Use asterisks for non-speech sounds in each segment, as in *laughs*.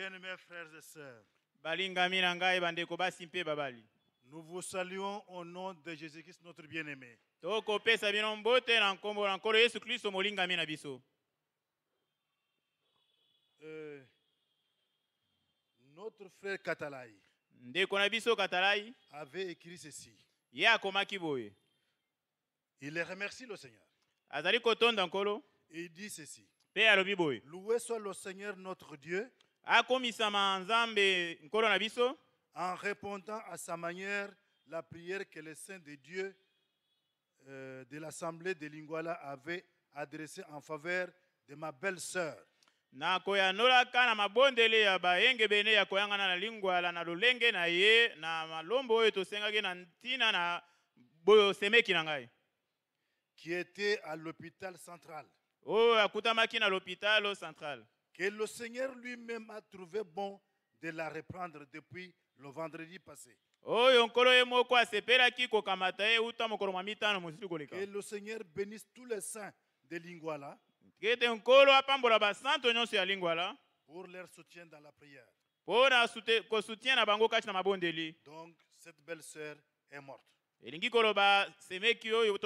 bien-aimés frères et sœurs, balingami na ngai bandeko basi mpe babali nous vous saluons au nom de Jésus-Christ, notre bien-aimé. tokopesa bino mbote na nkombo na nkolo yesu kristo molingami na biso Euh, notre frère Katalai ndeko na biso katalai avait écrit ceci. ye akomaki boye Il remercie le Seigneur. azali kotonda nkolo Et il dit ceci. mpe alobi boye Loué soit le Seigneur notre Dieu en répondant à sa manière la prière que les saints de Dieu euh, de l'Assemblée de Lingwala avaient adressée en faveur de ma belle-sœur. na koyanolaka na mabondele ya bayengebene ya koyangana na lingwala na lolenge na ye na malombo oyo tosengaki na ntina na bosemeki na ngai. Qui était à l'hôpital central, oyo akutamaki na l'hôpital central que le Seigneur lui-même a trouvé bon de la reprendre depuis le vendredi passé. Que le Seigneur bénisse tous les saints de Lingwala pour leur soutien dans la prière. Donc, cette belle-sœur est morte. elingi koloba semeki oyo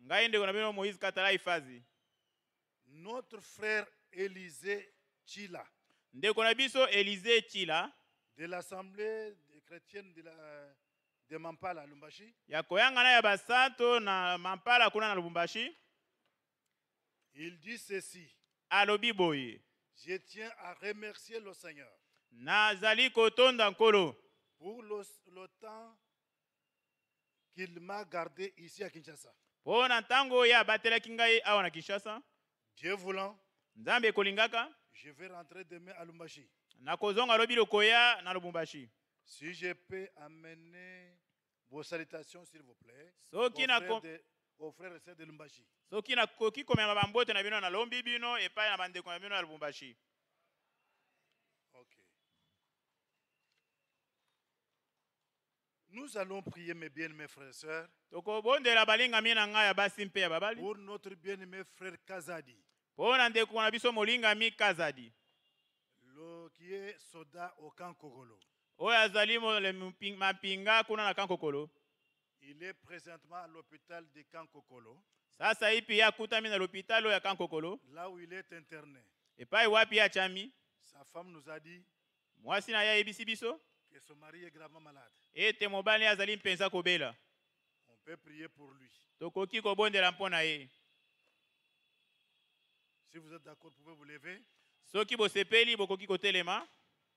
ngai ndeko na bino katala Notre frère Élisée Chila ndeko na biso elize chila de l'Assemblée chrétienne de, la, de Mampala, Lumbashi, ya koyangana ya basanto na mampala kuna na lubumbashi. Il dit ceci. alobi boye. Je tiens à remercier le Seigneur nazali kotonda nkolo. pour le, le temps qu'il m'a gardé ici à Kinshasa. ntango ngai awa na kinshasa Dieu voulant, nzambe ekolingaka je vais rentrer demain à Lumbashi. nakozonga lobi lokoya na lubumbashi Si je peux amener vos salutations, s'il vous plaît, soki aux na aux frères et sœurs de Lumbashi. soki nakoki komema bambote na bino nalombi bino epai na bandeko na bino ya lubumbashi Ok. Nous allons prier, mes bien-aimés frères et sœurs, tokobondela balingami na ngai ya basi mpe ya babali pour notre bien-aimé frère Kazadi, mpo na ndeko na biso molingami kazadi soldat au camp Kogolo. oyo azali mapinga kuna na kankokolo Il est présentement à l'hôpital de Kankokolo, sasa ipi ye akutami na lopitalo ya kankokolo là où il est interné. epai wapi ye achami Sa femme nous a dit mwasi na ye ayebisi biso que son mari est gravement malade. ete mobali azali mpenza kobela On peut prier pour lui. tokoki kobondela mpo na ye Si vous êtes d'accord, pouvez vous lever. soki bosepeli bokoki kotelema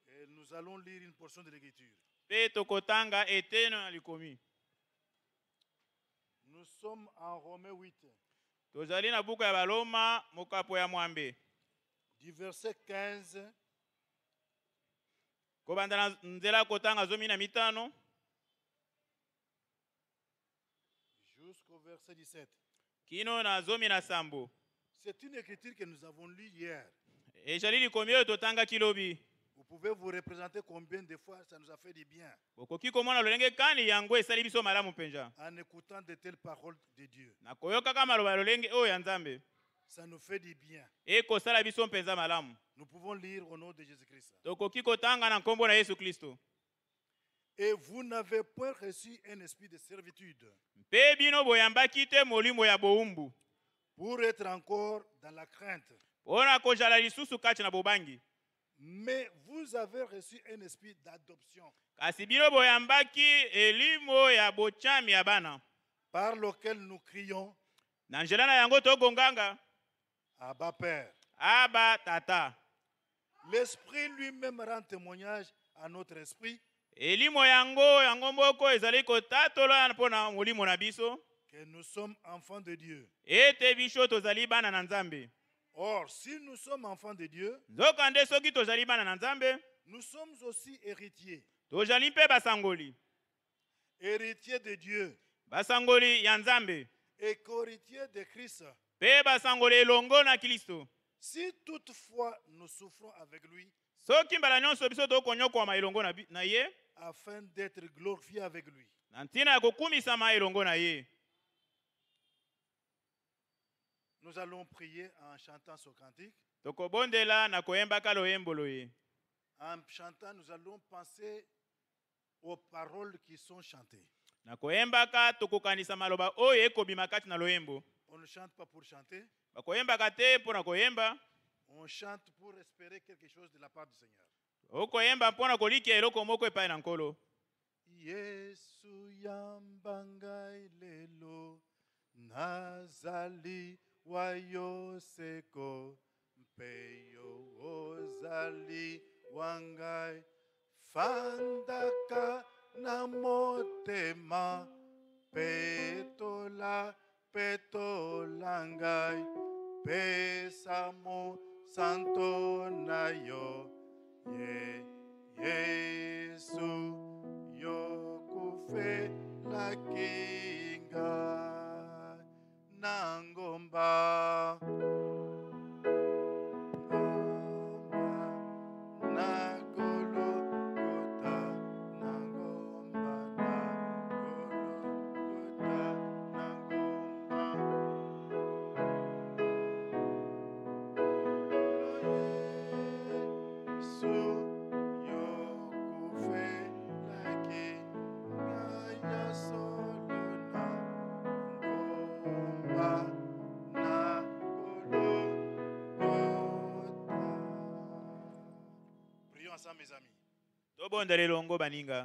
Et nous allons lire une portion de l'écriture. mpe tokotanga eteno na likomi. Nous sommes en Romains 8, tozali na buku ya baloma mokapo ya mwambe. Du verset 15 kobanda na nzela kotanga zomi na mitano. Jusqu'au verset 17. kino na zomi na sambo C'est une écriture que nous avons lue hier. ezali likomi oyo totangaki lobi Vous pouvez vous représenter combien de fois ça nous a fait du bien bokoki komona lolenge kani yango esali biso malamu mpenza en écoutant de telles paroles de Dieu. nakoyokaka maloba ya lolenge oyo ya nzambe Ça nous fait du bien. ekosala biso mpenza malamu Nous pouvons lire au nom de Jésus-Christ. tokoki kotanga na nkombo na yesu kristo Et vous n'avez point reçu un esprit de servitude mpe bino boyambaki te molimo ya bowumbu pour être encore dans la crainte, mais vous avez reçu un esprit d'adoption par lequel nous crions Abba Père. aba tata. L'Esprit lui-même rend témoignage à notre esprit. Elimo yango yango moko ezali kotatola mpo na molimo na biso que nous sommes enfants de Dieu. ete biso tozali bana na nzambe Or, si nous sommes enfants de Dieu, nzokande soki tozali bana na nzambe nous sommes aussi héritiers. tozali mpe basangoli Héritiers de Dieu basangoli ya nzambe et co-héritiers de Christ. mpe basangoli elongo na kristo Si toutefois nous souffrons avec lui, soki mbala nyonso biso tokonyokwama elongo na bi- na ye afin d'être glorifiés avec lui. na ntina ya kokumisama elongo na ye Nous allons prier en chantant ce cantique. tokobondela na koyembaka loyembolo ye En chantant, nous allons penser aux paroles qui sont chantées. na koyembaka tokokanisa maloba oyo ekobima kati na loyembo On ne chante pas pour chanter, bakoyembaka te mpo na koyemba on chante pour espérer quelque chose de la part du Seigneur. okoyemba mpo na kolikia eloko moko epai na nkolo yesu yamba ngai lelo nazali wa yo seko mpe yo ozali wa ngai fandaka na motema petola petola ngai. Pesa mosanto na yo ye yesu yokufela kinga nangomba obonda leero ng'obaninga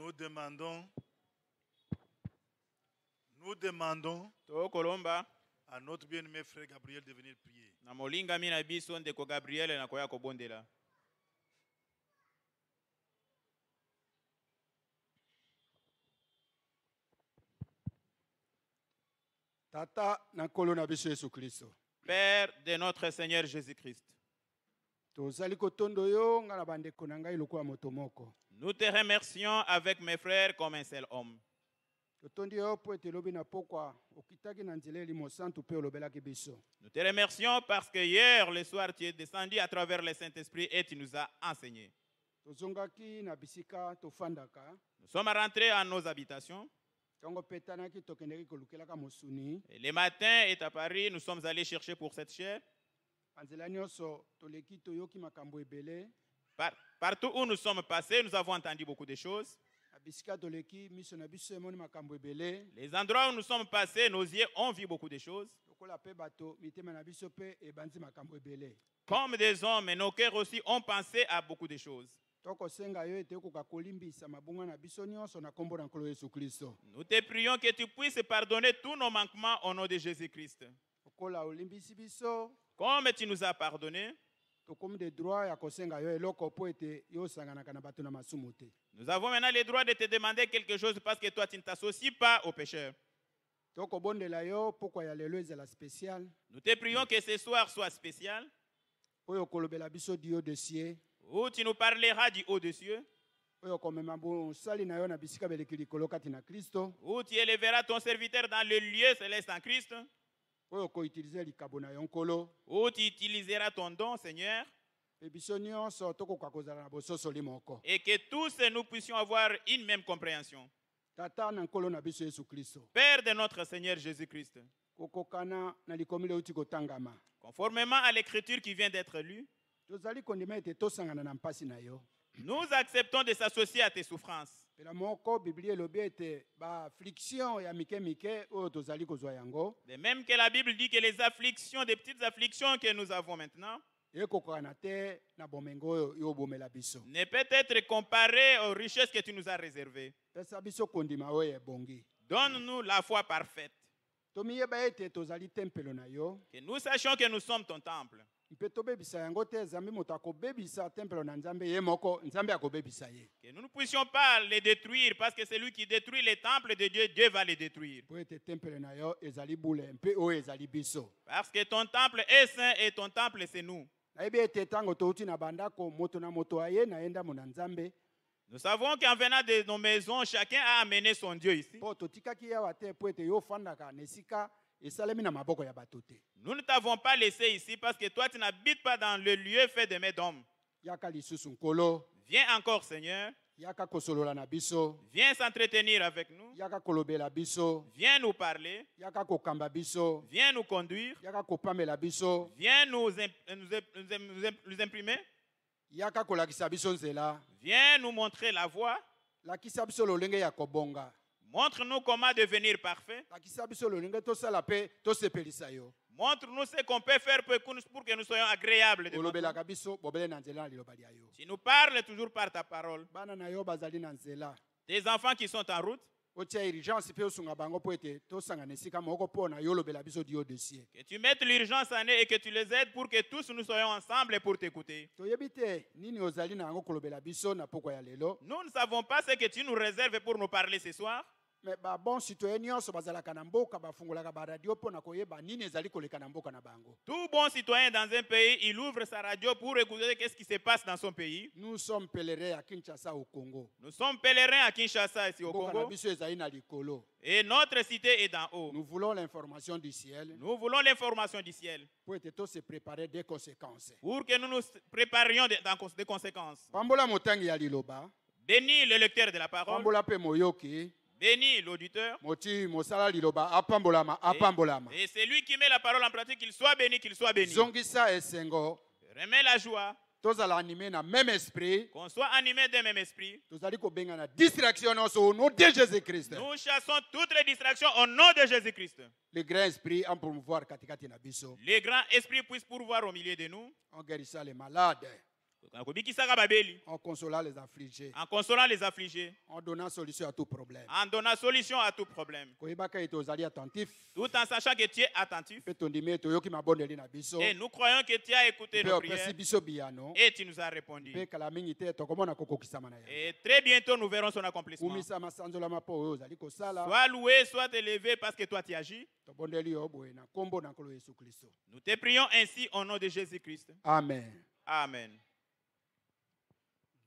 Nous demandons, nous demandons tokolomba. à notre bien-aimé frère Gabriel de venir prier. na molingami na biso ndeko gabriele na koya kobondela. Tata na nkolo na biso yesu kristo. Père de notre seigneur jésus-christ. Tozali kotondo yo ngai na bandeko na ngai lokola moto moko nous te remercions avec mes frères comme un seul homme. Nous te remercions parce que hier le soir tu es descendu à travers le Saint-Esprit et tu nous as enseigné Nous sommes rentrés à nos habitations. Et le matin est à Paris, nous sommes allés chercher pour cette chair. Par- partout où nous sommes passés, nous avons entendu beaucoup de choses. Les endroits où nous sommes passés, nos yeux ont vu beaucoup de choses. Comme des hommes, nos cœurs aussi ont pensé à beaucoup de choses. Nous te prions que tu puisses pardonner tous nos manquements au nom de Jésus-Christ. Comme tu nous as pardonné, tokomi de droit ya kosenga yo eloko mpo ete yo osanganaka na bato na masumu te. Nous avons maintenant le droit de te demander quelque chose parce que toi, tu ne t'associes pas aux pécheurs. tokobondela yo pokwa ya lelo ezala spécial. Nous te prions que ce soir soit spécial, oyo okolobela biso dio dossier où tu nous parleras du haut des cieux, oyo okomema mosali na yo na bisika beleki likolo kati na kristo. Où tu élèveras ton serviteur dans le lieu céleste en Christ, où tu utiliseras ton don, Seigneur, et que tous nous puissions avoir une même compréhension. Père de notre Seigneur Jésus-Christ, conformément à l'écriture qui vient d'être lue, nous acceptons de s'associer à tes souffrances. De même que la Bible dit que les afflictions, des petites afflictions que nous avons maintenant, ne peut être comparées aux richesses que tu nous as réservées. Donne-nous la foi parfaite, que nous sachions que nous sommes ton temple. Mpe tobebisa yango te nzambe moto akobebisa tempelo na nzambe ye moko nzambe akobebisa ye Que nous ne puissions pas les détruire, parce que celui qui détruit les temples de Dieu, Dieu va les détruire. mpo ete tempelo na yo ezali bule mpe oyo ezali biso Parce que ton temple est saint et ton temple, c'est nous. nayebi ete ntango touti na bandako moto na moto aye na ye ndambo na nzambe Nous savons qu'en venant de nos maisons, chacun a amené son Dieu ici. Nous ne t'avons pas laissé ici parce que toi, tu n'habites pas dans le lieu fait de mains d'hommes. Viens encore, Seigneur. Viens s'entretenir avec nous. Viens nous parler. Viens nous conduire. Viens nous, nous, imp- nous im- nous imp- nous imprimer. Viens nous montrer la voie. Montre-nous comment devenir parfait. Montre-nous ce qu'on peut faire pour que nous, soyons agréables. Tu nous parles toujours par ta parole. Tes enfants qui sont en route, que tu mettes l'urgence en eux et que tu les aides pour que tous nous soyons ensemble pour t'écouter. Nous ne savons pas ce que tu nous réserves pour nous parler ce soir. Me babon citoyen nyonso bazalaka na mboka bafungolaka baradio mpo na koyeba nini ezali koleka na mboka na bango. Tout bon citoyen dans un pays, il ouvre sa radio pour écouter qu'est-ce qui se passe dans son pays. nous sommes pèlerins ya kinshasa au congo. Nous sommes pèlerins à Kinshasa, ici au Congo, biso ezali na likolo. Et notre cité est d'en haut. nous voulons l'information du ciel. Nous voulons l'information du ciel. Mpo ete tose préparer des conséquences. Pour que nous nous préparions des, conséquences. pambola motangi ya liloba. Bénis le lecteur de la parole, pambola mpe moyoki bénis l'auditeur, apambolama et celui qui met la parole en pratique, qu'il soit béni, qu'il soit béni. zongisa esengo Remets la joie, tozala animé na même esprit qu'on soit animé d'un même esprit. tozali kobengana distraction nyonso au nom de jésus christ Nous chassons toutes les distractions au nom de Jésus-Christ. le grand esprit en promouvoir katikati na biso Les grands esprits puissent pourvoir au milieu de nous. en guérissant les malades en consolant les affligés En consolant les affligés, en donnant solution à tout problème en donnant solution à tout problème. en sachant que tu es attentif. Et nous croyons que tu as écouté nos prières et tu nous as répondu. Et très bientôt, nous verrons son accomplissement. Sois loué, sois élevé parce que toi tu agis. Nous te prions ainsi au nom de Jésus-Christ. amen Amen.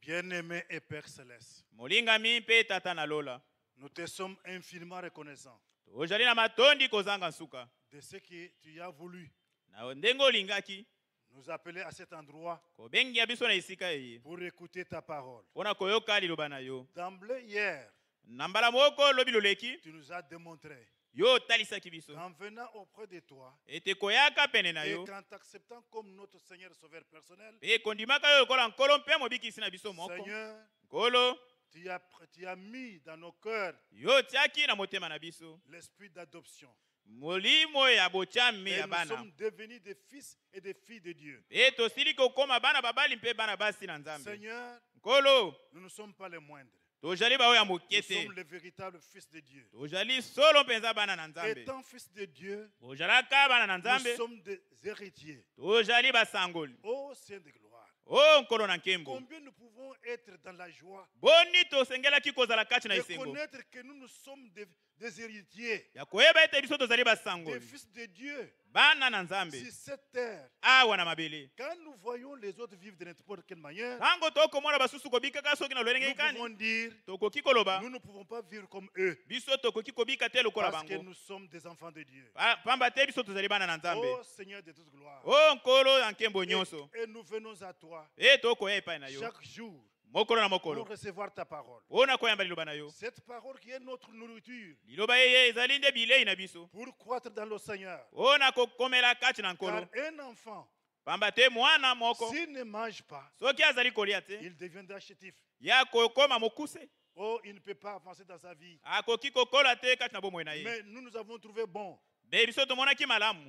Bien-aimé et Père Céleste, molingami mpe tata na lola. nous te sommes infiniment reconnaissants ozali na matondi kozanga nsuka. de ce que tu as voulu na ndenge olingaki nous appeler à cet endroit kobengia biso na esika eye. pour écouter ta parole. mpo na koyoka liloba na yo. D'emblée, hier, na mbala moko lobi loleki tu nous as démontré yo otalisaki biso. Qu'en venant auprès de toi pene na et qu'en t'acceptant comme notre Seigneur et Sauveur personnel, mpe kondimaka yo lokola nkolo mpe mobikisi na biso moko. Seigneur, nkolo. tu as, tu as mis dans nos cœurs yo otiaki na motema na biso. l'esprit d'adoption. molimo ya botyami Et ya nous bana. sommes devenus des fils et des filles de Dieu. mpe tosili kokóma bana babali mpe bana basi na nzambe. Seigneur, nkolo. nous ne sommes pas les moindres. Nous sommes les véritables fils de Dieu. Étant fils de Dieu, nous sommes des héritiers. Ô Saint de gloire, combien nous pouvons être dans la joie? De connaître que nous, nous sommes des, des héritiers, des fils de Dieu sur cette terre. Quand nous voyons les autres vivre de n'importe quelle manière, nous pouvons dire, nous ne pouvons pas vivre comme eux, parce que nous sommes des enfants de Dieu. Ô Seigneur de toute gloire, o nkolo ya nkembo nyonso. Et, et nous venons à toi. E yo. Chaque jour mokolo na pour mokolo recevoir ta parole. mpo na koyamba liloba na yo. Cette parole qui est notre nourriture. Liloba yeye ezali nde bilei na biso. Pour croître dans le Seigneur. mpo na kokomela kati na Car nkolo un enfant, pamba te mwana moko. s'il ne mange pas, soki azali kolia te il deviendra chétif. ya kokoma mokuse. Oh, il ne peut pas avancer dans sa vie. Mais nous, nous avons trouvé bon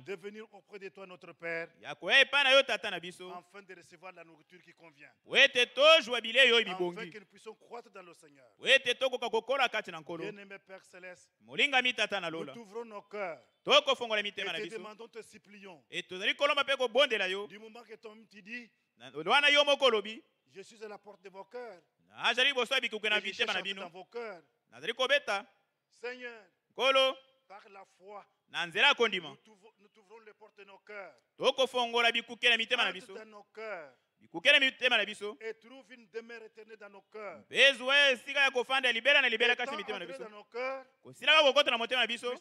de venir auprès de toi, notre Père, afin de recevoir la nourriture qui convient. Afin que nous puissions croître dans le Seigneur. Bien-aimé Père Céleste, nous t'ouvrons nos cœurs. Et te demandons, te supplions. Du moment que ton tu dis, je suis à la porte de vos cœurs, et je cherche dans vos cœurs. Seigneur, par la foi, na nzela ya kondima nous t'ouvrons nous t'ouvrons les portes de nos cœurs. tokofongola bikuke na mitema na biso. dans nos cœurs. Bikuke na mitema na biso. Et trouve une demeure éternelle dans nos cœurs. mpe zwa esika ya kofanda libela na libela kati na mitema na biso. dans nos cœurs, kosilaka kokota na motema na biso.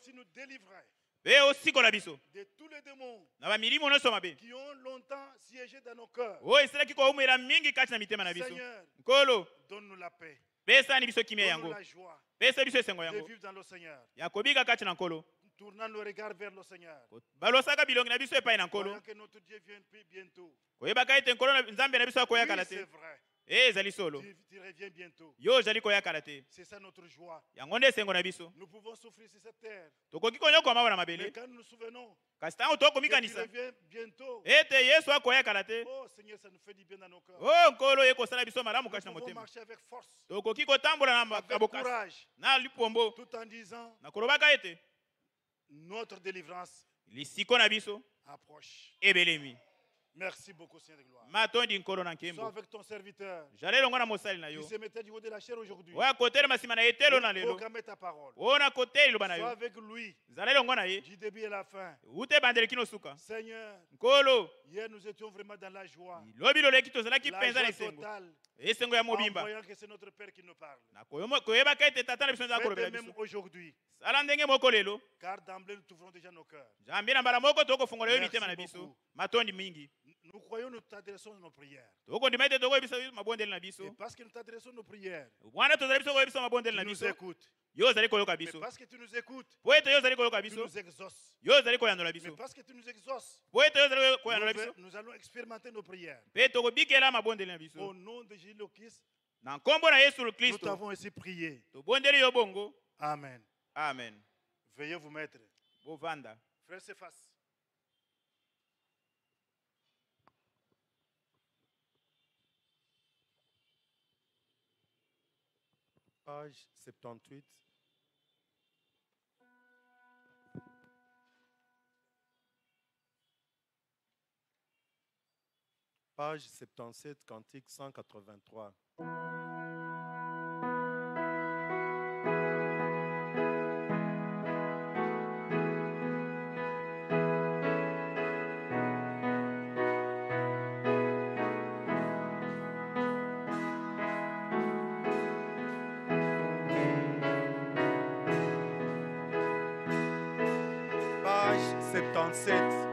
Mpe osikola biso. De tous les démons na bamilimo nyonso mabe qui ont longtemps siégé dans nos cœurs. oyo esilaki koumwela mingi kati na mitema na biso. Nkolo donne-nous la paix, pesani biso kimia yango. la joie pesa biso esengo de yango. vivre dans le Seigneur. ya kobika kati na nkolo Tournant le regard vers le Seigneur. balosaka bilongi na biso epai na nkolo. Croyant que notre Dieu plus bientôt. koyebaka ete nkolo nzambe na biso akoyakala c'est te. Vrai. e ezali solo. Yo ozali koyakala te. Yango nde esengo na biso. Nous pouvons souffrir sur cette terre. tokoki awa na mabele. Kasi ntango tokomikanisa ete yesu akoyakala te. Oh Seigneur, ça nous fait du bien dans nos cœurs. o nkolo ye kosala biso malamu na pouvons motema. marcher avec force, tokoki kotambola na ma- avec na bokasi courage, na lipombo. Tout en disant na kolobaka ete notre délivrance lisiko na biso approche. ebelemi Merci beaucoup, Seigneur de gloire. Sois avec ton serviteur qui se mettait du haut de la chair aujourd'hui. proclamer ta parole. na Sois avec lui du début à la fin. Seigneur, hier nous étions vraiment dans la joie. La joie totale esengo ya mobimba. voyant que c'est notre Père qui nous parle. na koyomo- koyebaka ete tata na biso de kolobela ndenge moko lelo. Car d'emblée nous t'ouvrons déjà nos cœurs. jambi na mbala moko tokofungola yo mitema na biso. matondi mingi Nous croyons, nous t'adressons nos prières. Et parce que nous t'adressons nos prières, tu nous écoutes. yo ozali koyoka Mais biso parce que tu nous écoutes, po ete yo ozali koyoka tu biso nous exauces. yo ozali koyandola Mais biso parce que tu nous exauces, po ete yo ozali nous, biso nous allons expérimenter nos prières. mpe tokobikela mabondeli na Au biso nom de Jésus-Christ, na nkombo na yesu nous kristo t'avons ainsi prié. tobondeli yo bongo Amen. amen Veuillez vous mettre. bovanda Frère Cephas. Page 78. Page 77, cantique 183. Page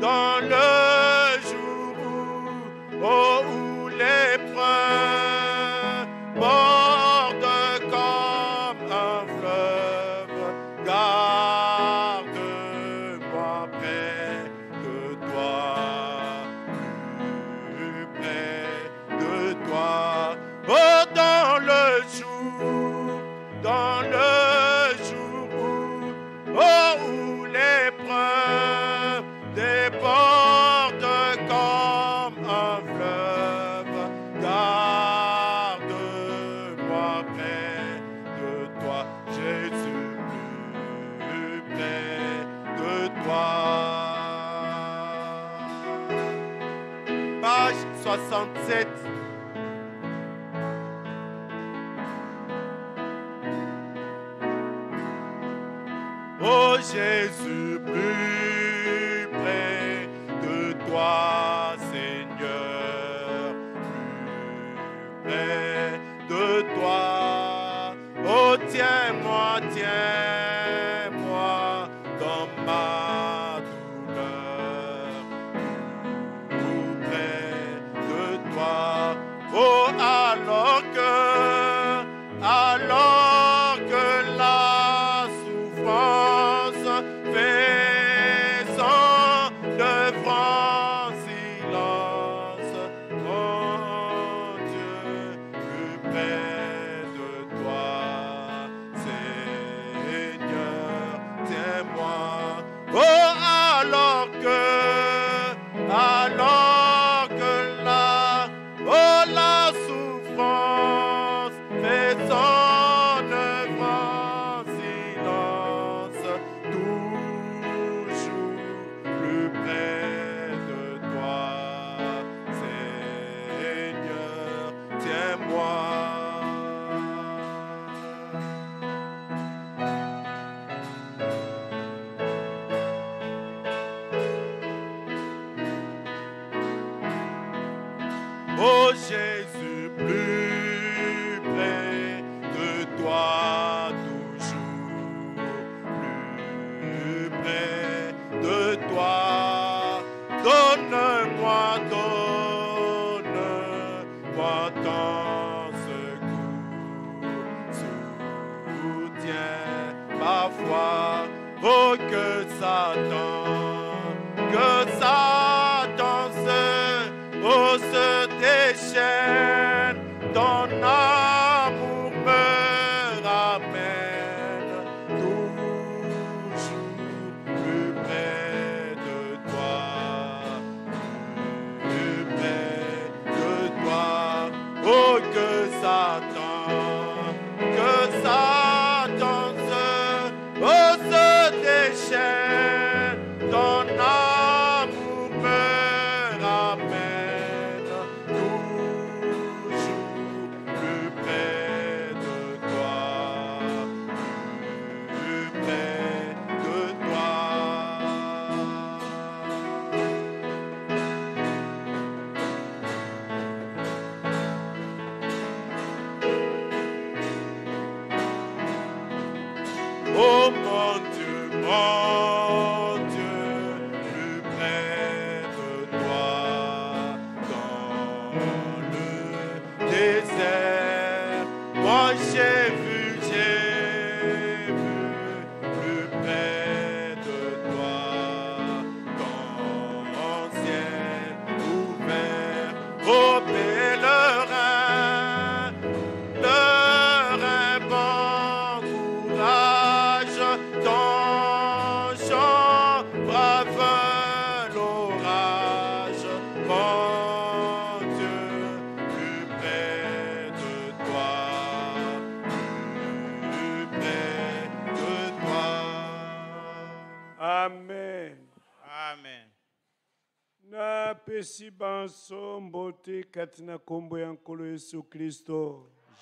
dans le jour. Oh,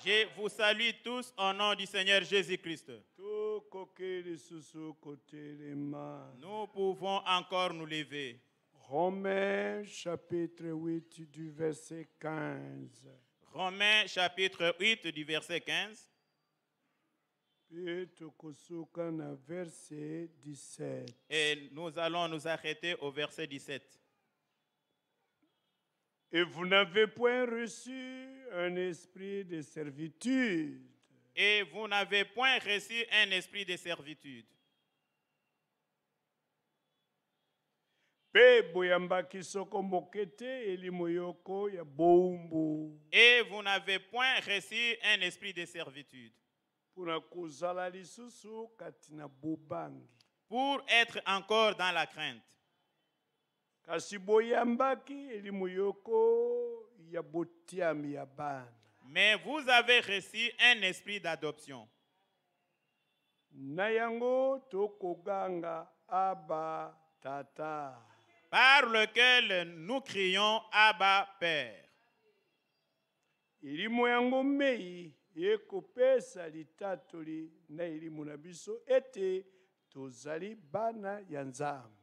Je vous salue tous au nom du Seigneur Jésus-Christ. Nous pouvons encore nous lever. Romains chapitre 8 du verset 15. Romains chapitre 8 du verset 15. Et nous allons nous arrêter au verset 17 et vous n'avez point reçu un esprit de servitude Et vous n'avez point reçu un esprit de servitude. Et vous n'avez point reçu un esprit de servitude. Pour être encore dans la crainte. Kasi boyambaki elimo yoko ya botiami ya bana Mais vous avez reçu un esprit d'adoption. na yango tokoganga aba tata par lequel nous crions Abba Père. elimo yango mei ekopesa litatoli na elimo na biso ete tozali bana ya nzambe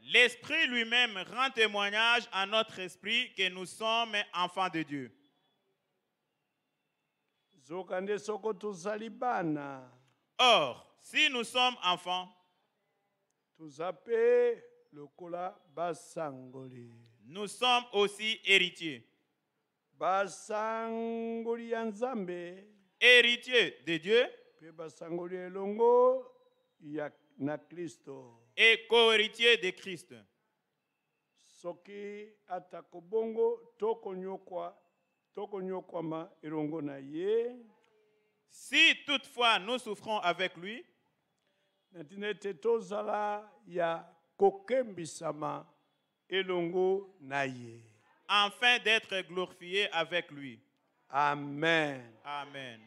L'Esprit lui-même rend témoignage à notre esprit que nous sommes enfants de Dieu. Or, si nous sommes enfants, nous sommes aussi héritiers. Héritiers de Dieu et co-héritiers de Christ. soki atako bongo tokonyokwa tokonyokwama elongo na ye Si toutefois nous souffrons avec lui, na ntina ete tozala ya kokembisama elongo na ye afin d'être glorifiés avec lui. amen Amen.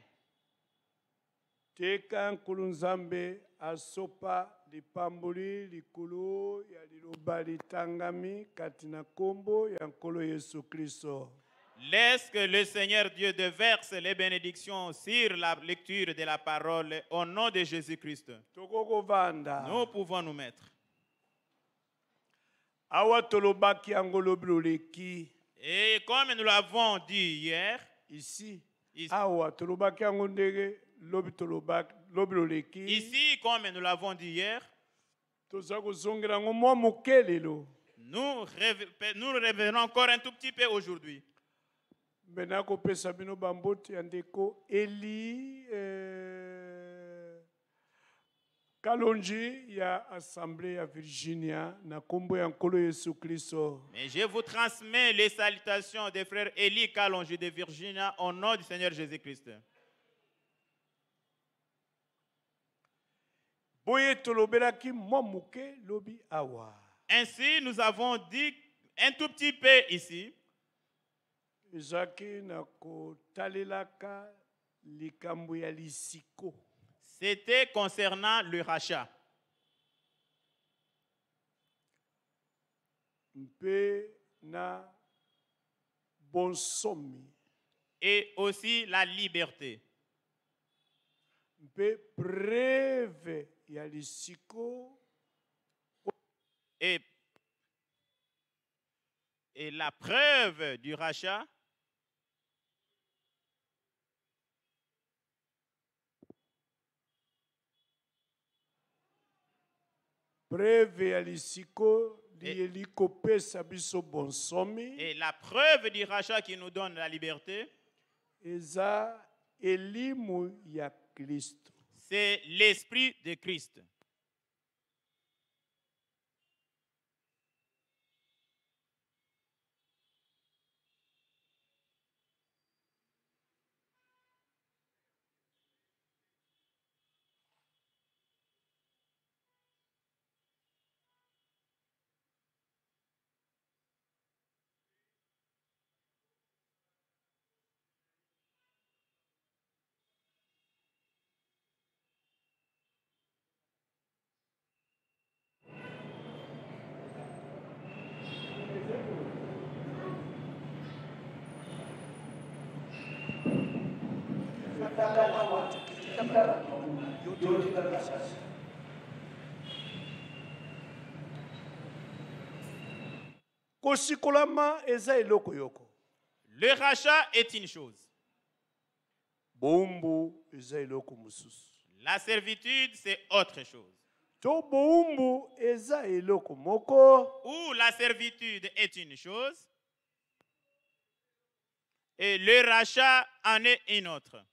nkulu nzambe asopa lipamboli likolo ya liloba litangami kati na nkombo ya nkolo yesu kristo Laisse que le Seigneur Dieu déverse les bénédictions sur la lecture de la parole au nom de Jésus-Christ. Nous pouvons nous mettre. Et comme nous l'avons dit hier, ici Ici. Ici, comme nous l'avons dit hier, nous, revenons encore un tout petit peu aujourd'hui. eli eh, kalonji ya assemblée ya virginia na nkombo ya nkolo yesu kristo Mais je vous transmets les salutations des frères Élie Kalonji de Virginia au nom du Seigneur Jésus-Christ. boye tolobelaki mwa moke lobi awa Ainsi, nous avons dit un tout petit peu ici. C'était concernant le rachat. Et aussi la liberté. Mpe preve ya lisiko Et, et la preuve du rachat, preve ya lisiko lieli kopesa biso bonsomi. et la preuve du rachat qui nous donne la liberté, eza elimu ya kristo c'est l'esprit de Christ. Kosikolama eza eloko yoko Le rachat est une chose, bowumbu eza eloko mosusu La servitude, c'est autre chose. to bowumbu eza eloko moko Ou la servitude est une chose et le rachat en est une autre.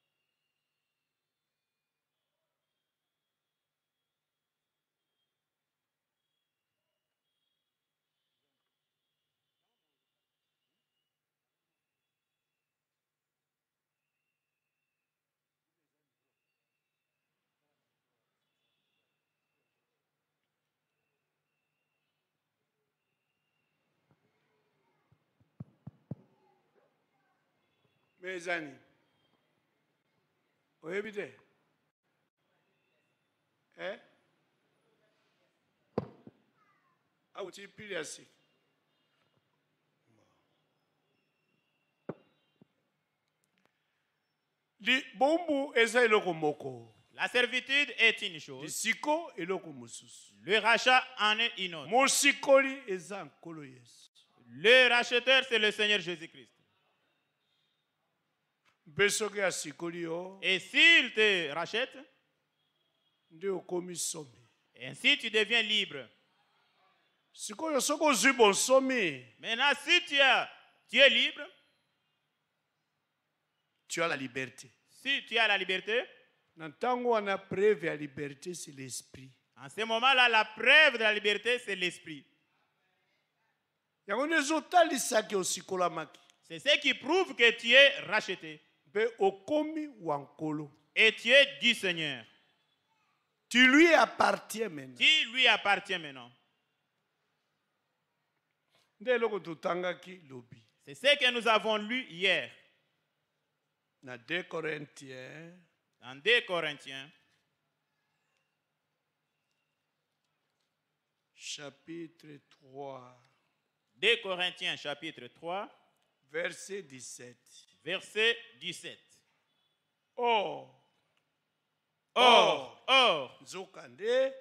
Me eza nini? Oyebi te? Auti pili ya sika Li- bowumbu eza eloko moko. La servitude est une chose, le rachat en est une autre. Le racheteur, c'est le Seigneur Jésus-Christ. mpe soki asikoli yo Et s'il te rachète, ainsi tu deviens libre. Maintenant, si tu, as, tu es libre, tu as la liberté. si tu as la liberté, en ce moment-là, la preuve de la liberté, c'est l'esprit. C'est ce qui prouve que tu es racheté et tu es du Seigneur. tu lui appartiens maintenant. Tu lui appartiens maintenant? C'est ce que nous avons lu hier. Na 2 corinthiens. Dans 2 Corinthiens, chapitre 3 2 Corinthiens chapitre 3, verset 17 verset 17. or Or, or, nzoka nde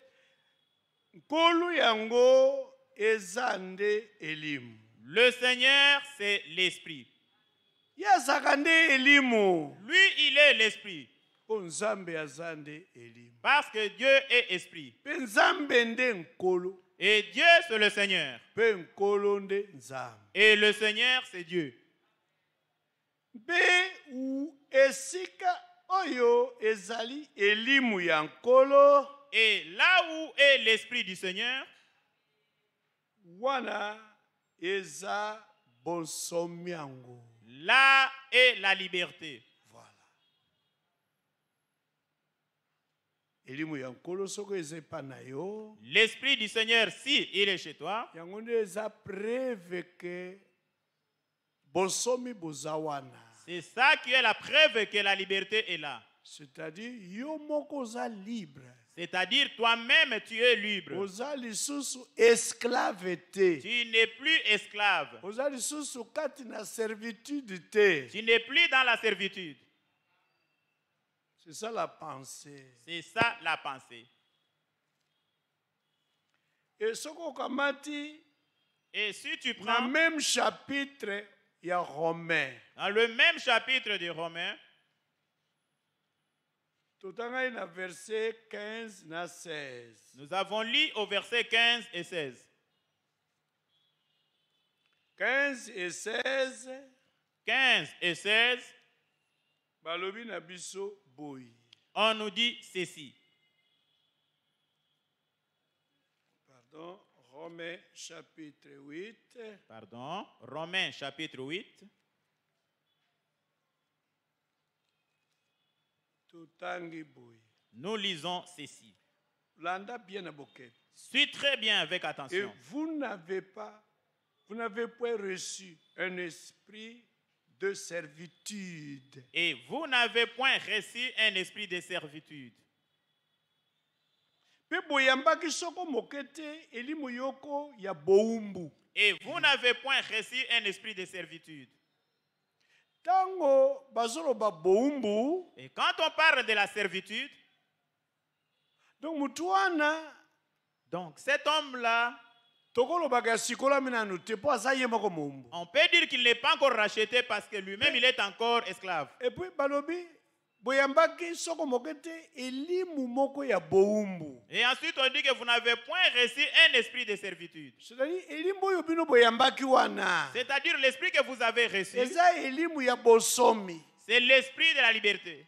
nkolo yango eza nde elimu le Seigneur, c'est l'Esprit. nde elimu Lui, il est l'Esprit. mpo nzambe aza nde elimu Parce que Dieu est Esprit. mpe nzambe nde nkolo Et Dieu, c'est le Seigneur. mpe nkolo nde nzambe Et le Seigneur, c'est Dieu. Mpe esika oyo ezali elimu ya nkolo. Et là où est l'Esprit du Seigneur, wana eza bonsomi yango. là est la liberté. voilà. Elimu ya nkolo soki eza epa na yo. L'Esprit du Seigneur, si il est chez toi, yango nde eza preuve ke bonsomi boza wana c'est ça qui est la preuve que la liberté est là. c'est-à-dire yo moko oza libre C'est-à-dire toi-même, tu es libre. oza lisusu Tu n'es plus esclave. oza lisusu kati na servitude te Tu n'es plus dans la servitude. c'est ça la pensée C'est ça la pensée. e soki okamati Et si tu prends même chapitre ya romain. Dans le même chapitre de Romains, verset 15 na 16 nous avons lu au verset 15 et 16. 15 et 16 15 et 16, balobi na biso boyi on nous dit ceci. pardon romain chapitre 8 Pardon, Romains chapitre 8, totangi boyi nous lisons ceci. Suis très bien avec et attention. vous n'avez pas vous n'avez point reçu un esprit de servitude Et vous n'avez point reçu un esprit de servitude. Mpe boyambaki soko moke te elimu yoko ya bowumbu Et vous n'avez point reçu un esprit de servitude. ntango bazoloba bowumbu Et quand on parle de la servitude, donc motu wana donc cet homme-là, tokolobaka ya sikolami nanu te mpo aza ye moko mowumbu on peut dire qu'il n'est pas encore racheté parce que lui-même, il est encore esclave. epuis balobi Et ensuite, on dit que vous n'avez point reçu un esprit de servitude. c'est-à-dire l'esprit que vous avez reçu, c'est l'esprit de la liberté.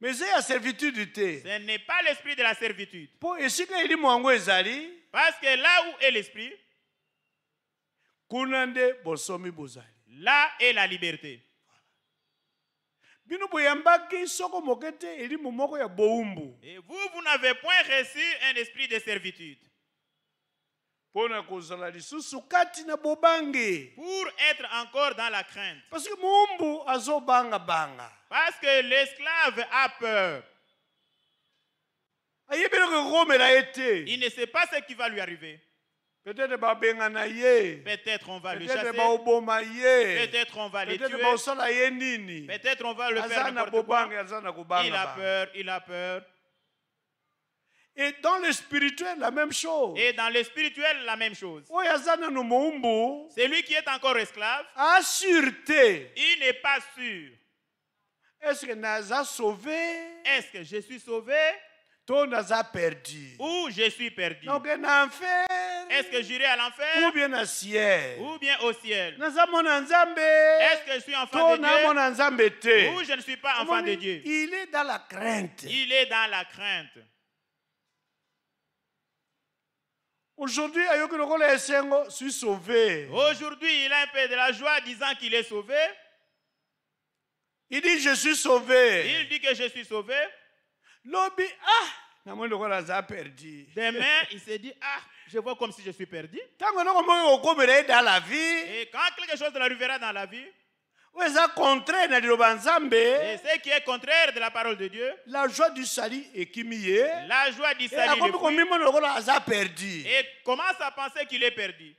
me eza ya servitude Ce n'est pas l'esprit de la servitude. Parce que là où est l'esprit, là est la liberté. Bino boyambaki soko moke te elimu moko ya bowumbu Et vous, vous n'avez point reçu un esprit de servitude mpo na kozala lisusu kati na bobange pour être encore dans la crainte. parce que mowumbu azobangabanga Parce que l'esclave a peur. ayebi eloko ekomela ye te Il ne sait pas ce qui va lui arriver. Peut-être on va le chasser. Peut-être on va le tuer. Peut-être on va le faire Il a peur, il a peur. et dans le spirituel la même chose. Et dans le spirituel, la même chose. Celui qui est encore esclave, il n'est pas sûr. est-ce que naza sauvé? Est-ce que je suis sauvé? To naza perdu. Ou je suis perdu. Donc na enfer Est-ce que j'irai à ou l'enfer bien na ciel? Ou bien au ciel? Est-ce que je suis enfant de Dieu? ou je ne suis pas enfant de Dieu? il est dans la crainte. Il est dans la crainte. aujourd'hui esengo suis sauvé. Aujourd'hui, il a un peu de la joie disant qu'il est sauvé. il dit je suis sauvé. Il dit que je suis sauvé. lobi ah! Demain, il se dit, ah, je vois comme si je suis perdu. Et quand quelque chose arrivera dans la vie, et ce qui est contraire de la parole de Dieu, la joie du salut ye. la joie du salut perdu. Et commence à penser qu'il est perdu.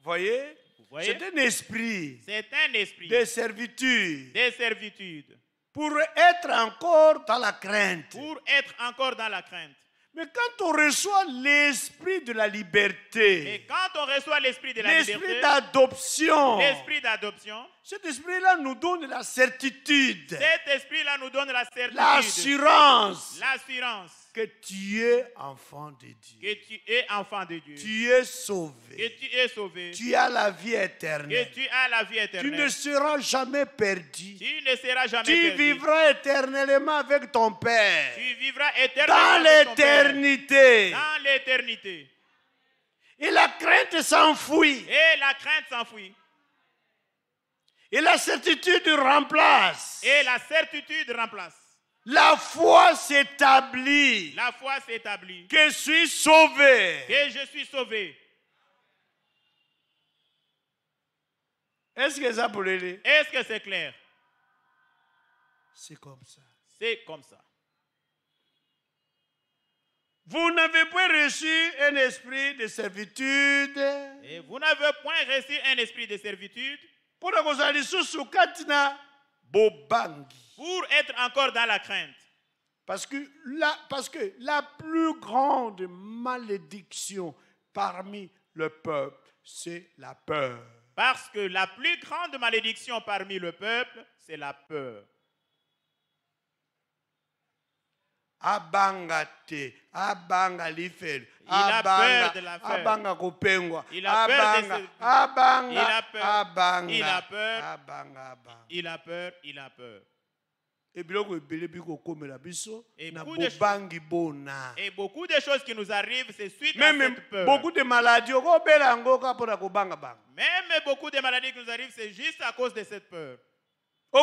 voyez? Vous voyez? C'est un esprit. C'est un esprit. De servitude de servitude pour être encore dans la crainte. Pour être encore dans la crainte. Mais quand on reçoit l'esprit de la liberté quand on reçoit l'esprit de la l'esprit liberté, d'adoption l'esprit d'adoption, cet esprit-là nous donne la certitude cet esprit-là nous donne la certitude, l'assurance. l'assurance que tu es enfant de Dieu. que tu es enfant de Dieu, Tu es que sauvé. tu es sauvé, Tu as la vie que éternelle. tu as la vie Tu ne éternelle. seras jamais perdu. Tu ne seras jamais Tu perdu. vivras éternellement avec ton Père. Tu vivras éternellement Dans l'éternité. Dans l'éternité. Et la crainte s'enfuit. Et la crainte s'enfuit. Et la certitude remplace. Et la certitude remplace. La foi s'établit. La foi s'établit. Que je suis sauvé. Que je suis sauvé. Est-ce que ça pour les Est-ce que c'est clair? C'est comme ça. C'est comme ça. Vous n'avez pas reçu un esprit de servitude. Et vous n'avez point reçu un esprit de servitude mpo na kozala lisusu kati na bobangi pour être encore dans la crainte. parce que, la, parce que la plus grande malédiction parmi le peuple, c'est la peur. Parce que la plus grande malédiction parmi le peuple, c'est la peur. abanga te abanga lifelo Il a peur abanga de la peur. abanga kopengwa Il a peur de abanga abanga Il a peur. abanga Il a peur. abanga abanga Il a peur, il a peur. ebiloko ebele bikokomela biso Et beaucoup de Et choses qui nous arrivent, c'est suite même à cette peur. beaucoup de maladies Même beaucoup de maladies qui nous arrivent, c'est juste à cause de cette peur. Tu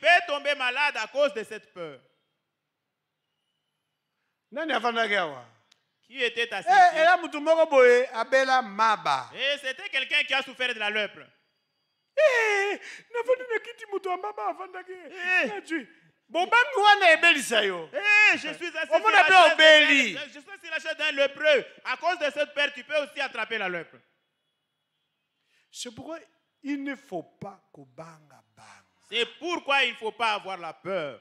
peux tomber malade à cause de cette peur. Qui était assis Eh, ici? eya mutu moko boye abela maba Et c'était quelqu'un qui a souffert de la lèpre. Eh, nafandi na kiti mutu ambaba afandaki Eh. Najui. bobangi wana ebelisa yo Eh, Obéli. d'un- je suis lépreux. À cause de cette peur, tu peux aussi attraper la lèpre. c'est pourquoi il ne faut pas kobanga banga C'est pourquoi il ne faut pas avoir la peur.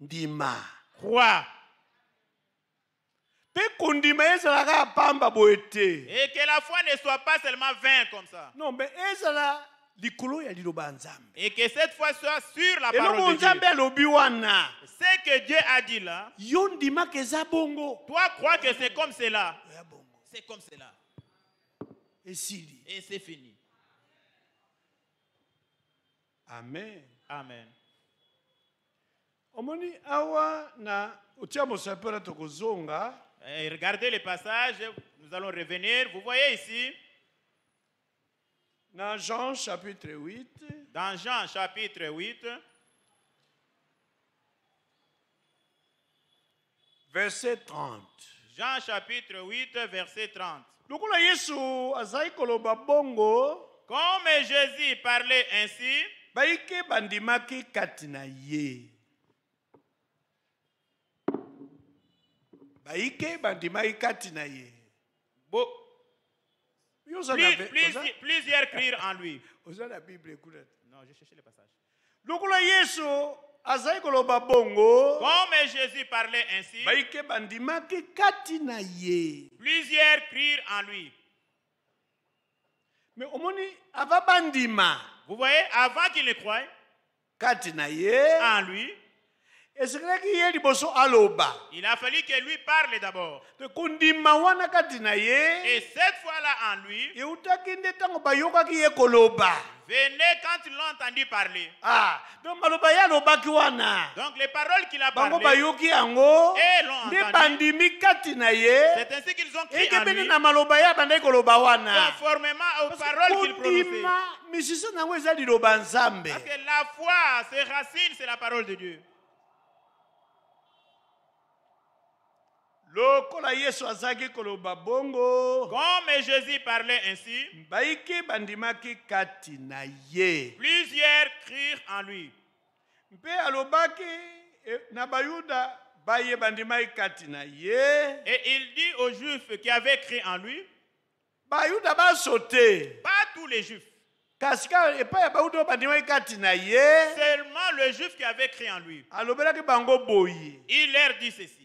ndima Crois. mpe kondima ezalaka ya pamba boye te Et que la foi ne soit pas seulement vain comme ça. non nzambe Et que cette foi soit sur la parole de Dieu. Ce que Dieu a dit là, toi crois que c'est comme cela. C'est comme cela. Et c'est fini. amen Amen. omoni awa na otia tokozonga Et regardez le passage, nous allons revenir. Vous voyez ici, na jean chapitre 8 dans Jean chapitre 8, verset 30 Jean chapitre 8, verset 30. lokola yesu azali koloba bongo Comme Jésus parlait ainsi, bayike bandimaki kati na ye. Oza- plusieurs crurent en lui. *laughs* oza na bible ekuta Non, je cherchais le passage. lokola yesu azali koloba bongo. Comme Jésus parlait ainsi, bayike bandimaki kati na ye. plusieurs crurent en lui. me omoni ava bandima. Vous voyez, avant qu'il ne croie kati na ye. en lui, esekelaki ye liboso aloba il a fallu que lui parle d'abord. Et cette fois-là en lui, venait quand ils l'ont entendu parler. ah donc les paroles qu'il a parlées, Et l'ont entendu. c'est ainsi qu'ils ont crié en lui, conformément aux paroles qu'il prononçait. Parce que la foi, ses racines, c'est la parole de Dieu. lokola yesu azalaki koloba bongo Comme Jésus parlait ainsi, plusieurs crurent en lui. e, Et il dit aux Juifs qui avaient cru en lui, pas tous les Juifs, seulement le Juif qui avait cru en lui. Il leur dit ceci.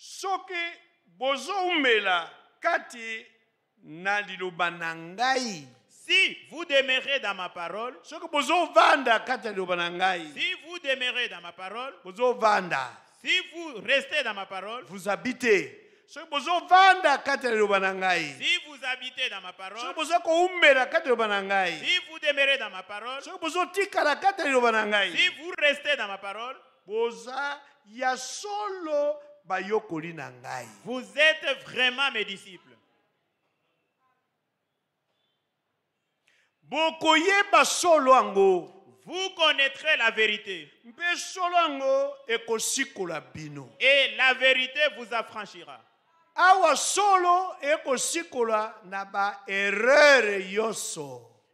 Soki bozowumela kati na liloba na ngai Si vous demeurez dans ma parole, soki bozovanda kati ya liloba na ngai si vous demeurez dans ma parole, bozovanda. si vous restez dans ma parole, vous habitez. Soki bozovanda kati ya liloba na ngai si vous habitez dans ma soki parole, boza kowumela kati ya liloba na ngai si vous demeurez dans ma parole, soki bozotikala kati ya liloba na ngai si vous restez dans ma parole, boza ya solo na vous êtes vraiment mes disciples. Vous connaîtrez la vérité et la vérité vous affranchira.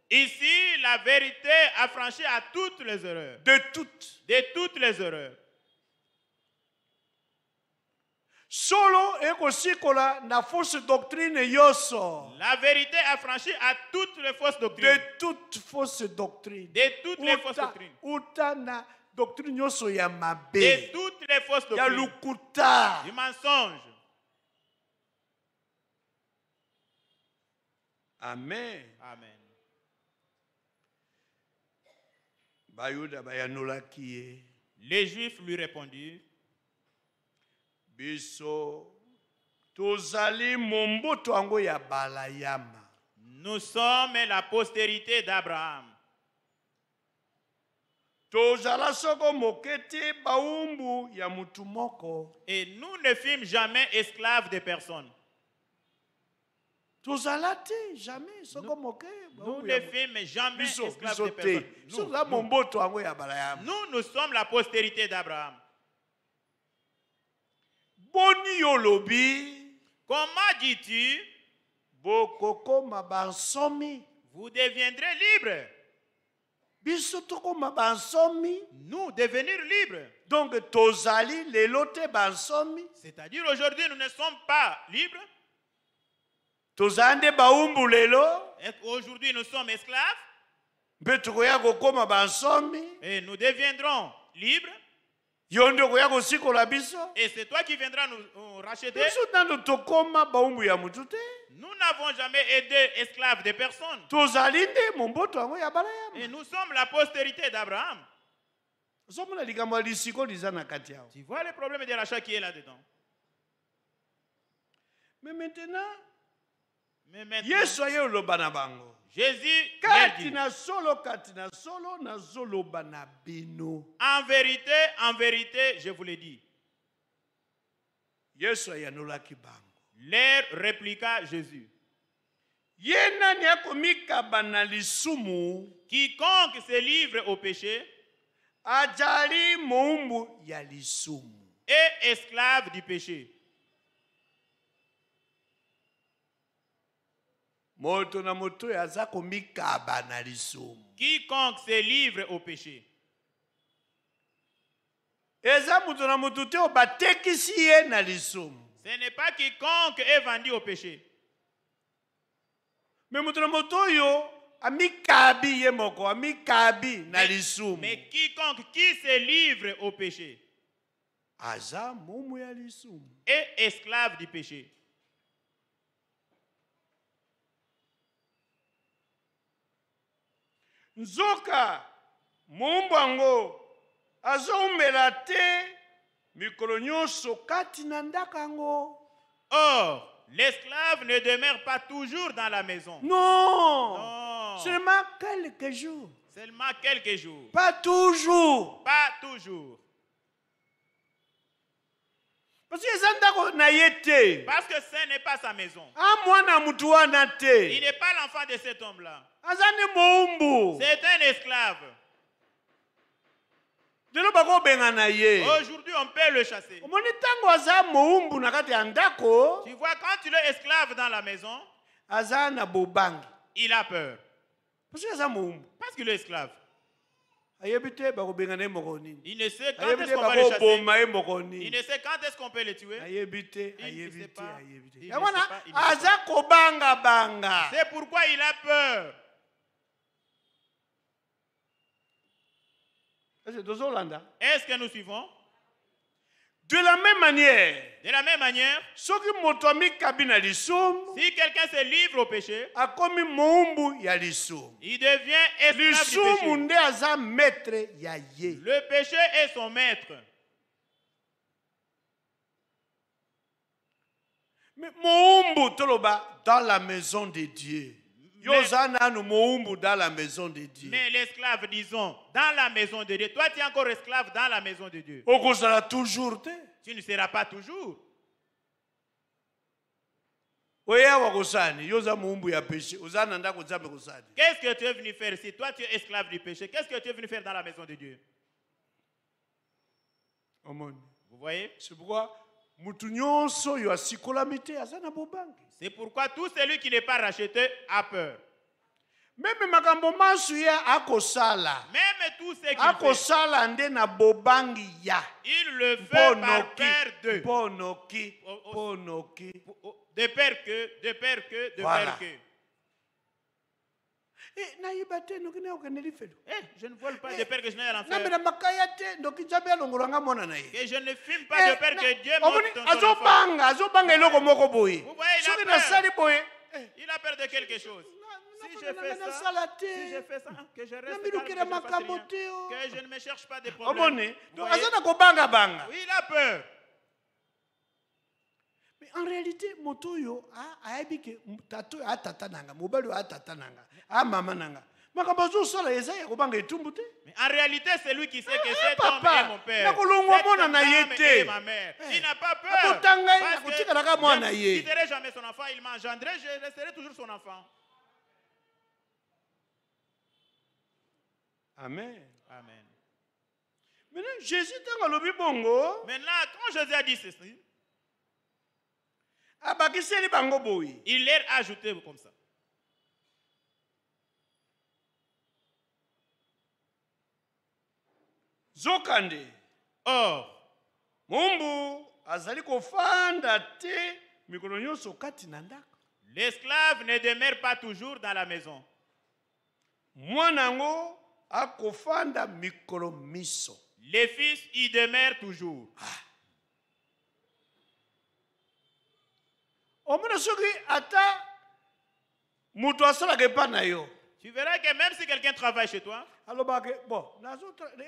Ici, la vérité affranchit à toutes les erreurs. de toutes De toutes les erreurs. Solo ekosikola na fausse doctrine nyonso La vérité affranchit à toutes les fausses de doctrines. toute fausse doctrine De toutes les fausses doctrines. uta na doctrine nyonso ya De mabe toutes les fausses ya doctrines. lukuta Du mensonge. amen Amen. bayuda bayanolaki ye Les Juifs lui répondirent, biso tozali mombutu yango ya balayama Nous sommes la postérité d'Abraham. tozala soko moke te bawumbu ya mutu moko Et nous ne fûmes jamais esclaves de personne. tozala te jamais soko moke Nous ne fûmes jamais esclaves de personne. nous, nous sommes la postérité d'Abraham. Boni yo olobi Comment dis-tu, bokokoma bansomi vous deviendrez libres biso tokoma bansomi Nous devenir libres. donc tozali lelo te bansomi. C'est-à-dire aujourd'hui, nous ne sommes pas libres. tozala nde bawumbu lelo. Aujourd'hui, nous sommes esclaves? Mpe tokoya kokoma bansomi. Et nous deviendrons libres. Yo nde okoya kosikola biso Et c'est toi qui viendras nous, racheter. biso nano tokóma baumbu ya motu te Nous n'avons jamais aidé esclaves de personne. tozali nde momboto yango ya Et nous sommes la postérité d'Abraham. ozomona likambo ya lisiko liza na kati awa Tu vois le problème de l'achat qui est là-dedans. mais maintenant Mais maintenant, yesu aye oloba na bango Jésus leur kati dit, na solo kati na solo na bino en vérité, en vérité, je vous l'ai dit. yesu ayanolaki bango Leur répliqua Jésus. ye nani akomikaba na lisumu? Quiconque se livre au péché ajali moumbu ya lisumu est esclave du péché. Moto na moto oyo aza komikaba na lisumu Quiconque se livre au péché. eza moto na moto te oyo batekisi ye na lisumu Ce n'est pas quiconque est vendu au péché. me moto na moto oyo amikabi ye moko amikabi na lisumu Mais quiconque qui se livre au péché aza momu ya lisumu est esclave du péché. Nzoka mombu yango azomela te mikolo nyonso kati na ndako yango Or, l'esclave ne demeure pas toujours dans la maison. non Non. seulement quelques jours Seulement quelques jours. pas toujours Pas toujours. Parce que ce n'est pas sa maison. Il n'est pas l'enfant de cet homme-là. C'est un esclave. Aujourd'hui, on peut le chasser. Tu vois, quand il est esclave dans la maison, il a peur. Parce qu'il est esclave. Il ne sait quand est-ce qu'on va le chasser. Il ne sait quand est-ce qu'on peut le tuer. Il ne sait pas. pas, C'est pourquoi il a peur. Est-ce que nous suivons? De la même manière De la même manière, soki moto amikabi na lisumu si quelqu'un se livre au péché, akomi moumbu ya lisumu il devient esclave du lisumu péché. nde aza maître ya ye Le péché est son maître. Mais moumbu toloba dans la maison de dieu moumbu dans la maison de dieu. Mais l'esclave, disons, dans la maison de Dieu. Toi, tu es encore esclave dans la maison de Dieu. okozala toujours te Tu ne seras pas toujours. Qu'est-ce que tu es venu faire ici? Toi, tu es esclave du péché. Qu'est-ce que tu es venu faire dans la maison de Dieu? Vous voyez? C'est pourquoi mutu nyonso oyo asikolami te aza na bobangi C'est pourquoi tout celui qui n'est pas racheté a peur. meme makambo masu ye akosala Même akosala nde na bobangi ya il le fait mpo par noki peur de. mpo noki Oh, oh. mpo noki De peur que, de peur que, de Voilà. peur que. Eh, Eh, je ne vole pas de peur que je n'aille à l'enfer. Que je ne fume pas de peur que Dieu boye Vous voyez, il a peur. eh, Il a peur de quelque chose. Si je fais ça, si je fais ça, que je reste calme, que je ne fasse makambo rien. te oh. que je ne me cherche pas de problème. omoni Vous donc voyez? aza na kobangabanga Oui, il a peur. Mais en réalité moto oyo a- ayebi ke tata oyo atata nanga mobali oyo atata amama makambo azosala eza ya kobanga etumbu te Mais en réalité, c'est lui qui sait que Ah, cet papa, homme est mon père. nakolongwa mwana na ye te. mère. Il n'a pas peur. Abota ngai, Parce que nakotikalaka mwana ye. ne quitterai jamais son enfant. Il m'a engendré, je resterai toujours son enfant. amen Amen. maintenant jésus ntango alobi bongo Maintenant, quand Jésus a dit ceci, il leur a ajouté comme ça. zokande Or, mombu azali kofanda te mikolo nyonso kati na ndako l'esclave ne demeure pas toujours dans la maison. mwana yango akofanda mikolo miso Les fils y demeurent toujours. Omona soki ata moto asalaka epai na yo. Tu verras que même si quelqu'un travaille chez toi, alobaka bon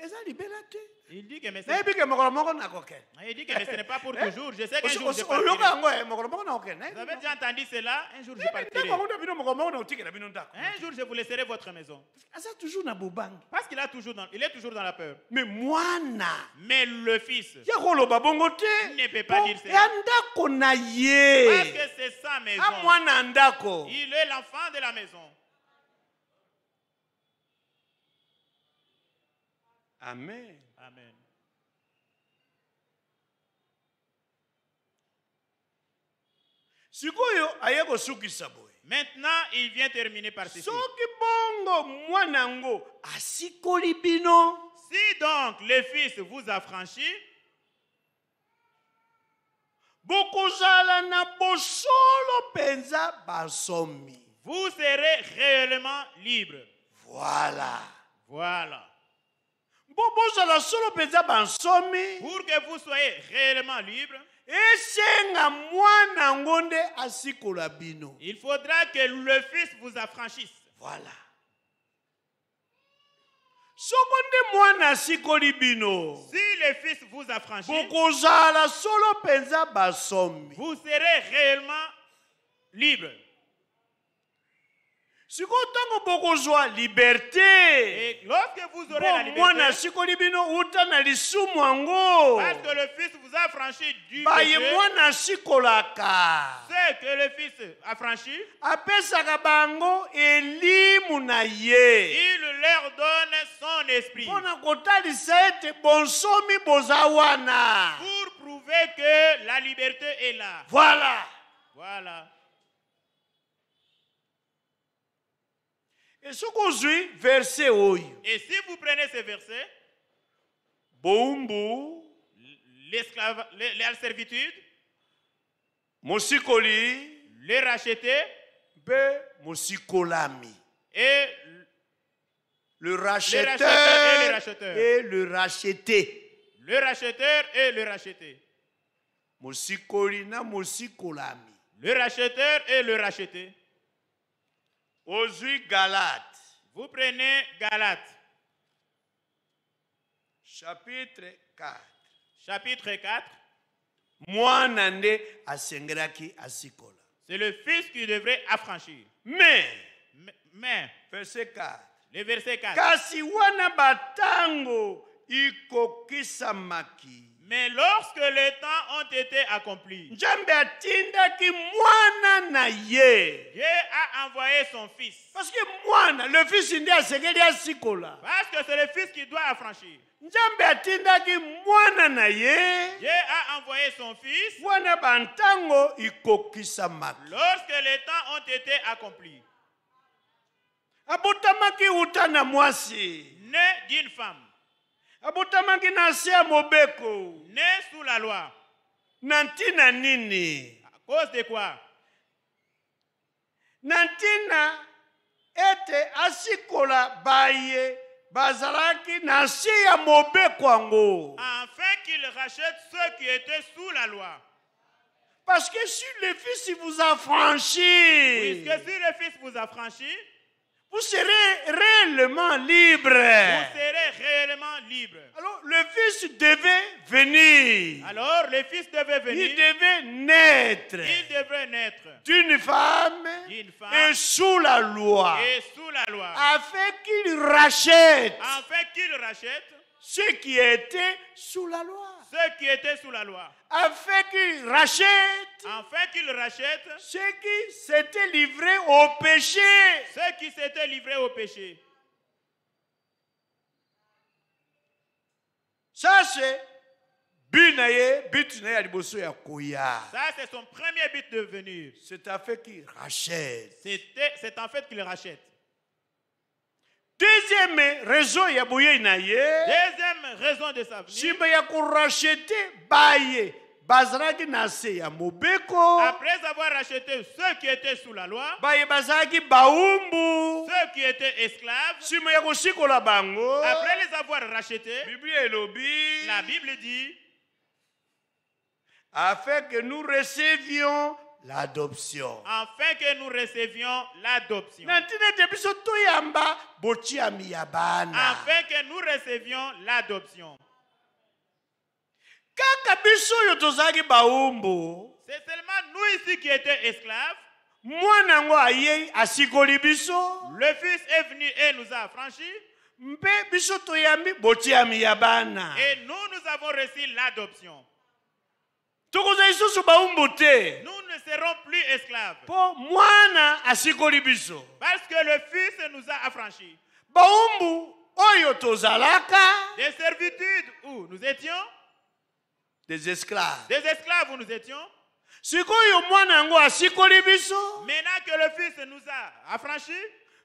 eza libela te il dit que mais c'est- nayebi ke mokolo moko nakokende il dit que mais ce n'est pas pour toujours. Je sais qu'un Osi- jour je osi- oyoka partirai. yango eh, mokolo moko nakokende Vous avez déjà entendu cela? Un jour je ndako partirai. yango nde bino mokolo moko nakotikela bino ndako Un jour je vous laisserai votre maison. aza toujours na bobangi Parce qu'il a toujours dans, il est toujours dans la peur. me mwana Mais le fils, ya koloba bongo te Il ne peut pas dire ça. ya ndako na parce que c'est sa a maison. mwana ya ndako Il est l'enfant de la maison. Amen Maintenant, il vient terminer par ceci. Si donc le fils vous a franchi, vous serez réellement libre. voilà Voilà. mpo bozala solo mpenza bansomi Pour que vous soyez réellement libre, il faudra que le fils vous affranchisse. voilà. Si le fils vous affranchit, vous serez réellement libre. Sikoyo ntango bokozwa liberté. Et lorsque vous aurez la mpo mwana liberté, asikoli bino uta na lisumu yango. parce que le fils vous a franchi du baye mwana asikolaka. Ce que le fils a franchi, apesaka bango elimu na ye. il leur donne son esprit. Mpo na kotalisa ete bonsomi boza wana. Pour prouver que la liberté est là. voilà. Voilà. E soki ozwi verse oyo Et si vous prenez ce verset, le- la servitude, mosikoli. Le racheter mpe mosikolami. Et le racheteur racheteur et le racheteur. et le racheté. Le racheteur et le racheté. mosikoli na mosikolami. Le racheteur et le racheté. Vous prenez Galates, chapitre 4 chapitre 4. mwana nde asengelaki asikola C'est le fils qui devrait affranchir. mais Mais, mais, verse 4 le verset 4. kasi wana batango ikokisamaki Mais lorsque les temps ont été accomplis, Dieu a envoyé son fils. parce que c'est le fils qui doit affranchir. nzambe atindaki mwana na ye Dieu a envoyé son fils wana bantango ikokisamaki lorsque les temps ont été accomplis. abotamaki uta na mwasi Né d'une femme, abotamaki na se ya mobeko. Né sous la loi. na ntina nini? À cause de quoi? Na ntina ete asikola baye bazalaki na se ya mobeko yango. Afin qu'il rachète ceux qui étaient sous la loi. parce que si le fils vous a franchi. Puisque si le fils vous a franchi, vous serez réellement libre. Vous serez réellement libre. alors le fils devait venir. Alors le fils devait il venir, devait naître. Il devrait naître. D'une femme femme. et sous la loi. Et sous la loi. afin qu'il rachète Afin qu'il rachète ceux qui étaient sous la loi ceux qui étaient sous la loi. afin qu'il rachète Afin qu'il rachète ceux qui s'étaient livrés au péché ceux qui s'étaient livrés au péché. ça c'est Ça, c'est son premier but de venir. c'est afin qu'il rachète C'est en fait qu'il rachète. Deuxième raison ya boyei na ye Deuxième raison de sa venue, nsima ya korachete baye bazalaki na se ya mobeko. Après avoir racheté ceux qui étaient sous la loi, baye bazalaki bawumbu ceux qui étaient esclaves, nsima ya kosikola bango. après les avoir rachetés, biblia elobi la Bible dit, afin que nous recevions l'adoption afin que nous recevions l'adoption. Afin que nous recevions l'adoption. C'est seulement nous ici qui étions esclaves. Le Fils est venu et nous a affranchis. Et nous, nous avons reçu l'adoption. Tokozala lisusu bawumbu te Nous ne serons plus esclaves. Parce que le Fils nous a affranchis. Des servitudes où nous étions, des esclaves des esclaves où nous étions? Maintenant que le Fils nous a affranchis,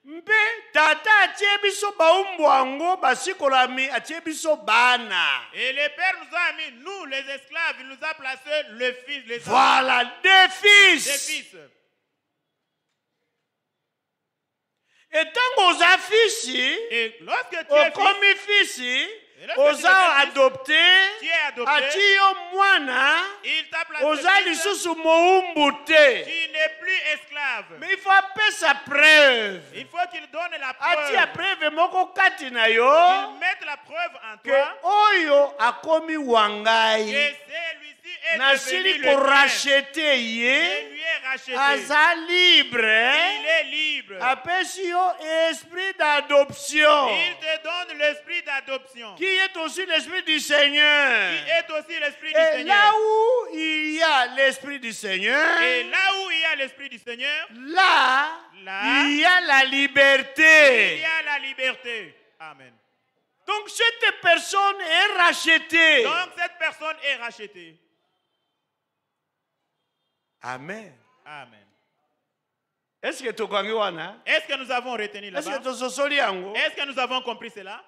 mpe tata atie biso bawumbu yango basikolami atie biso bana. Et le Père nous a mis, nous les esclaves, il nous a placé le Fils, les voilà des des fils. Fils. etango oza fisi Et lorsque tu es fils, okomi fisi Et oza adopte tu es adopté. atie yo mwana oza lisusu mowumbu te mais il faut apesa preuve. Il faut qu'il donne la atia preuve. moko kati na yo Il mette la preuve en ke toi. oyo akomi est nasili korachete ye. Aza libre. Il est libre. apesi yo esprit d'adoption Il d'adoption. qui est aussi l'esprit du Seigneur. Qui est aussi l'esprit du Et là Seigneur. où il y a l'esprit du Seigneur, Et là où il y a l'esprit du Seigneur, là, Là, il y a la il liberté. y a la liberté. Amen. Donc cette personne est rachetée. Donc cette personne est rachetée. Amen. Amen. Est-ce que? Est-ce que nous avons retenu là-bas? Est-ce que nous avons compris cela?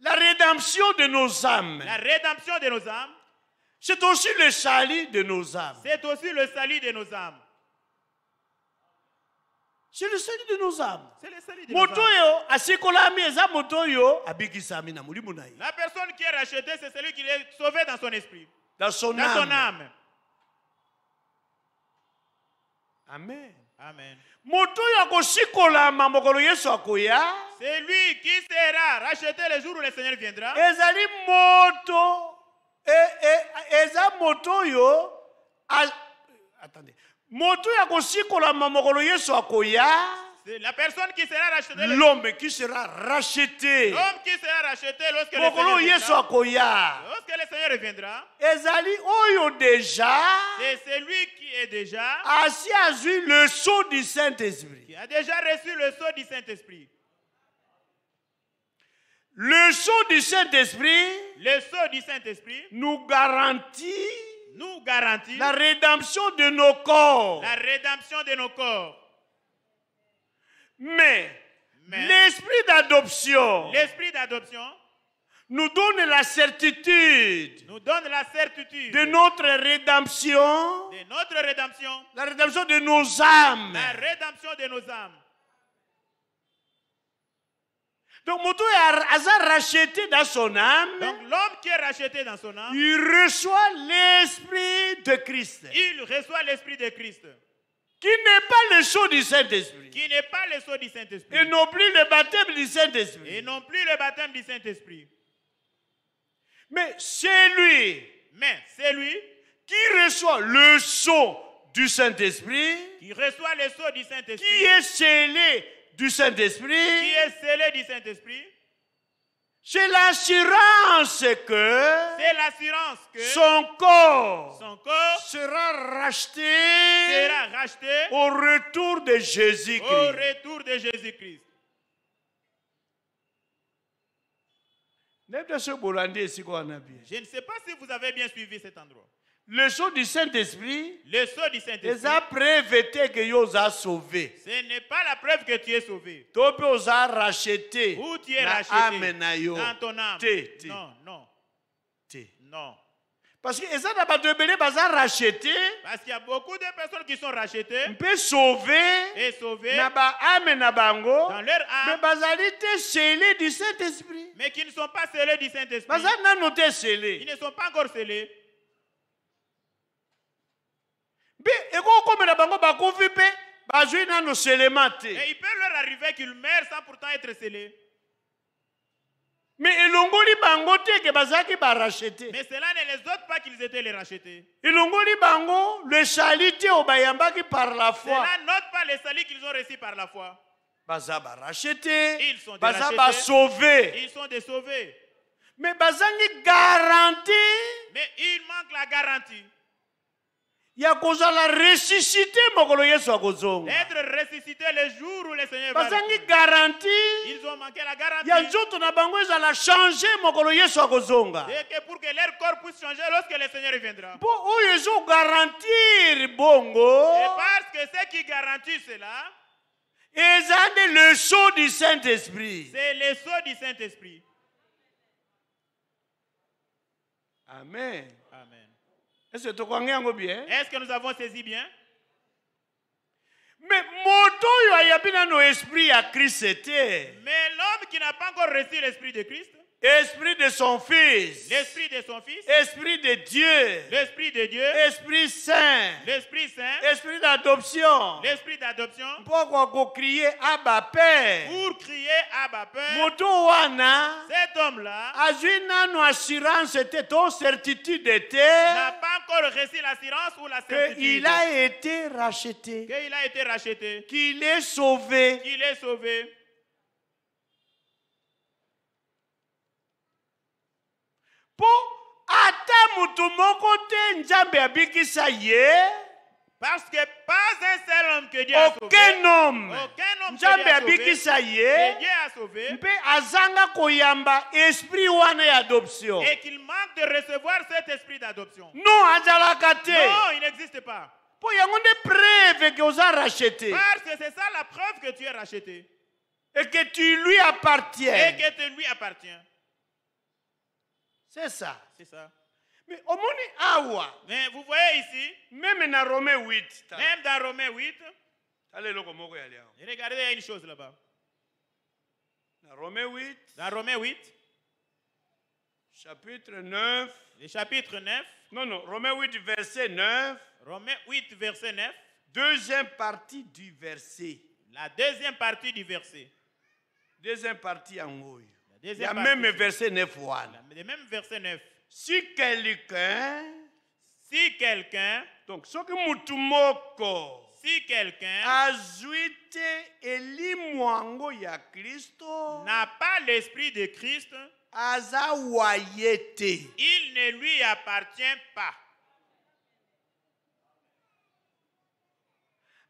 La rédemption de nos âmes, La rédemption de nos âmes, c'est aussi le salut de nos âmes. c'est aussi le salut de nos âmes. C'est le salut de nos âmes. C'est le salut de nos âmes. La personne qui est rachetée, c'est celui qui est sauvé dans son esprit, dans son dans son âme Amen. Moto oyo akosikolama mokolo yesu akoya. C'est lui qui sera racheté le jour où le Seigneur viendra. ezali moto e, e, eza moto oyo attendez. Moto oyo akosikolama mokolo yesu akoya la personne qui sera rachetée, l'homme qui sera racheté l'homme qui sera racheté lorsque le Seigneur oyo yesu viendra. akoya Lorsque le Seigneur reviendra, ezali oyo deja c'est celui qui est déjà, asi azwi le sceau du saint-esprit qui a déjà reçu le sceau du Saint-Esprit. Le sceau du Saint-Esprit Le sceau du Saint-Esprit nous garantit nous garantit la rédemption de nos corps. la rédemption de nos corps. Mais, Mais- l'esprit d'adoption L'esprit d'adoption nous donne la certitude nous donne la certitude de notre rédemption, de notre rédemption, la rédemption de nos âmes. la rédemption de nos âmes. Donc, moto est racheté dans son âme, Donc l'homme qui est racheté dans son âme, il reçoit l'esprit de Christ, il reçoit l'Esprit de Christ, qui n'est pas le sceau du Saint-Esprit, qui n'est pas le sceau du et Saint-Esprit, non plus le baptême du Saint-Esprit. et non plus le baptême du Saint-Esprit. Mais c'est lui Mais c'est lui qui reçoit le sceau du Saint-Esprit, qui reçoit le sceau du qui Saint-Esprit, est scellé du qui Saint-Esprit, est scellé du Saint-Esprit. C'est l'assurance que C'est l'assurance que son corps son corps sera racheté sera racheté au retour de Jésus-Christ. Je ne sais pas si vous avez bien suivi cet endroit. Le sceau du Saint-Esprit, Le sceau du Saint-Esprit, eza preuve te que yo oza sauvé. ce n'est pas la preuve que tu es sauvé. To mpe oza racheté Ou tu es racheté? dans ton âme. Te, te, Non, non, te. non. parce que eza na bato ebele baza rachete Parce qu'il y a beaucoup de personnes qui sont rachetées mpe sauve et sauvées na baame na bango dans leur me âme, bazali te scellé du saint-esprit mais qui ne sont pas scellés du Saint-Esprit. baza nano te Ils scellé ne sont pas encore scellés. Mpe ekokomela bango bakufi mpe bazwi nano selema te Et il peut leur arriver qu'ils meurent sans pourtant être scellés. me elongoli bango te ke bazalaki barachete Mais cela ne les ôte pas qu'ils étaient les rachetés. elongoli bango le sali te oyo bayambaki par la foi Cela n'ôte pas les saluts qu'ils ont reçus par la foi. baza barachete Ils sont des baza rachetés. basauve Ils sont des sauvés. me bazangi garanti Mais il manque la garantie ya kozala ressuscité mokolo yesu akozonga d'être ressuscités le jour où le Seigneur va. bazangi garanti Ils ont manqué la garantie. ya nzoto na bango ezala change mokolo yesu akozonga Et que pour que leur corps puisse changer lorsque le Seigneur viendra. mpo oyo ezogarantir bongo Et parce que ce qui garantit cela, eza nde le sceau du saint-esprit c'est le sceau du Saint-Esprit. amen Amen. ese tokwangi yango bien Est-ce que nous avons saisi bien? Mais l'homme qui n'a pas encore reçu l'Esprit de Christ, esprit de son fils. l'Esprit de son Fils, esprit de dieu. l'Esprit de Dieu, esprit saint. l'Esprit Saint, esprit d'adoption. l'Esprit d'adoption, mpoko kokrie aba père. Pour crier Abba Père, moto wana. Cet homme-là azwi nano assurance te to certitude n'a te pas encore reçu l'assurance ou la certitude. qu'il a été racheté. Qu'il a été racheté, qu'il est sauvé. Qu'il est sauvé. Mpo ata moto moko te nzambe abikisa ye? Parce que pas un seul homme que Dieu a sauvé, aucun homme. Aucun homme que nzambe Dieu a sauvé, abikisa que ye Dieu a sauvé, mpe azanga koyamba esprit wana ya adoption. Et qu'il manque de recevoir cet esprit d'adoption. non azalaka te. Non, il n'existe pas. mpo yango nde preuve ke oza rachete Parce que c'est ça la preuve que tu es racheté. Et que tu lui et appartiens que tu lui appartiens. C'est ça. C'est ça. mais omoni awa. Mais vous voyez ici, meme na rome 8 tala. même dans Romains 8, tala eloko moko yali awa regardez, il y a une chose là-bas. na rome 8 Dans Romains 8, chapitre 9 le chapitre 9, non non rome 8 verset 9 Romains 8, verset 9, deuxième partie du verset. La deuxième partie du verset. deuxième partie yango oyo Deuxième ya partie, même verset 9 wana Le même verset 9. si quelqu'un Si quelqu'un, donc soki mutu moko si quelqu'un azwi te elimu yango ya kristo n'a pas l'esprit de Christ, aza waye te il ne lui appartient pas.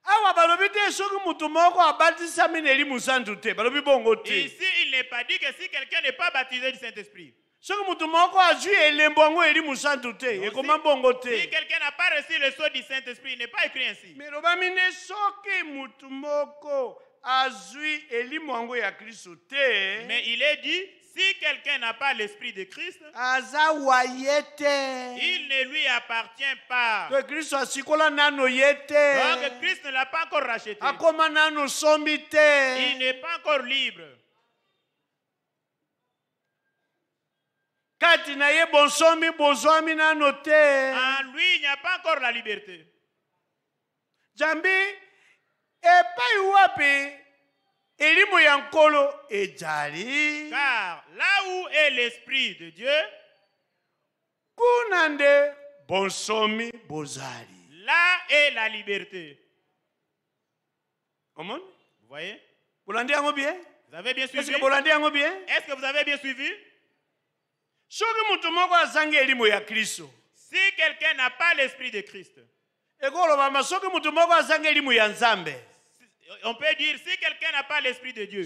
Awa balobi te soki mutu moko abatisami na elimu santu te balobi bongo te. Ici, il n'est pas dit que si quelqu'un n'est pas baptisé du Saint-Esprit, soki mutu moko azwi elembo yango elimu santu te ekoma bongo si quelqu'un n'a pas reçu le sceau du Saint-Esprit, il n'est pas écrit ainsi. me elobami nde soki mutu moko azwi elimu yango ya kristo te Mais il est dit, si quelqu'un n'a pas l'esprit de Christ, il ne lui appartient pas. Donc Christ ne l'a pas encore racheté. Il n'est pas encore libre. En lui, il n'y a pas encore la liberté. jambi epai wapi? Elimu ya nkolo ejali. Car là où est l'esprit de Dieu, kuna nde bonsomi bozali. là est la liberté. omoni Vous voyez? Bolandi yango bien? Vous avez bien suivi? eske bolandi yango bien? Est-ce que vous avez bien suivi? Soki mutu moko azangi elimu ya kristo Si quelqu'un n'a pas l'esprit de Christ, ekolobama soki mutu moko azangi elimu ya nzambe on peut dire si quelqu'un n'a pas l'esprit de Dieu,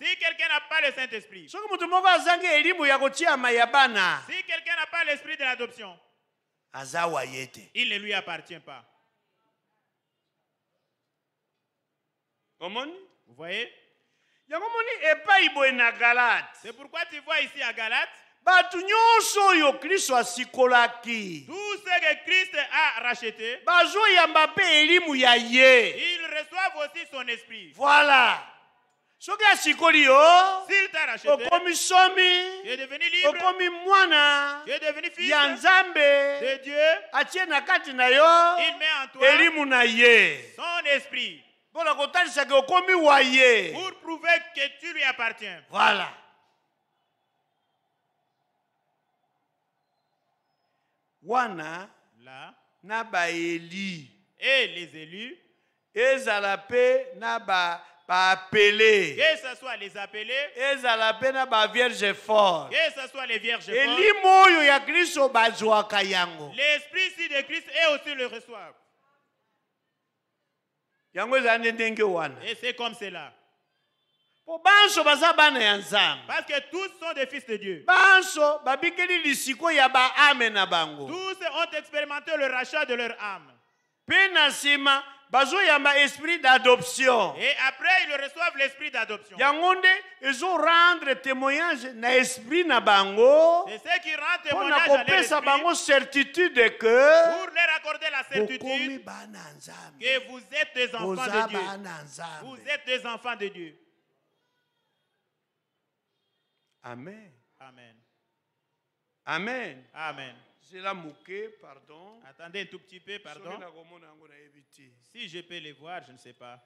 si quelqu'un n'a pas le Saint-Esprit, si quelqu'un n'a pas l'esprit de l'adoption, il ne lui appartient pas. Vous voyez? Galate C'est pourquoi tu vois ici à Galates, bato nyonso oyo kristo asikolaki. Tout ce que Christ a racheté, bazoyamba mpe elimu ya ye. ils reçoivent aussi son esprit. voilà. Soki asikoli yo okomi somi tu es devenu libre, okomi mwana ya nzambe de Dieu, atie na kati na yo il met en toi elimu na ye. son esprit. Mpona kotalisaka okomi wa ye. Pour prouver que tu lui appartiens. voilà wana Là, na baeli et les élus, ezala mpe na ba- baapele que ce soit les appelés, ezala mpe na bavierge fort. Que ce soit les vierges folles, elimu oyo ya kristo bazwaka yango. L'esprit si de Christ et aussi le reçoivent. yango ezala nde ndenge wana. Et c'est comme cela. mpo banso baza bana ya nzambe Parce que tous sont des fils de Dieu. Tous ont expérimenté le rachat de leur âme. bazoyamba esprit d'adoption Et après, ils reçoivent l'esprit d'adoption. yango nde ezorendre témoignage na esprit na bango C'est ce qui rend mpo na témoignage à leur kopesa bango certitude bokomi bana nzambe que vous êtes des enfants boza de Dieu. bana ya nzambe Vous êtes des enfants de Dieu. Amen Amen. amen Amen. pardon Attendez un tout petit peu, pardon. Si je peux les voir, je ne sais pas.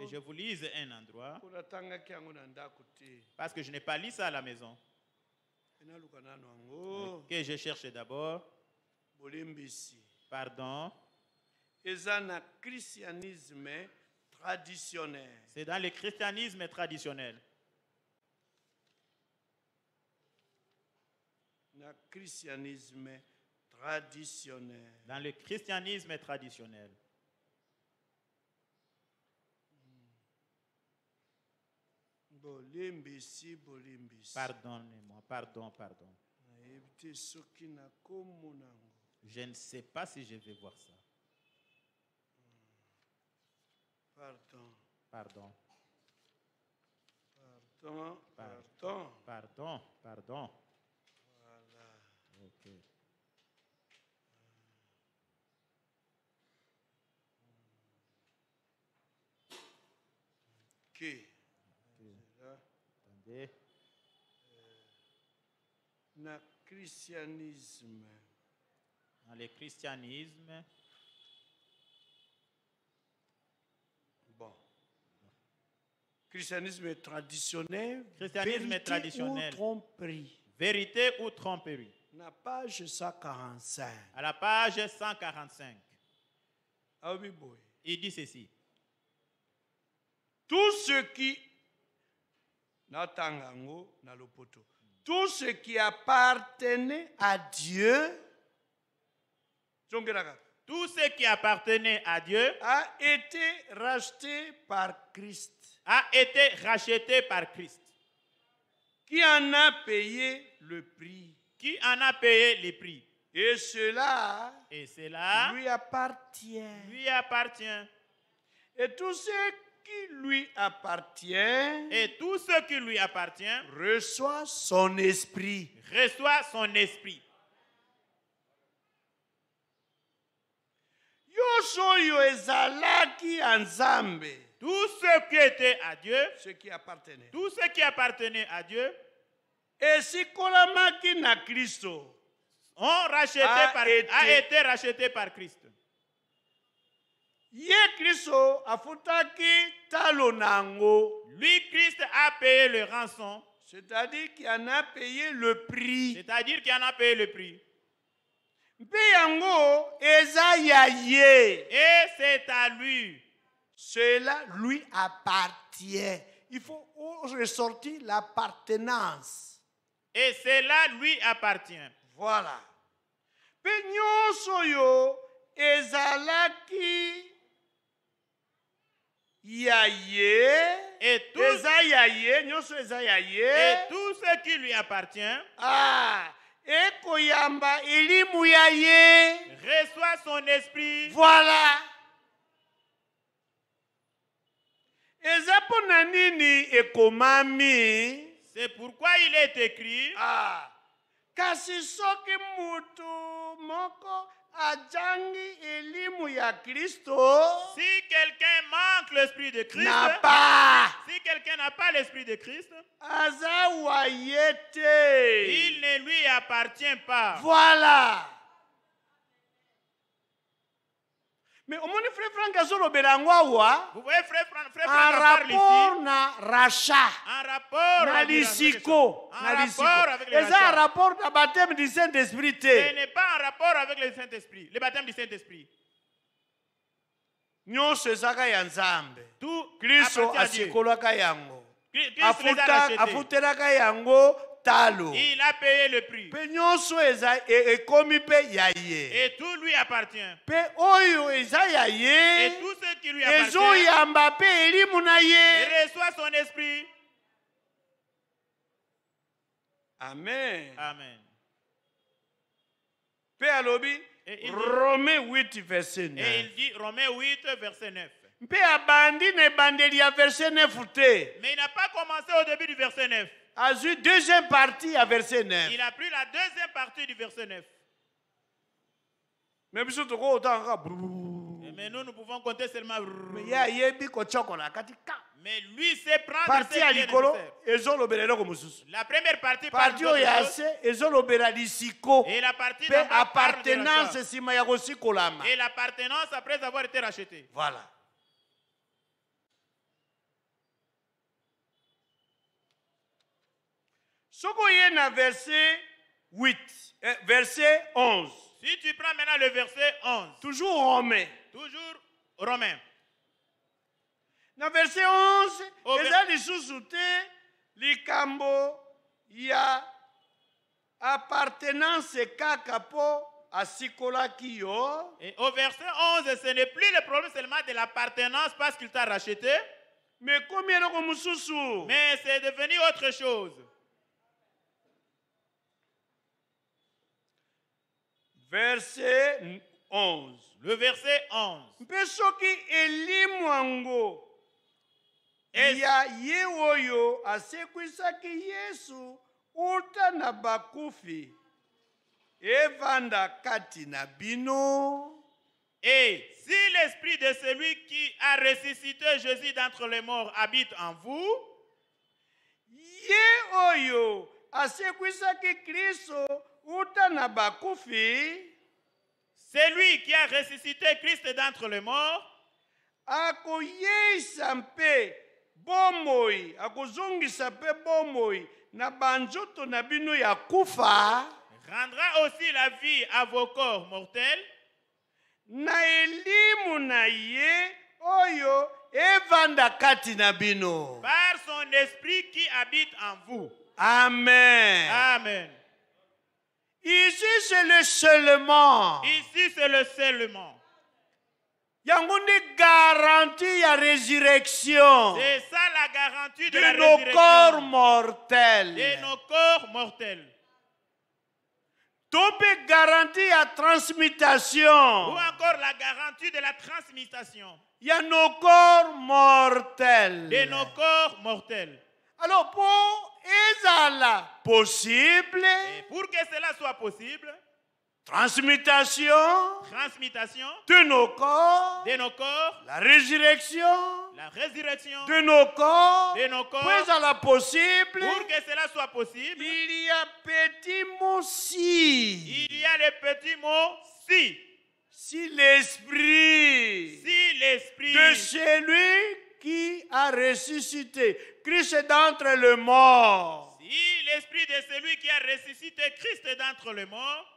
Que je vous lise un endroit. Parce que je n'ai pas lu ça à la maison. Que je cherche d'abord. Pardon. C'est dans le christianisme traditionnel. Christianisme traditionnel Dans le christianisme traditionnel. Pardonnez-moi, pardon, pardon. Je ne sais pas si je vais voir ça. pardon Pardon, pardon pardon pardon, pardon. Ke Attendez. na christianisme. Dans le christianisme, bon. Christianisme traditionnel. Christianisme vérité traditionnel. ou tromperie? Vérité ou tromperie. Na page 145 À la page 145, aobi boye il dit ceci. tout ce qui tout ce qui appartenait à dieu Tout ce qui appartenait à Dieu a été racheté par christ. a été racheté par Christ, qui en a payé le prix? Qui en a payé les prix? et cela Et cela lui appartient lui appartient. et tout ce qui lui appartient Et tout ce qui lui appartient reçoit son esprit reçoit son esprit. Tout ce qui était à Dieu, ce qui appartenait tout ce qui appartenait à Dieu, esikolamaki na kristo ont racheté A par, été- a été racheté par Christ. ye kristo afutaki talo na Lui, Christ a payé le rançon, c'est-à-dire qu'il en a payé le prix c'est-à-dire qu'il en a payé le prix. Et c'est à lui. cela lui appartient il faut ressortir l'appartenance Et cela lui appartient. voilà. Mpe nyonso oyo ezalaki ya ye Et tout, eza ya ye nyonso eza ya et tout ce qui lui appartient. Ah, ekoyamba elimu ya ye reçoit son esprit. voilà. Eza mpo na nini ekomami? C'est pourquoi il est écrit, ah. kasi soki mutu moko ajangi elimu ya kristo si quelqu'un manque l'esprit de Christ, na pas si quelqu'un n'a pas l'esprit de Christ, aza wa ye te il ne lui appartient pas. voilà mais omoni frère frank azolobela yango awa en rapport na rachat. Na lisiko na rapport lisiko eza en rapport na bateme du saint esprit te n'est pas en rapport avec le Saint-Esprit, le baptême du Saint-Esprit. nyonso ezaka ya nzambe. Kristo asikolaka yango. Afutelaka yango talo Il a payé le prix. mpe nyonso eza e- ekomi mpe ya ye Et tout lui appartient. mpe oyo eza ya Et tout ce qui lui appartient, ezoyamba mpe elimu na il ye reçoit son esprit. amen Amen. mpe alobi Et rome 8 verset Et 9 il dit, Romains 8, verset 9. mpe abandi na ebandeli ya verset 9 te Mais il n'a pas commencé au début du verset 9. Deuxième partie ya verset 9 Il a pris la deuxième partie du verset 9. me biso tokootangaka Mais nous, nous pouvons compter seulement. Mais lui sait prendre ce parti ya qui est likolo nécessaire. ezolobela eloko mosusu La première partie parle parti d'autre oyo ya chose, se ezolobela lisiko et la partie appartenance ya kosikolama Et l'appartenance après avoir été racheté. voilà soki oye na verset 8 eh, verset 11 Si tu prends maintenant le verset 11, toujours romain. Toujours Romain. na verset 11 Au eza lisusu te likambo ya appartenance kaka mpo asikolaki yo Et au verset 11, ce n'est plus le problème seulement de l'appartenance parce qu'il t'a racheté, komi eloko mosusu mais c'est devenu autre chose. Verset 11 Le verset 11. mpe soki elimu yango ya ye oyo asekwisaki yesu uta na bakufi. Evanda kati na bino. Et si l'esprit de celui qui a ressuscité Jésus d'entre les morts habite en vous, ye oyo asekwisaki kristo celui qui a ressuscité Christ d'entre les morts, akoyeisa mpe bomoi akozongisa mpe bomoi. Na banzoto na bino ya kufa rendra aussi la vie à vos corps mortels. na elimu na ye oyo evanda kati na bino. Par son esprit qui habite en vous. amen. Amen. Ici c'est le seulement Ici, c'est le seulement. yango nde garanti ya résurrection C'est ça la garantie de, de la nos corps résurrection mortels de nos corps mortels. to mpe garanti ya Ou transmutation encore la garantie de la transmutation ya nos corps mortels de nos corps mortels. Alors mpo ezala possible. Et pour que cela soit possible, transmutation. transmutation de nos corps. de nos corps, la résurrection. la résurrection de nos corps. de nos corps, ezala possible. Pour que cela soit possible, il y a petit mot si. il y a le petit mot si. si l'esprit Si l'esprit de celui qui a ressuscité. Christ d'entre les morts. Si l'esprit de celui qui a ressuscité Christ d'entre les morts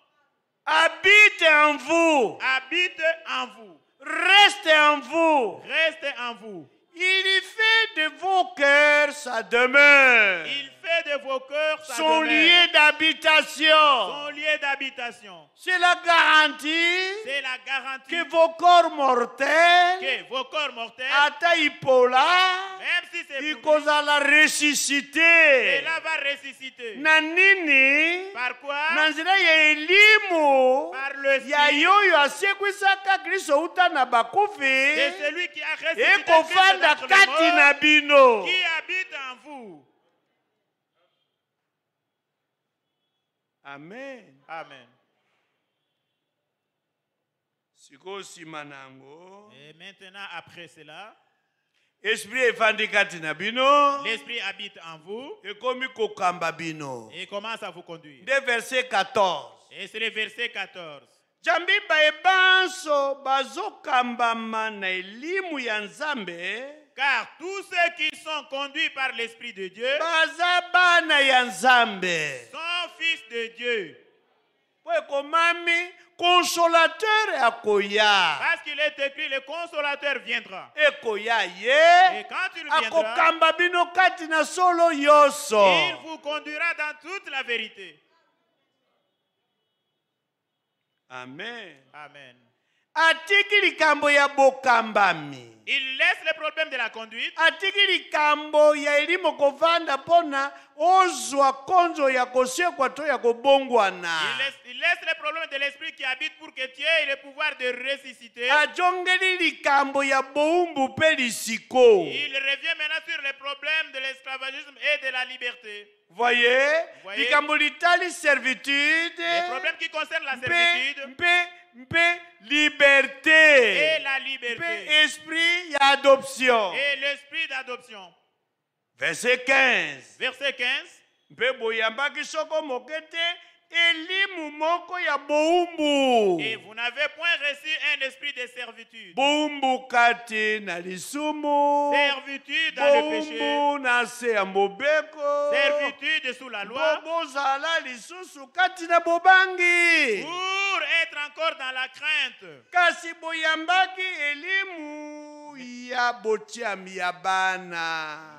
habite en vous, habite en vous, reste en vous, reste en vous. Il fait de vos cœurs sa demeure, Il fait de vos cœurs sa son demeure, lieu d'habitation. son lieu d'habitation. C'est la garantie C'est la garantie que vos corps mortels, que vos corps mortels, ata ipola, même si c'est pour ikozala ressuscité. cela va ressusciter. na nini Par quoi? na nzela ya elimu Par le ya signe yoyo asekwisaka kristo uta na bakufi celui qui a ressuscité Christ d'entre les morts, qui habite en vous? amen. Amen. Et maintenant, après cela, l'Esprit habite en vous. Et commence à vous conduire. verset 14 Et c'est le verset 14. jambi bayebanso bazokambama na elimu ya nzambe Car tous ceux qui sont conduits par l'Esprit de Dieu sont fils de Dieu. consolateur akoya Parce qu'il est écrit, le consolateur viendra. ekoya Et quand il viendra, akokamba bino kati na solo nyonso il vous conduira dans toute la vérité. amen Amen. Atiki likambo ya bokambami Il laisse le problème de la conduite. atiki likambo ya elimo kovanda mpona ozwa konzo ya kosekwa to ya Il laisse, il laisse le problème de l'esprit qui habite pour que tu aies le pouvoir de ressusciter. ajongeli likambo ya bowumbu mpe lisiko Il revient maintenant sur les problèmes de l'esclavagisme et de la liberté. Voye Voyez? likambo litali servitude Les problèmes qui concernent la servitude mpe liberté et la liberté. esprit ya adoption Et l'esprit d'adoption. verset 15 Verset 15. mpe boyambaki soko moke te Et vous n'avez point reçu un esprit de servitude. Servitude dans le péché. Servitude sous la loi. Pour être encore dans la crainte.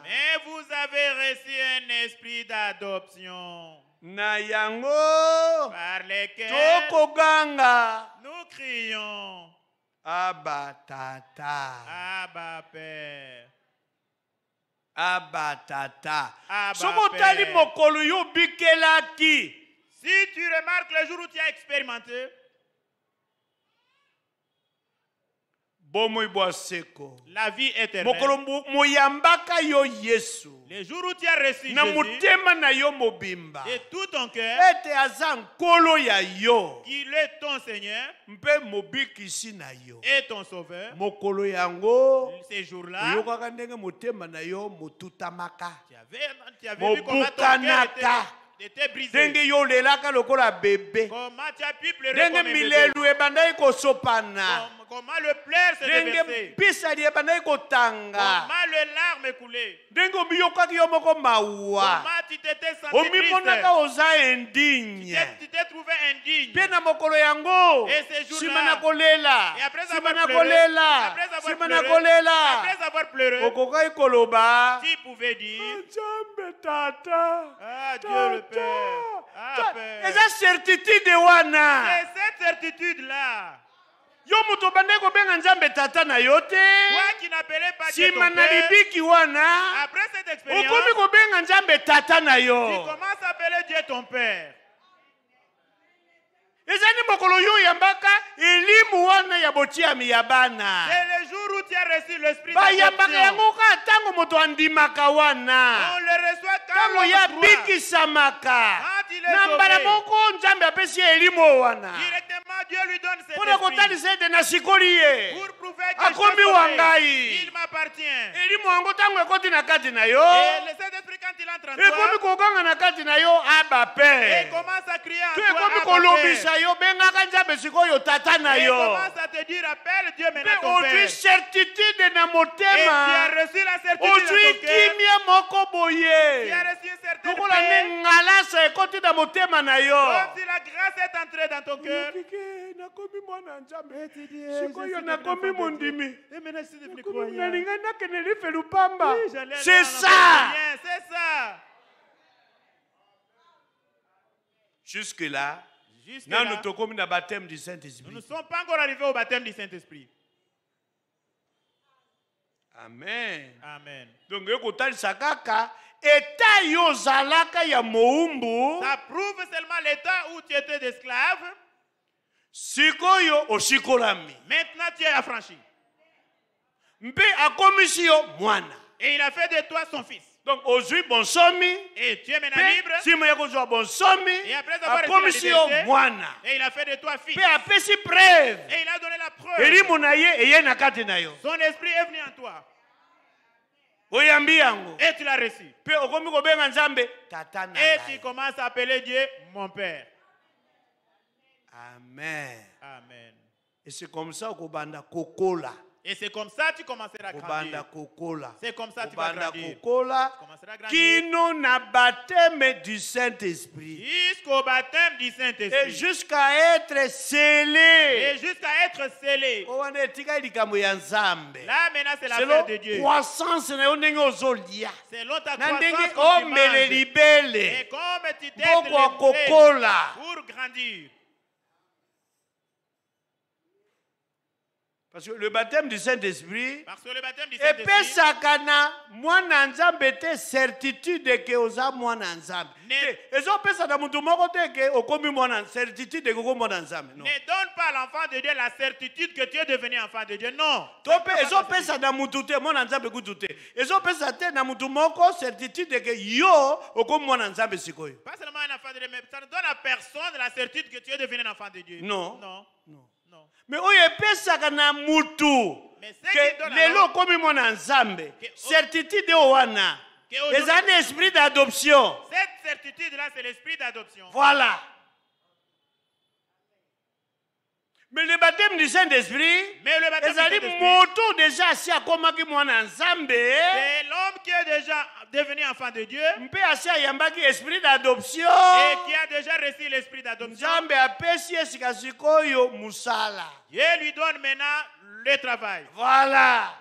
Mais vous avez reçu un esprit d'adoption na yango par lequel tokoganga. nous crions aba tata. Abba Père. aba tata. Abba soki otali mokolo yo obikelaki. Si tu remarques le jour où tu as expérimenté bomoi bwa seko. La vie éternelle, mokolo mo- moyambaka yo yesu. Le jour où tu as reçu na motema na yo mobimba. de tout ton cœur, ete aza nkolo ya yo. qu'il est ton Seigneur mpe mobikisi na yo. et ton Sauveur, mokolo yango ces jours-là, oyokaka ndenge motema na yo motutamaka. Mobukanaka. ndenge yo olelaka lokola bebe ndenge milelu ebandaki kosopana Comment le pleurs s'est ndenge déversé? mpisali ebandaki kotanga Comment le larme coulé. ndenge omiyokaki yo moko mawa Comment tu t'étais senti omimonaka triste? oza Tu indigne Tu t'es trouvé indigne. mpe na mokolo yango Et ces jours-là, nsima na kolela Et après avoir na pleuré, kolela après avoir nsima na pleuré, kolela après avoir pleuré, okokaki koloba tu pouvais dire nzambe tata Ah, Dieu le Père. Ah, Père. eza certitude wana Et cette certitude-là, yo moto obandai kobenga nzambe tata na yo te. Nsima na libiki wana okomi kobenga nzambe tata na yo. eza nde mokolo yo oyambaka elimu wana ya botiami ya bana tu as reçu l'esprit bayambaka yango kaka ntango moto andimaka wana. Ntango ye abikisamaka na mbala moko nzambe apesi ye elimo wana. mpona kotalisa ete nasikoli ye. Akomi wa ngai elimo yango ntango ekoti na kati na yo. Ekomi koganga na kati na yo abape to ekomi kolobisa yo bengaka nzambe sikoyo tata na yo. aujourd'hui certi certitude na motema reçu la certitude ozwi kimia moko boye. Lokola nde ngalasa ekoti na motema yo nakomi mwana nzambe sikoyo nakomi mondimi. nalingai nakende life lupamba. C'est ça. Bien, C'est ça. jusque là Jusque nano là, tokomi na baptême du nous ne sommes pas encore arrivés au baptême du Saint-Esprit. Amen Amen. donc ekotalisa kaka eta yo ozalaka ya mowumbu Ça prouve seulement l'état où tu étais d'esclave. sikoyo osikolami Maintenant, tu es affranchi. mpe akomisi yo mwana Et il a fait de toi son fils. donc ozwi bonsomi Et tu es maintenant libre. nsima ya kozwa bonsomi Et après avoir reçu akomisi yo mwana Et il a fait de toi fils. mpe apesi preuve Et il a donné la preuve. elimo na ye eye na kati na yo Son esprit est venu en toi. Oyambi yango Et tu l'as reçu. mpe okomi kobenga nzambe tata na Et ngai. tu commences à appeler Dieu mon Père. amen Amen. et c'est comme ça okobanda kokola Et c'est comme ça que tu commenceras à grandir. C'est comme ça que tu vas grandir. kokola Tu commenceras à grandir kino na baptême du saint-esprit jusqu'au baptême du et Saint-Esprit. jusqu'à être Et scellé jusqu'à être scellé. o wana etikali likambo ya nzambe Là, maintenant, c'est l'affaire de Dieu. croissance na ndenge ozolia Selon ta na croissance, ndenge omele libele Et comme tu akokola pour grandir. Parce que le baptême du saint-esprit Parce que le baptême du Saint-Esprit epesaka na mwana nzambe te certitude ke oza mwana nzambe ezopesa na motu moko te ke okomi mwana certitude ke okomi mwana nzambe ne donne pas à l'enfant de Dieu la certitude que tu es devenu enfant de Dieu. Non. to mpe ezopesa na mutu te mwana nzambe kutu te ezopesa te na mutu moko certitude ke yo okomi mwana nzambe sikoyo Pas seulement un enfant de Dieu, mais ça ne donne à personne la certitude que tu es devenu un enfant de Dieu. Non. Non. Non. Non. me oyo epesaka na mutu Mais ke lelo alors- okomi mwana nzambe certitude oyo wana Que aujourd'hui- eza na esprit d'adoption Cette certitude-là, c'est l'esprit d'adoption. Voilà. Mais le baptême du Saint-Esprit, ezali moto déjà asi akomaki mwana nzambe c'est l'homme qui est déjà devenu enfant de Dieu mpe asi ayambaki esprit d'adoption et qui a déjà reçu l'esprit d'adoption. nzambe apesi ye sika sikoyo mosala Dieu lui donne maintenant le travail. voilà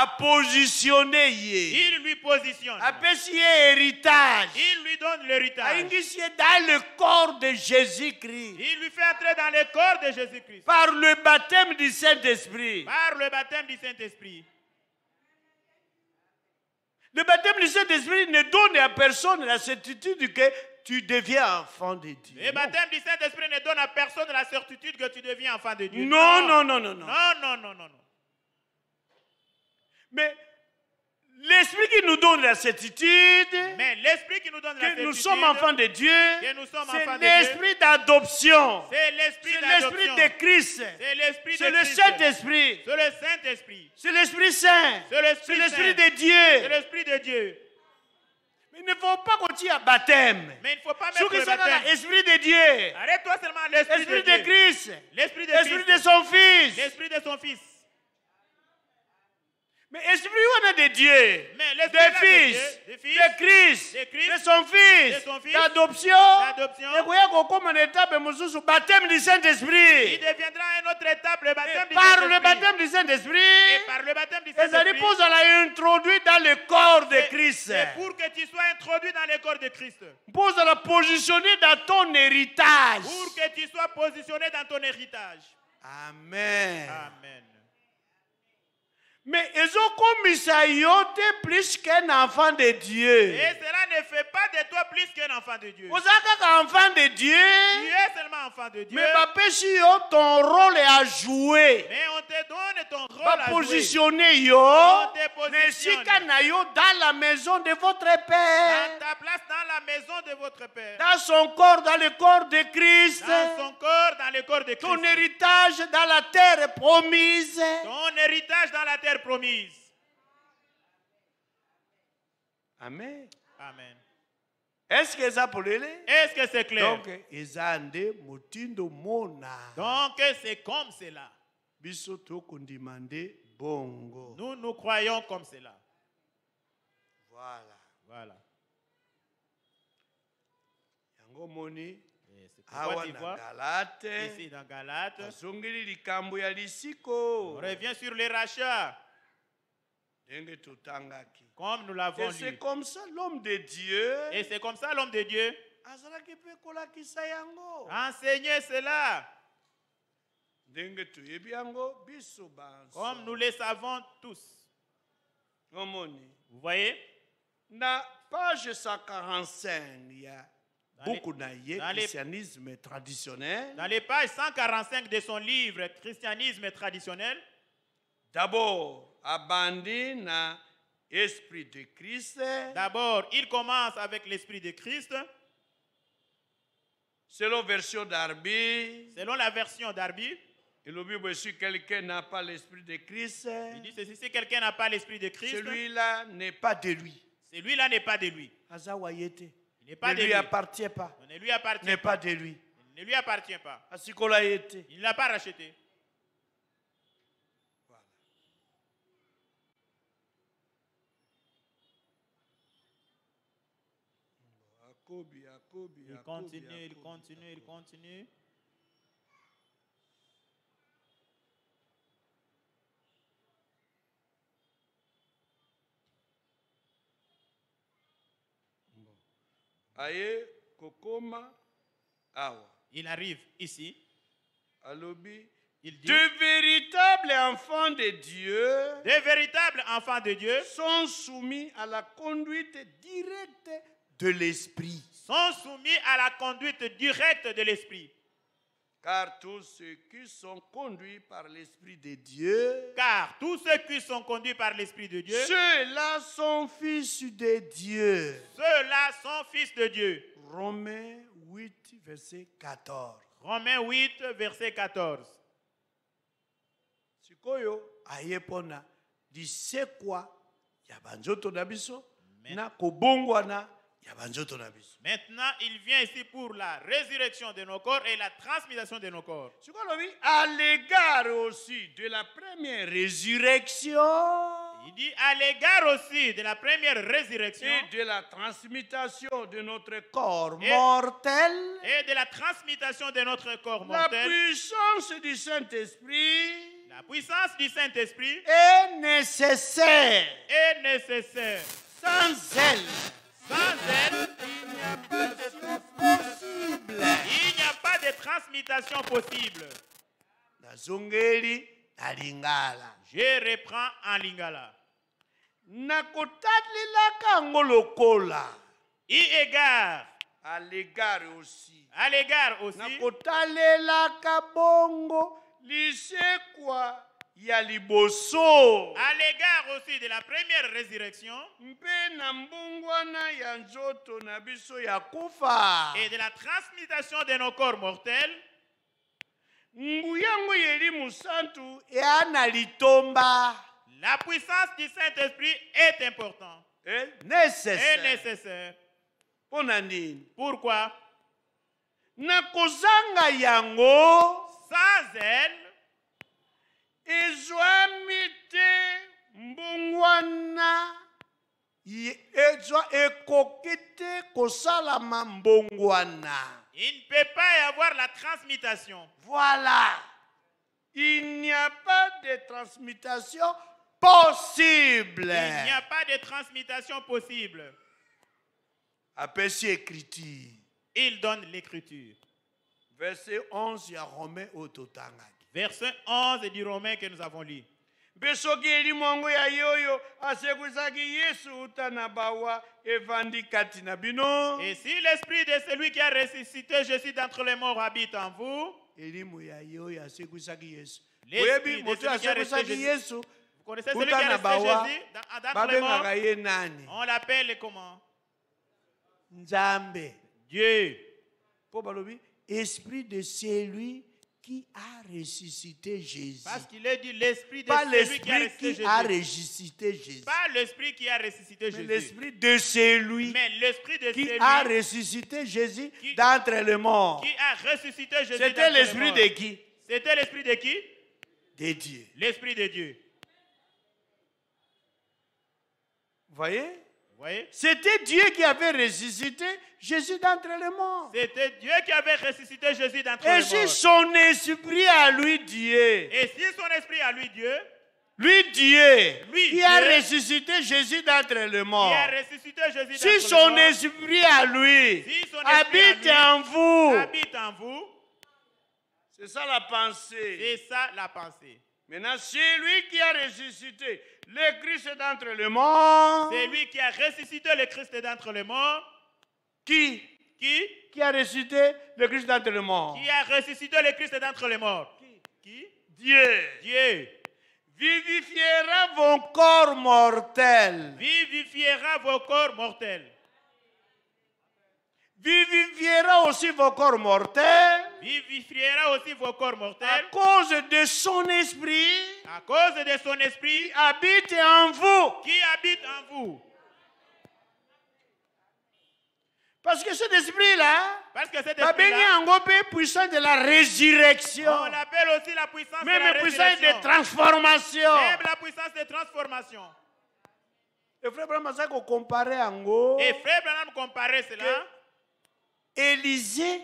apositionne ye Il lui positionne. héritage Il lui donne l'héritage. dans le corps de jésus-christ Il lui fait entrer dans le corps de Jésus-Christ par le baptême du Saint-Esprit. par le baptême du Saint-Esprit. Le baptême du Saint-Esprit ne donne à personne la certitude que tu deviens enfant de Dieu. Le baptême du Saint-Esprit ne donne à personne la certitude que tu deviens enfant de Dieu. Non, non, non, non, non. Non, non, non, non, non. Mais l'Esprit qui nous donne la certitude Mais l'esprit qui nous donne la que nous sommes enfants de Dieu, c'est l'Esprit d'adoption. c'est l'esprit C'est de Christ. C'est C'est le. Saint-Esprit. C'est le Saint-Esprit. C'est l'Esprit Saint. C'est l'Esprit C'est de C'est Dieu. l'esprit de Dieu. Mais il ne faut pas tire à baptême. Mais il ne faut pas mettre le baptême. l'Esprit de Dieu. Arrête-toi seulement l'esprit de de Dieu. Christ. L'esprit de son Fils. L'esprit de son Fils. Mais esprit on a de Dieu, Mais l'esprit de là de fils, Dieu, de fils, de Christ, de Christ, de son fils, fils, d'adoption, mosusu baptême du Il Saint-Esprit. deviendra une autre étape, le baptême Et du Par le Saint-Esprit. baptême du Et Saint-Esprit, par le baptême du Saint-Esprit, mpo ozala introduit dans le corps de Christ. c'est pour que tu sois introduit dans le corps de Christ. Mpo ozala positionné dans ton héritage. Pour que tu sois positionné dans ton héritage. Amen. Amen. Mais ezokomisa yo te plus qu'un enfant de Dieu. Et cela ne fait pas de toi plus qu'un enfant de Dieu. oza kaka enfant de Tu Dieu. es seulement enfant de Dieu. Mais bapesi yo ton rôle à jouer. Mais on te donne ton rôle à jouer. bapositionne yo te positionne. na yo dans la maison de votre Dans père ta place dans la maison de votre Père. dans son corps dans le corps de Christ Dans son corps, dans le corps de Christ. ton héritage dans la terre promise Ton héritage dans la terre promise. amen Amen. est-ce que eza polele Est-ce que c'est clair? donc eza nde motindo mona Donc c'est comme cela. biso tokondima nde bongo Nous nous croyons comme cela. voilà Voilà. yango moni pourquoi awa na galate ici dans Galate, bazongeli likambo ya lisiko on revient sur les rachats, comme nous l'avons Et c'est lu. comme ça l'homme de Dieu Et c'est comme ça l'homme de Dieu. a enseigné cela, comme nous le savons tous. Vous voyez? Na page 145 ya Dans les- buku na ye dans les- christianisme traditionnel. Dans les pages 145 de son livre Christianisme traditionnel, d'abord abandi na esprit de Christ D'abord, il commence avec l'esprit de Christ. selon version d'Arbi. Selon la version d'Arbi, Et le Bible si quelqu'un n'a pas l'esprit de Christ, il dit ceci si quelqu'un n'a pas l'esprit de Christ, celui-là n'est pas de lui. celui-là n'est pas de lui. Azawayete. Il n'est pas Ne de lui lui. appartient pas. Il ne lui appartient N'est pas. pas de lui. Il ne lui appartient pas. Il ne l'a pas racheté. Il Akobi, continue, il Akobi. continue, il continue. Aye kokoma awa. Il arrive ici. Alobi. Il dit De véritables enfants de Dieu Des véritables enfants de Dieu sont soumis à la conduite directe de l'esprit. sont soumis à la conduite directe de l'esprit. Car tous ceux qui sont conduits par l'esprit de Dieu, Car tous ceux qui sont conduits par l'esprit de Dieu, ceux-là sont fils de Dieu. ceux-là sont fils de Dieu. Romains 8, verset 14. Romains 8, verset 14. sikoyo aye mpona lisekwa ya banzoto na biso na kobongwana Maintenant, il vient ici pour la résurrection de nos corps et la transmutation de nos corps. à l'égard aussi de la première résurrection Il dit à l'égard aussi de la première résurrection et de la transmutation de notre corps Et- mortel et de la transmutation de notre corps la mortel. puissance du Saint-Esprit La puissance du Saint-Esprit est nécessaire est nécessaire. sans elle Sans elle, il n'y a pas de possible il n'y a pas de transmutation possible. nazongeli na lingala Je reprends en lingala. nakotalelaka yango lokola Y égard, à l'égard aussi. À l'égard aussi, nakotalelaka bongo. Lisekwa ya liboso. À l'égard aussi de la première résurrection mpe na mbongwana ya nzoto na biso ya kufa. et de la transmutation de nos corps mortels, nguya yango yeli mosantu eya na litomba. la puissance du Saint-Esprit est importante. Eh, et nécessaire. Nécessaire. mpo na nini? Pourquoi? Na kozanga yango Sans elle, mbongwana ye- ezwa ekoki te kosalama mbongwana il ne peut pas y avoir la transmutation. voilà il n'y a pas de transmutation possible Il n'y a pas de transmutation possible. apesi écriture Il donne l'écriture. verset 11 ya romain oyo totangaki Verset 11 du Romain que nous avons lu. mpe soki elimo yango ya ye oyo asekwisaki yesu uta na bawa evandi kati na bino Et si l'esprit de celui qui a ressuscité Jésus d'entre les morts habite en vous, elimu ya ye oyo asekwisaki yesu L'esprit oyebi de moto celui qui a resté asekwisaki Jésus. yesu vous connaissez celui qui uta a na resté bawa Jésus dans- d'entre les morts, babengaka ye nani? On l'appelle comment? Nzambe Dieu. mpo balobi esprit de celui qui a ressuscité jésus Parce qu'il est dit l'esprit de pas celui qui a ressuscité qui a Jésus. ressuscité jésus Pas l'esprit qui a ressuscité mais Jésus. l'esprit de celui Mais l'esprit de qui celui a ressuscité jésus d'entre les morts qui a ressuscité Jésus. c'était l'esprit de qui? C'était l'esprit de qui? De dieu L'esprit de Dieu. Vous voyez? Vous voyez? C'était Dieu qui avait ressuscité Jésus d'entre les morts. C'était Dieu qui avait ressuscité Jésus d'entre Et les si morts. son esprit à lui Dieu, Et si son esprit à lui Dieu, lui Dieu, Lui, qui a ressuscité Jésus d'entre les qui morts, a ressuscité Jésus d'entre si son esprit à lui Si esprit habite à en vous, habite en vous, c'est ça la pensée. c'est ça la pensée. Maintenant, c'est lui qui a ressuscité le Christ d'entre les morts. C'est lui qui a ressuscité le Christ d'entre les morts. Qui? Qui? Qui a ressuscité le Christ d'entre les morts? Qui a ressuscité le Christ d'entre les morts? Qui? Dieu. Dieu. vivifiera vos corps mortels. vivifiera vos corps mortels. Vivifiera aussi vos corps mortels Vivifiera aussi vos corps à mortels cause de son esprit à cause de son esprit qui habite en vous. qui habite en vous. Parce que cet esprit-là, Parce que cet yango mpe puissance de la résurrection, on l'appelle aussi la puissance de la même puissance résurrection. de transformation. Même la puissance de transformation. Et frère Branham aza kocompare yango Et frère Branham comparait cela Élisée,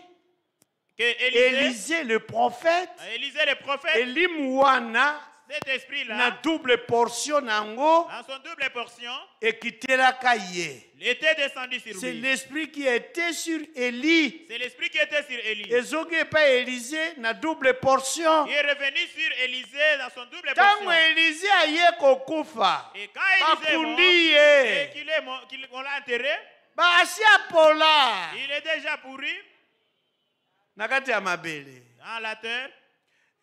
que Élisée, Élisée le prophète, Élisée le prophète, elimu cet na esprit-là, double portion nango dans son double portion, ekitelaka ye. était descendu sur C'est lui. l'esprit qui était sur Élie. C'est l'esprit qui était sur Élie. ezoki epai Élisée na double portion. Il est revenu sur Élisée dans son double ntango portion. Élisée aye kokufa Et quand Élisée est mort, bakundi et ye qu'il est qu'il- qu'on l'a enterré, basi apola il est déjà pourri na kati ya mabele dans la terre.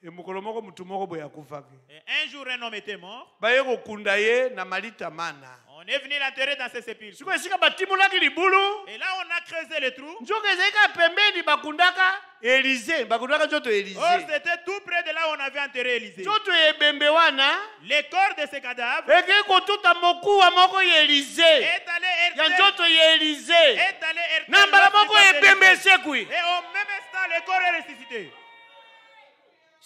E mokolo moko mutu moko boye akufaki Et un jour, un homme était mort. baye kokunda ye na malita mana On est venu l'enterrer dans ses sépulcres. sikoyo esika batimolaki libulu Et là, on a creusé le trou. nzoka ezali kaka pembeni bakundaka elize bakundaka nzoto Oh, c'était tout près de là où on avait enterré Élisée. nzoto ebembe wana Les corps de ces cadavres ekei kotuta mokuwa moko ya nzoto na mbala l'autre moko ebembe esekwi Et au même instant, le corps est ressuscité.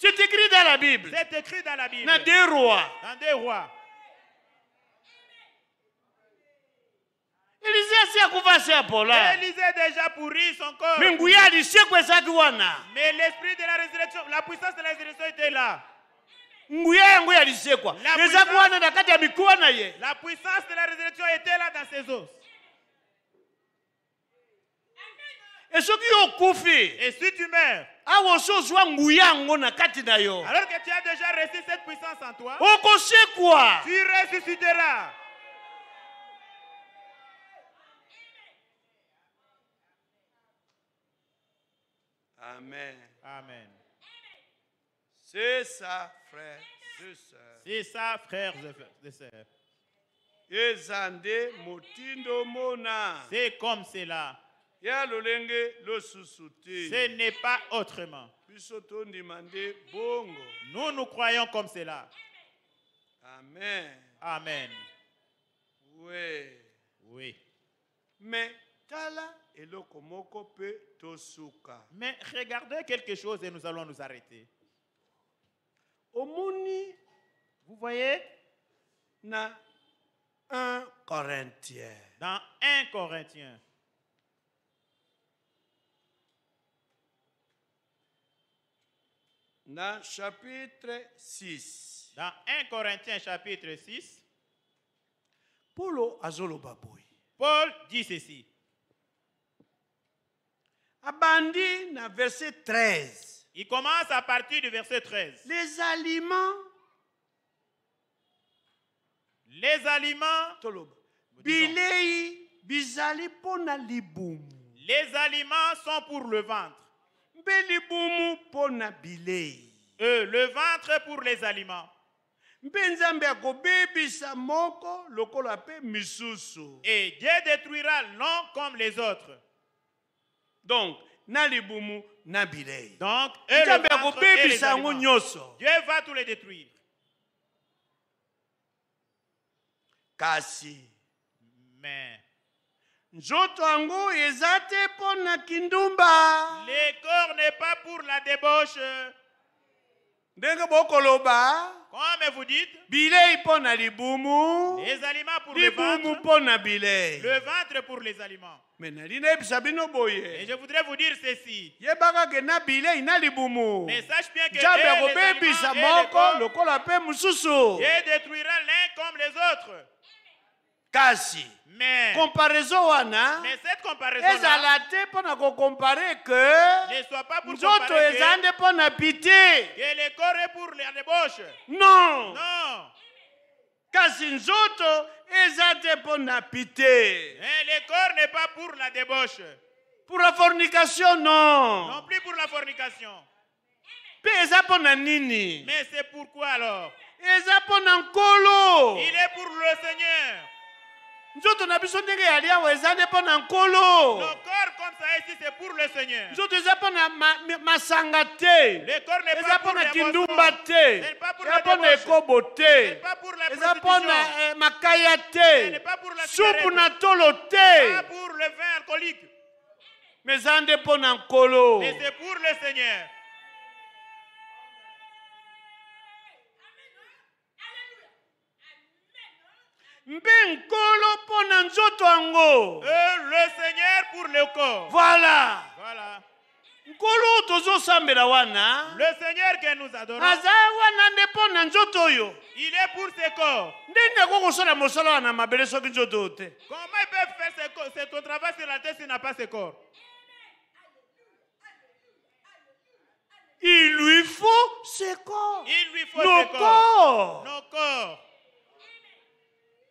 C'est écrit dans la bible C'est écrit dans la Bible. na deux rois Dans deux rois. elize asi akufa asi apola Élisée a déjà pourri son corps. Mais l'esprit de la résurrection, la puissance de la résurrection était là. nguya La puissance- wana na kati ya mikuwa na ye La puissance de la résurrection était là dans ses os. e soki yo okufi Et si tu meurs, alors que tu as déjà reçu cette puissance en toi, tu ressusciteras. amen Amen. c'est ça frère c'est ça C'est ça, frères et sœurs. C'est comme cela. Ce n'est pas autrement. Nous, nous croyons comme cela. amen Amen. Oui. mpe tosuka Mais regardez quelque chose et nous allons nous arrêter. omoni Vous voyez, na 1 corinthien dans 1 Corinthiens, na chapitre 6 dans 1 Corinthiens chapitre 6, polo azoloba boye Paul dit ceci. abandi na verset 13 Il commence à partir du verset 13. les aliments Les aliments, toloba bilei bizali mpo na libumu les aliments sont pour le ventre. Euh, le ventre pour les aliments. Et Dieu détruira l'un comme les autres. donc na libumu na bilei Donc, nzambe akobebisa yango nyonso Dieu va tous les détruire. kasi Mais nzoto yango eza te mpo na kindumba le corps n'est pas pour la débauche. ndenge bokoloba Comme vous dites, bilei mpo na libumu les aliments pour le libumu ventre, mpo na bilei le ventre pour les aliments. me nali nayebisa bino Et boye je voudrais vous dire ceci. yebaka ke na bilei na libumu Mais sache bien que et les akobebisa et moko lokola mpe mosusu Dieu détruira l'un comme les autres. Kasi Mais, comparaison wana mais cette comparaison ezala te mpo na kokompare ke nzoto comparer eza que, nde mpo na pite que le corps est pour la débauche. non Non. kasi nzoto eza te mpo na pite le corps n'est pas pour la débauche. pour la fornication Non non plus pour la fornication. mpe eza mpo na nini Mais c'est pourquoi alors? Eza mpo na nkolo Il est pour le Seigneur. Nzoto na biso ndenge yali awa eza nde mpo na nkolo. Nos corps comme ça ici, c'est pour le Seigneur. nzoto eza mpo na ma- ma- masanga te. Eza pas mpo na kindumba te. Ce n'est pas pour eza la mpo na ekobo te. Pas pour la eza mpo na makaya te. Supu na tolo te. Me eza nde mpo na nkolo Euh, le Seigneur pour le corps. voilà. Voilà. nkolo tozosambela wana Le Seigneur que nous adorons, aza wana nde mpo na nzoto oyo. Il est pour ses corps. ndenge ako kosala mosala wana mabele soki nzoto oyo te. Comment il peut faire ses corps, c'est ton travail sur la tête s'il n'a pas ses corps. Il lui faut ses corps. Il lui faut nos corps. Nos corps.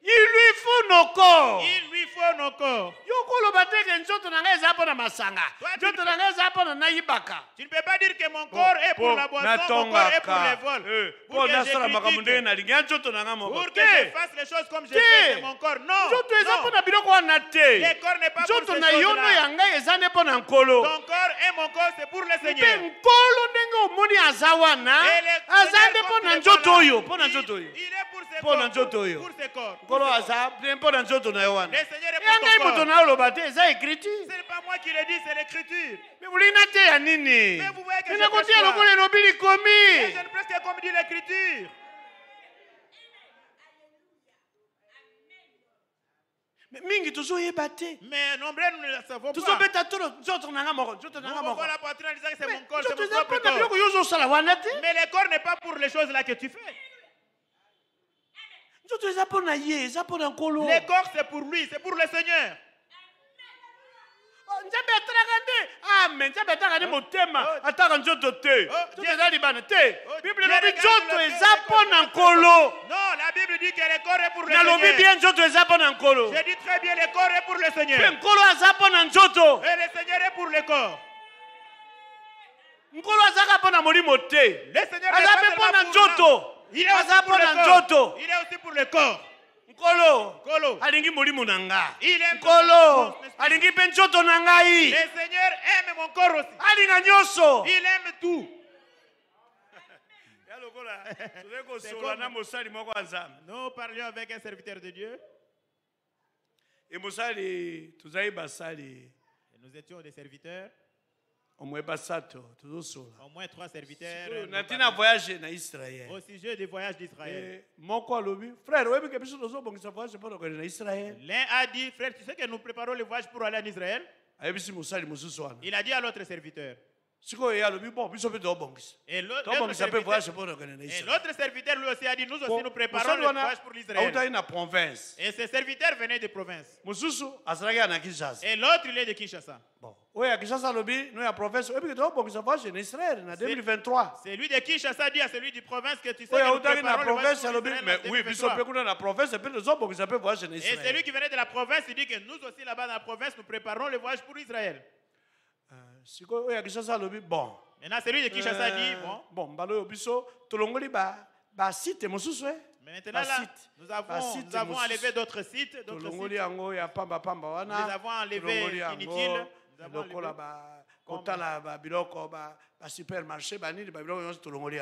Il lui faut nos corps Il lui faut nos corps. yo koloba teke nzoto na ngai eza mpo na masanga nzoto na ngai eza mpo na nayibaka Tu ne peux pas dire que mon corps est pour la boisson, mon corps est pour les vols. Pour mpo que nasala je makambo ndenge nalingi ya nzoto na ngai moko pour que je fasse les choses comme je fais, c'est mon corps. Non, nzoto eza mpo na biloko wana te Le corps n'est pas pour nzoto ces na yo no choses-là. ya ngai eza nde mpo na nkolo Ton corps et mon corps, c'est pour le mpe Seigneur. nkolo ndenge omoni aza wana le aza nde mpo na le nzoto oyo mpo na nzoto oyo Il est pour ses Mpo na corps. nzoto oyo. Aza mpo na nzoto na yo wana ya ngai moto te eza écriture. Me nini. Mais lokola elobi likomi mingi tozoyeba te le tozobeta tolo nzoto moko nzoto corps, c'est nzoto mon eza propre mpo na biloko corps. yo ozosala wana te Mais le corps n'est pas pour les choses là que tu fais. nzoto eza mpo na ye eza mpo na nkolo Le corps, c'est pour lui, c'est pour le Seigneur. Le le Non, la Bible dit que le corps est pour le Seigneur. Je dis très bien, le corps est pour le Seigneur. Et le Seigneur est pour le corps. Le Seigneur seulement pour est aussi aza pour mpo na le corps. nzoto Il est aussi pour le corps. nkolo Kolo. alingi molimo na nga Il aime nkolo alingi mpe nzoto na ngai Le Seigneur aime mon corps aussi. alinga nyonso Il aime tout. ya lokola tozali C'est kosola comme- na mosali moko ya nzambe Nous parlions avec un serviteur de Dieu. mosali tozali basali Et nous étions des serviteurs, omwe basato au moins trois serviteurs. Oyo, nous na ntina parlions voyage na israel Au sujet du voyage d'Israël. Moko alobi frère oyebi ke biso tozobongisa voyage mpo na kokende na israel L'un a dit, frère, tu sais que nous préparons le voyage pour aller en Israël? Ayebisi mosali mosusu wana Il a dit à l'autre serviteur. Et l'autre serviteur, lui aussi a dit, nous aussi nous préparons le voyage pour l'Israël. Et ce serviteur venait de province. Et l'autre, il est de Kinshasa. bon 2023 Celui de Kinshasa dit à celui du province que tu sais oyo que nous préparons le voyage pour l'Israël mais en oui biso 2023. mpe kuna na province mpe tozobongisa mpe voyage na Et celui qui venait de la province, il dit que nous aussi là-bas dans la province, nous préparons le voyage pour Israël. Euh, sikoyo oyo ya kinshasa alobi bon. Maintenant, celui de Kinshasa Euh, dit, bon, bon mbala oyo biso tolongoli ba- basite mosusu e mais maintenant là, nous avons, nous avons enlevé d'autres sites, d'autres tolongoli sites. yango ya pambapamba Nous wana. Les avons yango inutiles. Nous avons enlevé kotala babiloko basupermarché banini babiloko nyonso tolongoli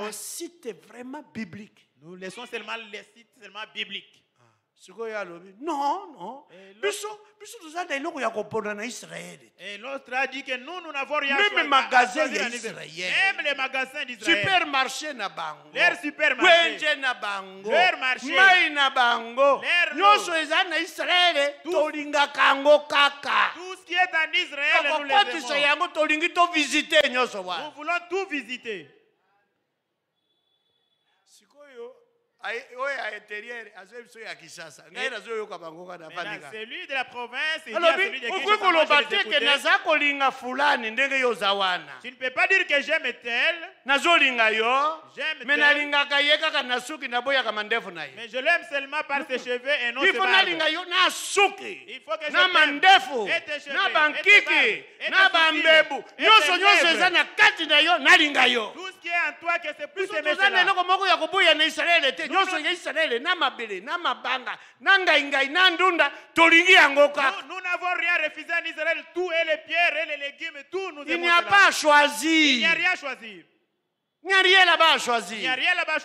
basite vraiment biblique. Nous laissons seulement les sites seulement bibliques. Sikoyo alobi non non biso biso toza na eloko ya kopona na israele Même magasin ya en Israël. Israël. Même les magasins d'Israël. supermarché na bango Leur supermarché. wenje na bango Leur marché. mai na bango nyonso eza na israele Tout. tolingaka yango kaka Tout ce qui est en Israël, nous les tokokwatisa aimons. yango tolingi tovisite nyonso wana voulons tout visiter. sikoyo ai- oyo ya interieur azoyebi biso ya kinshasa ngai nazoyoka bango kana Maintenant, bandika celui de la province, à alobi okoki koloba je les te ke écoutais. naza kolinga fulani ndenge yo oza wana Tu ne peux pas dire que j'aime tel, nazolinga yo J'aime me tel. nalingaka ye kaka na suki naboyaka mandefu na ye. Mais je l'aime seulement par ses cheveux et non il faut nalinga yo na suki Il faut que je na mandefu Et na et bankiki et na bambebu. Et nyonso nyonso eza na kati na yo nalinga yo. Tout ce qui est en toi que c'est plus na cela. eloko moko ya koboya na isalaele te. Non, nyonso ya isalaele na mabele na mabanga na ngaingai na ndunda tolingi yango kaka Nous, nous n'avons rien refusé en Israël. Tout et les pierres et les légumes, tout nous il n'y a cela. pas à Il n'y a choisir rien à choisir. il n'y a rien là-bas à choisir rien là-bas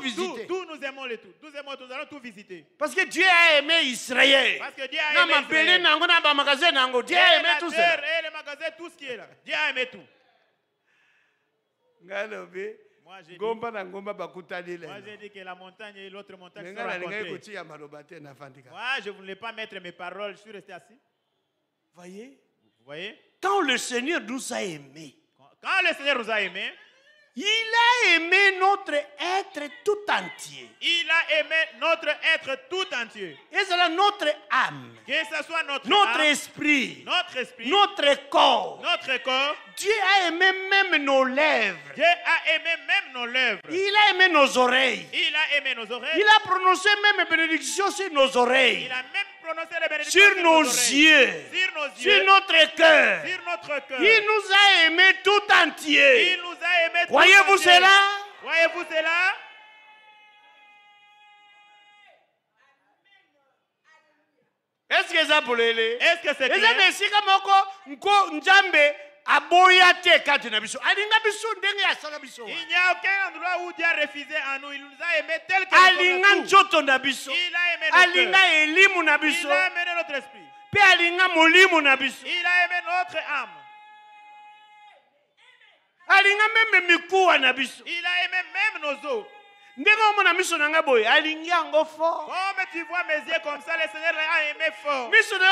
visiter nous aimons les tout. Nous aimons, nous allons tout visiter. parce que dieu a aimé israël Parce que Dieu a aimé Israël. na dieu a aimé tout terre cela et les magasins, tout ce qui est là. Dieu a aimé tout. ngai lobi Moi, j'ai dit, moi, j'ai que la montagne et l'autre montagne nalingai rencontrées. Moi, je ne voulais pas mettre mes paroles. Je suis resté assis. voyez? Vous voyez? Quand le seigneur nous a aimés Quand- Quand le Seigneur nous a aimés, il a aimé notre être tout entier il a aimé notre être tout entier. ezala notre âme Que ce soit notre, notre âme, esprit notre esprit, notre corps notre corps. Dieu a aimé même nos lèvres Dieu a aimé même nos lèvres. il a aimé nos oreilles Il a aimé nos oreilles. il a prononcé même bénédiction sur nos oreilles Il a même sur nos yeux sur notre cœur. il nous a aimés tout entier Croyez-vous cela? Croyez-vous cela? Est-ce que eza polele Est-ce que c'est clair? aboya te kati na biso. Alinga biso ndenge yasala biso alinga nzoto na biso. Alinga elimu na biso. Mpe alinga molimo na biso. Alinga meme mikuwa na biso. Comme tu vois mes yeux comme ça, le Seigneur a aimé fort. Tes yeux là,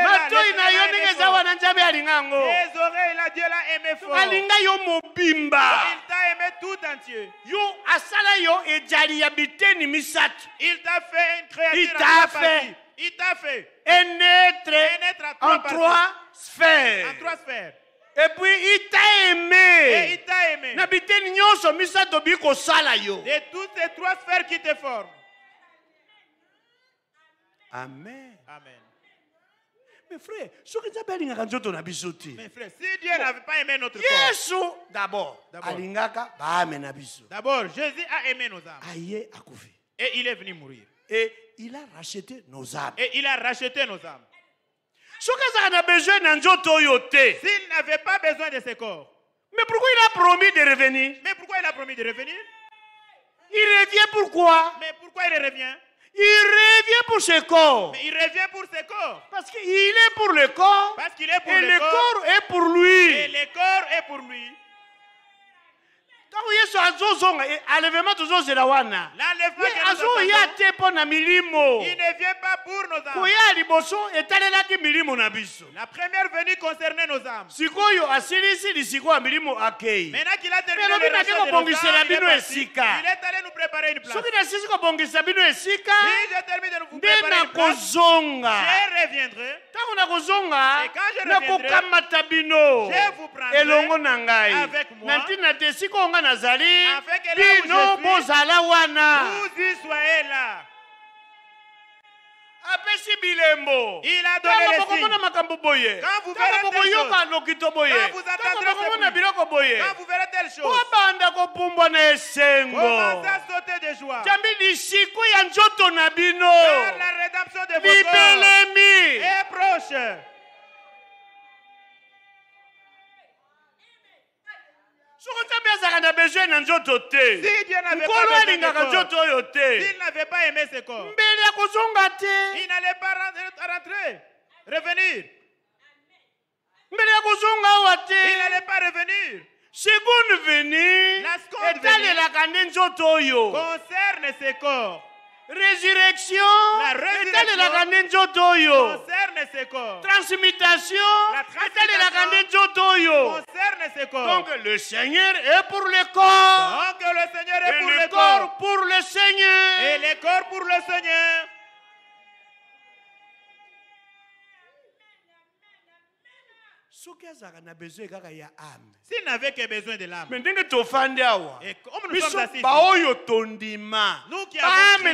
le matoi Seigneur na yo l'a ndenge aimé eza fort. wana nzambe alinga yango Tes oreilles là, Dieu l'a aimé fort. Il t'a aimé tout entier. Il t'a fait une créature Il t'a fait. Il t'a fait en trois parties, sphères en trois sphères. Et puis il t'a Et aimé il t'a aimé. yo De toutes ces trois sphères qui te forment. amen Amen. mais frère soki nzambe alingaka nzoto na biso te Mes frères, si Dieu n'avait pas aimé notre corps, yesu d'abord D'abord. alingaka baame na biso d'abord, Jésus a aimé nos âmes. aye akufi Et il est venu mourir. et il a racheté nos âmes Et il a racheté nos âmes. S'il n'avait pas besoin de ce corps, mais pourquoi il a promis de revenir? Mais pourquoi il a promis de revenir? Il revient pourquoi Mais pourquoi il revient? Il revient pour ce corps. Mais il revient pour ce corps. parce qu'il est pour le corps. Parce qu'il est pour et le corps est pour lui. Et le corps est pour lui. Ntango yesu azozonga alevema tozozela wana L'enlèvement ye azoya te mpo na milimo il ne vient pas pour nos âmes. koya liboso etalelaki milimo na biso La première venue concernait nos âmes. sikoyo asilisi lisiko ya milimo akei Maintenant qu'il a terminé Mais le lobi rachat nake de nos kobongisela âmes, il est bino esika. Il est allé nous préparer une place. soki nasilisi kobongisa bino esika nde préparer une place, nakozonga je reviendrai. ntango nakozonga nakokamata bino. elongo na ngai. na ntina te sikoyo nga nazali bino bozala wana. apesi bilembo. Ntango bokomona makambo boye. Ntango bokoyoka lokito boye. ntango bokomona biloko boye. bobanda kopumbwa na esengo. jambi lisiko ya nzoto na bino. Na nzoto te. Si Dieu n'avait nkolo pas alingaka nzoto oyo te. aimé ce corps, mbele akozonga te. Il n'allait pas rentrer, awa Il n'allait pas revenir. seconde veni La seconde etalelaka nde nzoto oyo. Concerne ce corps. Résurrection La résurrection etalelaka nde nzoto oyo transmutation La transmutation etalelaka nde nzoto oyo Concerne ce corps. donc le seigneur est pour le corps Donc le Seigneur est et pour le le corps corps. pour le seigneur Et le corps pour le Seigneur. S'il n'avait que besoin de l'âme. me ndenge tofandi awa biso baoyo tondima.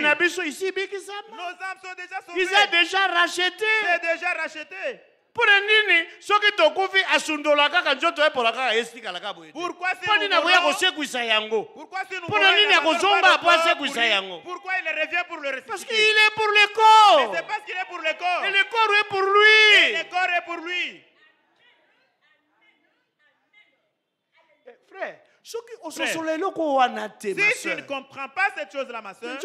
Na biso isi sont déjà sauvées. iza déjà racheté. C'est déjà racheté. mpona nini? Soki tokufi asundola kaka nzoto epola kaka esitikala boye mpo nini akoya kosekwisa yango? Nini akozonga asekwisa yango? Parce ressusciter? Qu'il est pour le corps. C'est parce qu'il est pour le corps. et le corps est pour Et lui le corps est pour lui. Eh, frère Si tu ne comprends pas cette chose-là, ma soeur,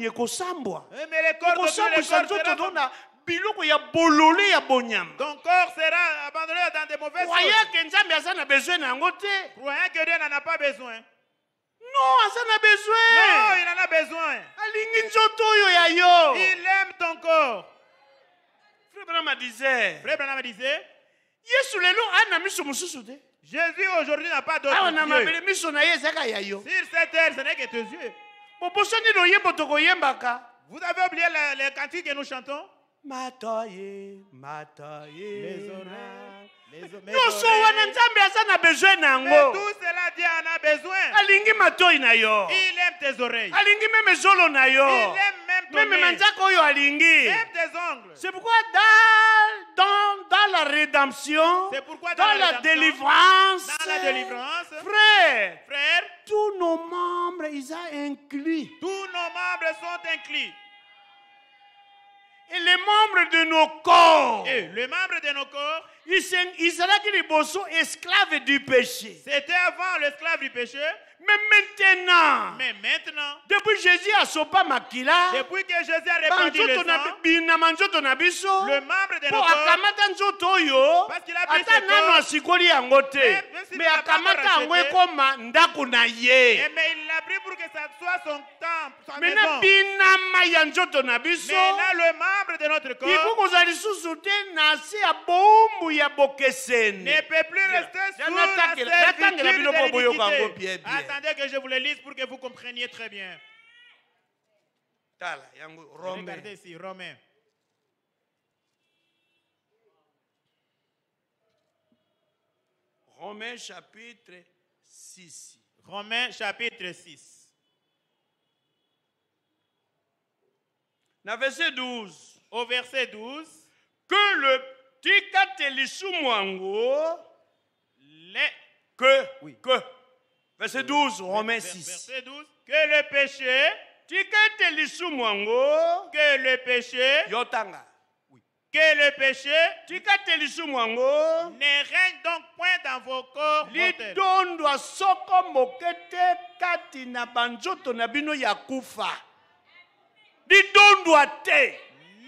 ekosambwa mais corps, de biloko ya bolole ya bonyama. Ton corps sera abandonné dans des mauvaises choses. wayake nzambe aza na besoin na yango te? Croyant que Dieu n'en a pas besoin. non aza na Non, besoin il en a besoin. alingi nzoto oyo ya yo. Il aime ton corps. frère branama disait Frère Branham disait, yesu lelo ana miso mosusu te Jésus aujourd'hui n'a pas d'autre Dieu. Sur cette terre, ce n'est que tes yeux. Vous avez oublié les, les cantiques que nous chantons? Mataye mataye les nyonso wana nzambe aza na besoin na yango tout cela, Dieu en a besoin. alingi matoi na yo Il aime tes oreilles. alingi meme zolo na Il yo aime même ton meme nez. manzaka oyo alingi c'est pourquoi dans, dans, dans la rédemption dans la la délivrance Dans la délivrance, frère frère, tous nos membres ils sont inclus tous nos membres sont inclus. et les membres de nos corps Et les membres de nos corps, ils sont- ils sont liboso esclaves du péché c'était avant l'esclave du péché. Mais maintenant Mais maintenant, depuis jésus asopa makila depuis que Jésus a répandu le sang, binama nzoto na biso le membre de akamata nzoto oyo a ata corps. asikoli yango te akamata yango ekoma ndako na eh, ye mais il l'a pris pour que ça soit son temple, sa mena maison. binama ya nzoto na biso Maintenant, le membre de notre iko corps kozala lisusu te na se ya bowumbu ya bokeseni ne peut plus rester sous la servitude de l'iniquité. Attendez que je vous le lise pour que vous compreniez très bien. Regardez ici, Romains. romain chapitre 6 Romains chapitre 6. na verset 12 Au verset 12, que le yango les, que que verset 12 romain ver- 6 verset 12, que le péché, que le péché, yotanga. Que le péché ne règne donc point dans vos corps lidondwa soko moke te kati na banzoto na bino ya kufa. Lidondwa te.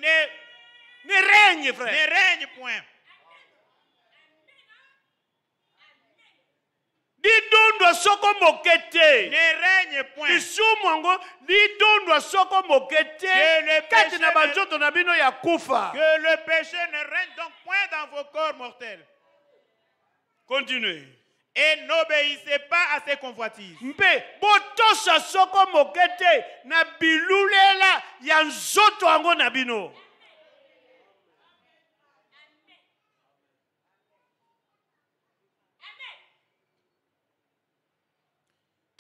Ne, ne règne ne frère règne point. Lidondwa soko moke te Ne règne point. lisumu yango lidondwa soko moke te Que le kati péché na ne- banzoto na bino ya kufa Que le péché ne règne donc point dans vos corps mortels. continue Et n'obéissez pas à ses convoitises. mpe botosa soko moke te na bilulela ya nzoto yango na bino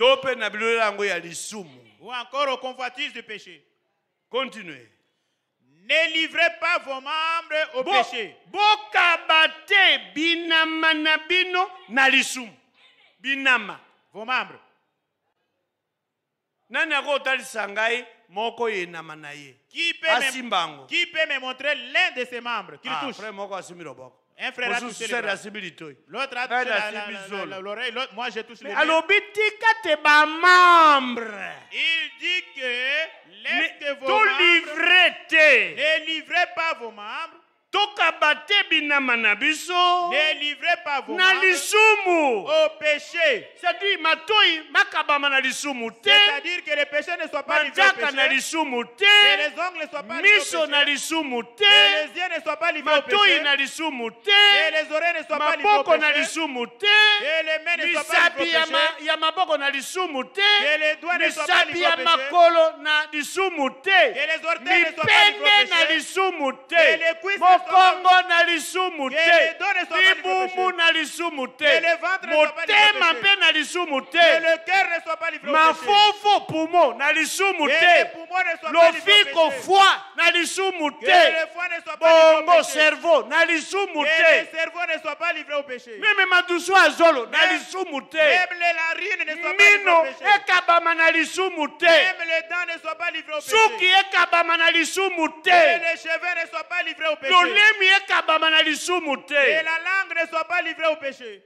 to mpe na yango ya lisumu. Ou encore aux convoitises du péché. continue. Ne livrez pas vos membres au Bo- péché. bokaba te binama na bino na lisumu. Binama. Vos membres. nani akotalisa ngai moko yenama na ye? Qui peut, me, qui peut me montrer l'un de ses membres Ah, touche? frère moko loboko Un frère a touché le L'autre a touché l'oreille. L'autre- Moi, mains. alobi tika te bamambre Il dit que laisse que vos membres ne livrez pas vos membres, tokaba te binama na biso. Na lisumu. Au péché. cetadire matoi makabama na lisumu te. C'est-à-dire que les péchés ne soient pas livrés au manzaka na lisumu te. Les ongles ne soient pas livrés miso na lisumu te. Les yeux ne soient pas livrés au matoi na lisumu te. Maboko na te. Misapi ya maboko na te. Misapi ya makolo na te. Na te mokongo na lisumu te. Mumu na lisumu te. Motema mpe na lisumu te. Le cœur ne soit pas livré au péché. mafofo pumo na lisumu te. lofiko foi na lisumu te. bongo cerveau na lisumu te. meme madusu azolo na lisumu te. mino ekabama lisumu te. Suki ekabama lisumu te te. La langue ne soit pas livrée au péché.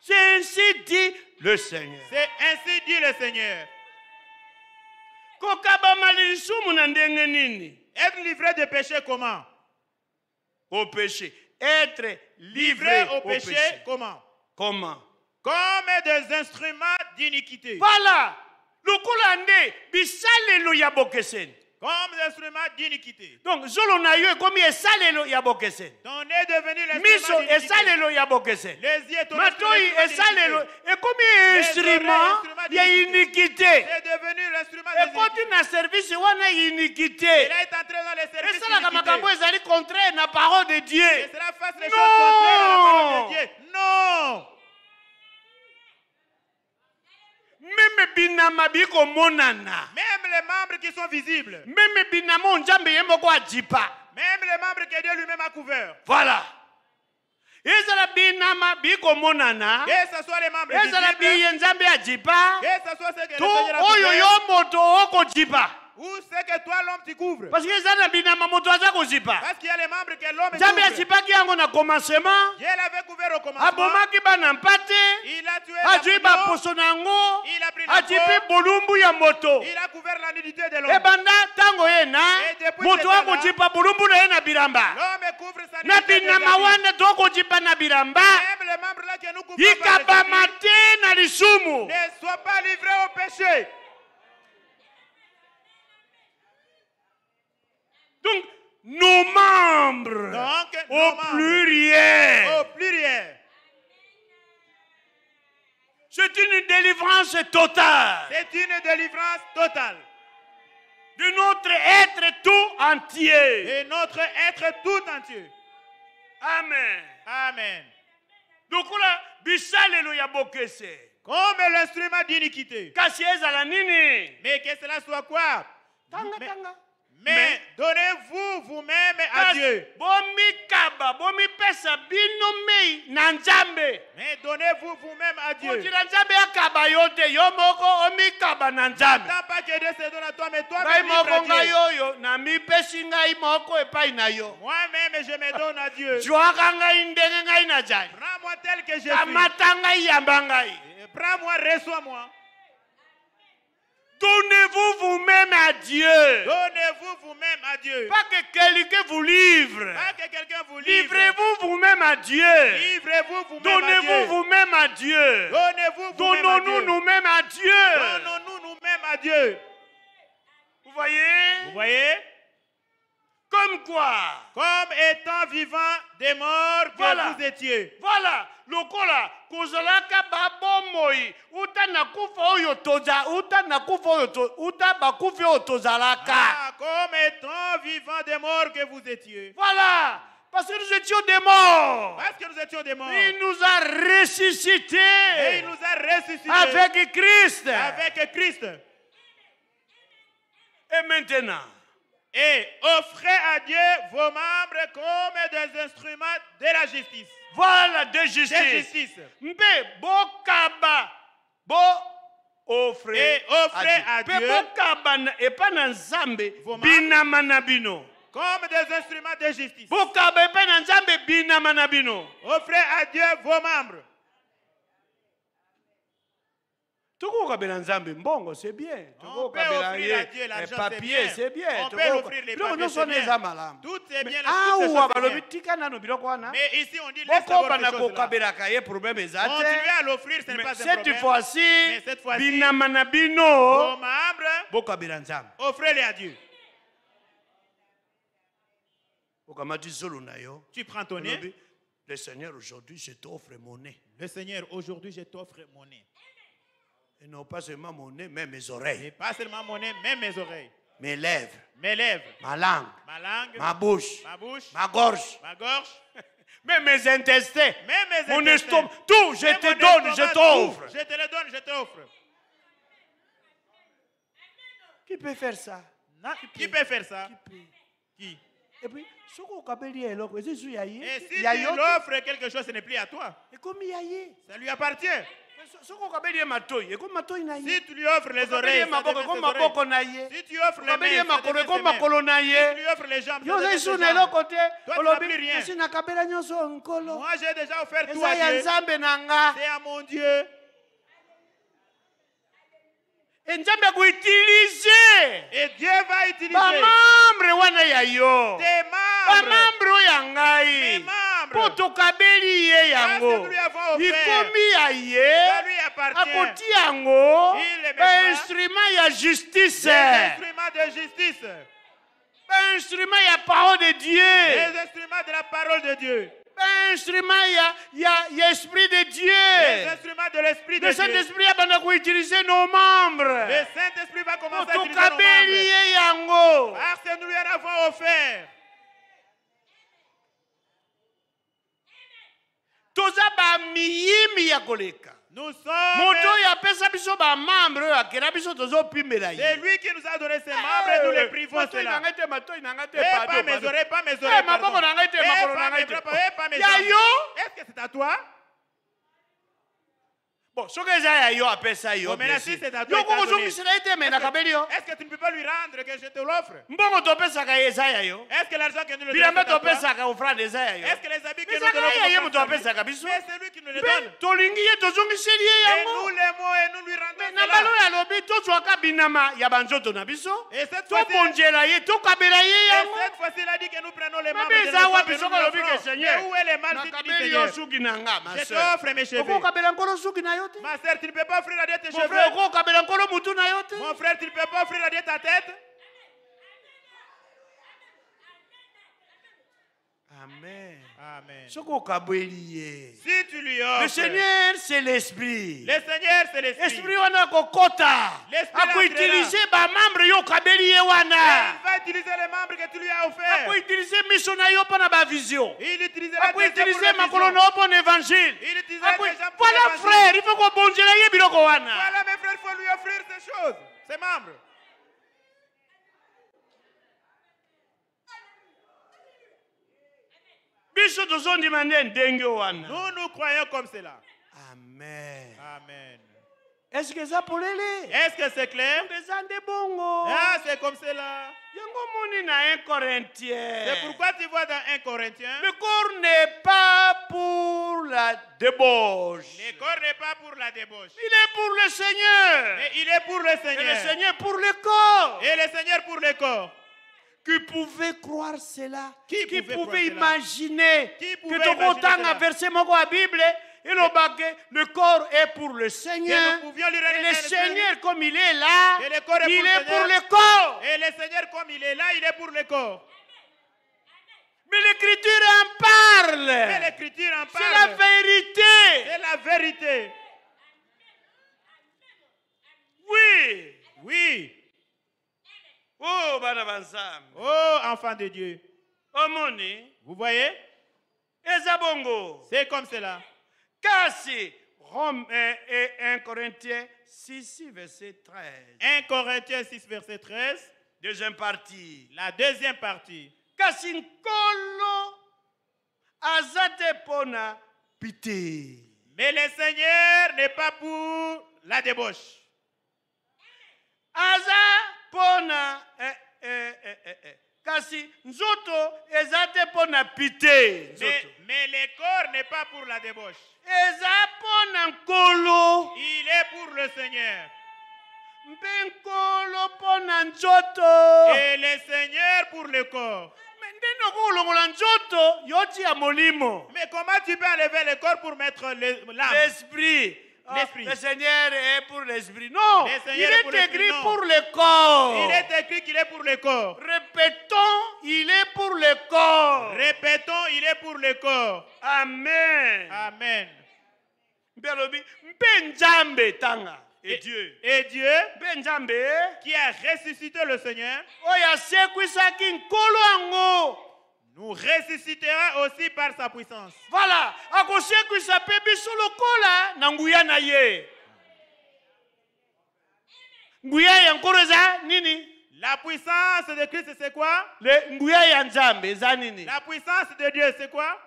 c'est ainsi dit le seigneur. C'est ainsi dit le Seigneur. Être livré de péché comment? Au péché. Être livré Livré au péché. comment? Comment? Comme des instruments d'iniquité. voilà. Lokola nde bisalelo ya bokeseni Comme d'iniquité. donc zolo na yo ekomi esalelo ya bokeseni Ton est devenu l'instrument d'iniquité. esalelo ya ton matoi instrument esalelo ya C'est devenu l'instrument d'iniquité. ekoti na service wana Il inikité est entré dans les services esalaka makambo d'iniquité. ezali contraire na parole de Et cela les Non. choses contraires à la parole de Dieu. Non. meme binama bikomonana Même les membres qui sont visibles. ajipa. Même les membres que Dieu lui-même a couverts. voilà. Ezala binama bikomonana Que ce soit les membres ezala visibles. biye nzambe ajipa. Ce soit ceux que le to oyo yo moto okojipa Ou ceux que toi, l'homme, tu couvres. parce que eza na binama moto aza kozipa. Parce qu'il y a les membres que l'homme yango na commencement. Dieu l'avait couvert au commencement. abomaki bana mpate. Il a tué Il a pris la bolumbu ya moto. Il a couvert la nudité de l'homme. ebanda moto bolumbu na ye na bilamba. L'homme couvre sa nudité binama wana na Même les membres là que nous couvrons par les ikabama habits te na lisumu. Ne soient pas livrés au péché. Donc nos membres Donc, nos au membres. pluriel Au pluriel. c'est une délivrance totale C'est une délivrance totale. de notre être tout entier Et notre être tout entier. amen Amen. lokola bisalelo ya bokese Comme l'instrument d'iniquité. kasi ezala nini? Mais que cela soit quoi? Tanga tanga Mais donnez-vous vous-même à Dieu. Mais donnez-vous vous-même à Dieu. N'attends pas que Dieu se donne à toi, mais toi Moi-même, je me donne à Dieu. Prends-moi tel que je suis. Prends-moi, reçois-moi. Donnez-vous vous-même à Dieu Donnez-vous vous-même à Dieu. pas que quelqu'un vous livre Pas que quelqu'un vous livre. livrez-vous vous-même à Dieu Livrez-vous vous-même à donnez-vous vous-même à Dieu Donnez-vous vous-même à donnons-nous Dieu. nous-mêmes à Dieu Donnons-nous nous-mêmes à Dieu. vous voyez? Vous voyez? Comme quoi? Comme étant vivant des morts que Voilà. vous étiez. voilà lokola kozalaka babomoi uta na kufa oyo toza uta na kufa oyo to- uta bakufi oyo tozalaka Ah, comme étant vivant des morts que vous étiez. voilà parce que nous étions des morts Parce que nous étions des morts. il nous a Et ressuscités il nous a ressuscités avec Christ avec Christ. et maintenant Et offrez à Dieu vos membres comme des instruments de la justice. voilà de De justice justice. mpe bokaba bo offre Et offrez à Dieu bokaba na- epai na nzambe Vos membres. binama na bino comme des instruments de justice. bokaba na nzambe binama na bino Offrez à Dieu vos membres. Tokokabela nzambe mbongo c'est bien. On peut tokokabela offrir à ye Dieu eh, l'argent, c'est papier bien. c'est bien. On peut Toko- offrir les biloko papiers, nyonso wana eza malamu. Awa balobi tika nano biloko wana? Mais ici, on dit laisse savoir bokobana kokabelaka ye problème eza te fois-ci Mais cette fois-ci, binama na bino. Bokabela nzambe. Offrez-les à Dieu. okamati zolo na yo. Tu prends ton nez. le seigneur aujourd'hui je t'offre mon nez. Le Seigneur, aujourd'hui, je t'offre mon nez. Et non pas seulement mon nez mais mes Et oreilles pas seulement mon nez, même mes oreilles, mes lèvres. Mes lèvres, ma langue. Ma langue, ma bouche. Ma bouche, ma gorge. Ma gorge, *laughs* Même mes intestins, Même mes mon estomac, tout, je te donne, je t'offre. Je te le donne, je t'offre. Qui peut faire ça? Qui peut? faire ça? Qui Et puis. Et si tu offres quelque chose, ce n'est plus à toi. et comme yaye. Ça lui appartient. soki okabeli ye matoi ekomi matoi na ye. Si tu lui offres les oreilles maboko ekomi maboko na ye. Si tu offres les mains ye makolo ekomi makolo na ye. Tu lui offres les jambes yo ozai su na eloko te olobi esi nakabela nyonso nkolo moi j'ai déjà offert tout à Dieu. eza ya nzambe na nga. C'est à mon Dieu. E nzambe akoutilize e dieu va utiliser. Bamambre wana ya yo. Bamambre oyo ya ngai. Mpo tokabeli ye yango. ikomi ya ye akoti yango bainstrument ya justice. Bainstrument ya parole de dieu. Les instruments de la parole de Dieu. bainstrument ya, ya, ya esprit de Les dieu instruments de l'Esprit de le Dieu. saint-esprit abanda koutilize nos membres. Le Saint-Esprit va commencer à utiliser nos tokabeli membres. ye yango. Parce que nous lui en avons offert. Toza bamiyimi ya koleka Nous sommes. moto oyo apesa biso bamambre oyo akela biso tozopimela C'est ye lui qui nous a donné ses membres et nous les privons matoi cela. na ngai te matoi na ngai te pardon, pas mes pardon. oreilles, pas mes oreilles. maboko pardon. na ngai te Eh, makolo na ngai te ya yo Est-ce que c'est à toi bon soki eza ya yo Bon, si sûr. c'est à toi, yo Est-ce que tu ne peux pas lui rendre que je te l'offre? Yo? Est-ce que l'argent que nous le yo? Est-ce que les habits que nous donnons biso Mais c'est lui qui nous mpe donne. tolingi ye tozongiseli ye Et nous et lui rendons na balo cela. oyo alobi tozwaka binama ya banzoto na biso Et cette ye ye et yango cette fois-ci, il a dit que nous prenons les membres ke offrons. seigneur. Mais où est les suki Je t'offre mes cheveux. suki na yo? Te Ma sœur, tu ne peux pas offrir à Dieu tes mon cheveux. yo Mon frère, tu ne peux pas offrir à Dieu ta tête? Amen. Amen. Si tu lui le offres, seigneur c'est l'esprit. Le Seigneur, c'est l'Esprit. esprit wana akokota L'esprit akoutilize bamambre yo okabeli ye wana. Il va utiliser les membres que tu lui as offerts. akoutilize miso na yo mpo na bavision Il utilisera la makolo vision. na yo mpo na évangile. Il utilisera voilà frère il faut kobonzela ye biloko wana. Voilà, mes frères, il faut lui offrir ces choses, ces membres. Biso tozondima nde ndenge wana Nous, nous croyons comme cela. amen Amen. est-ce que eza polele? Est-ce que c'est clair? Ah, c'est comme cela. yango moni na 1 corinthien C'est pourquoi tu vois dans 1 Corinthiens, le corps n'est pas pour la débauche le corps n'est pas pour la débauche, il est pour le seigneur mais il est pour le et le Seigneur. seigneur pour le corps Et le Seigneur pour le corps. Qui pouvait croire cela? Qui qui pouvait pouvait imaginer Qui que pouvait imaginer tokotanga cela? verset moko ya bible elobake le corps est pour le seigneur Que et le seigneur comme il est là Et le corps est il pour le est pour le corps Et le Seigneur, comme il est là, il est pour le corps. mais l'écriture en parle l'Écriture en c'est la parle. vérité C'est la vérité. oui Oui. Oh Oh, enfant de Dieu. Vous voyez? C'est comme cela. kasi Rome, eh, eh, 1 Corinthiens 6 verset 13 1 Corinthiens 6, verset 13. deuxième partie La deuxième partie. kasi nkolo aza te mpo na pite Mais le Seigneur n'est pas pour la débauche. aza mpo na eh, eh, eh, eh, eh. kasi nzoto eza te mpo na pite Mais, nzoto mais le corps n'est pas pour la débauche. eza mpo na nkolo Il est pour le Seigneur. mpe nkolo mpo na nzoto Et le Seigneur pour le corps. Me ndenge okolongola nzoto yoti ya molimo Mais comment tu peux enlever le corps pour mettre le- l'âme? L'esprit L'esprit. le seigneur est pour l'esprit non Le il est pour écrit non. pour le corps Il est écrit qu'il est pour le corps. répétons il est pour le corps Répétons, il est pour le corps. amen Amen. et Et- dieu Et Dieu, qui a ressuscité le Seigneur, nous ressuscitera aussi par sa puissance. voilà. Akosekwisa mpe biso lokola na nguya na ye nguya ya nkolo eza nini. La puissance de Christ, c'est quoi? Le, nguya ya nzambe eza nini. La puissance de Dieu, c'est quoi?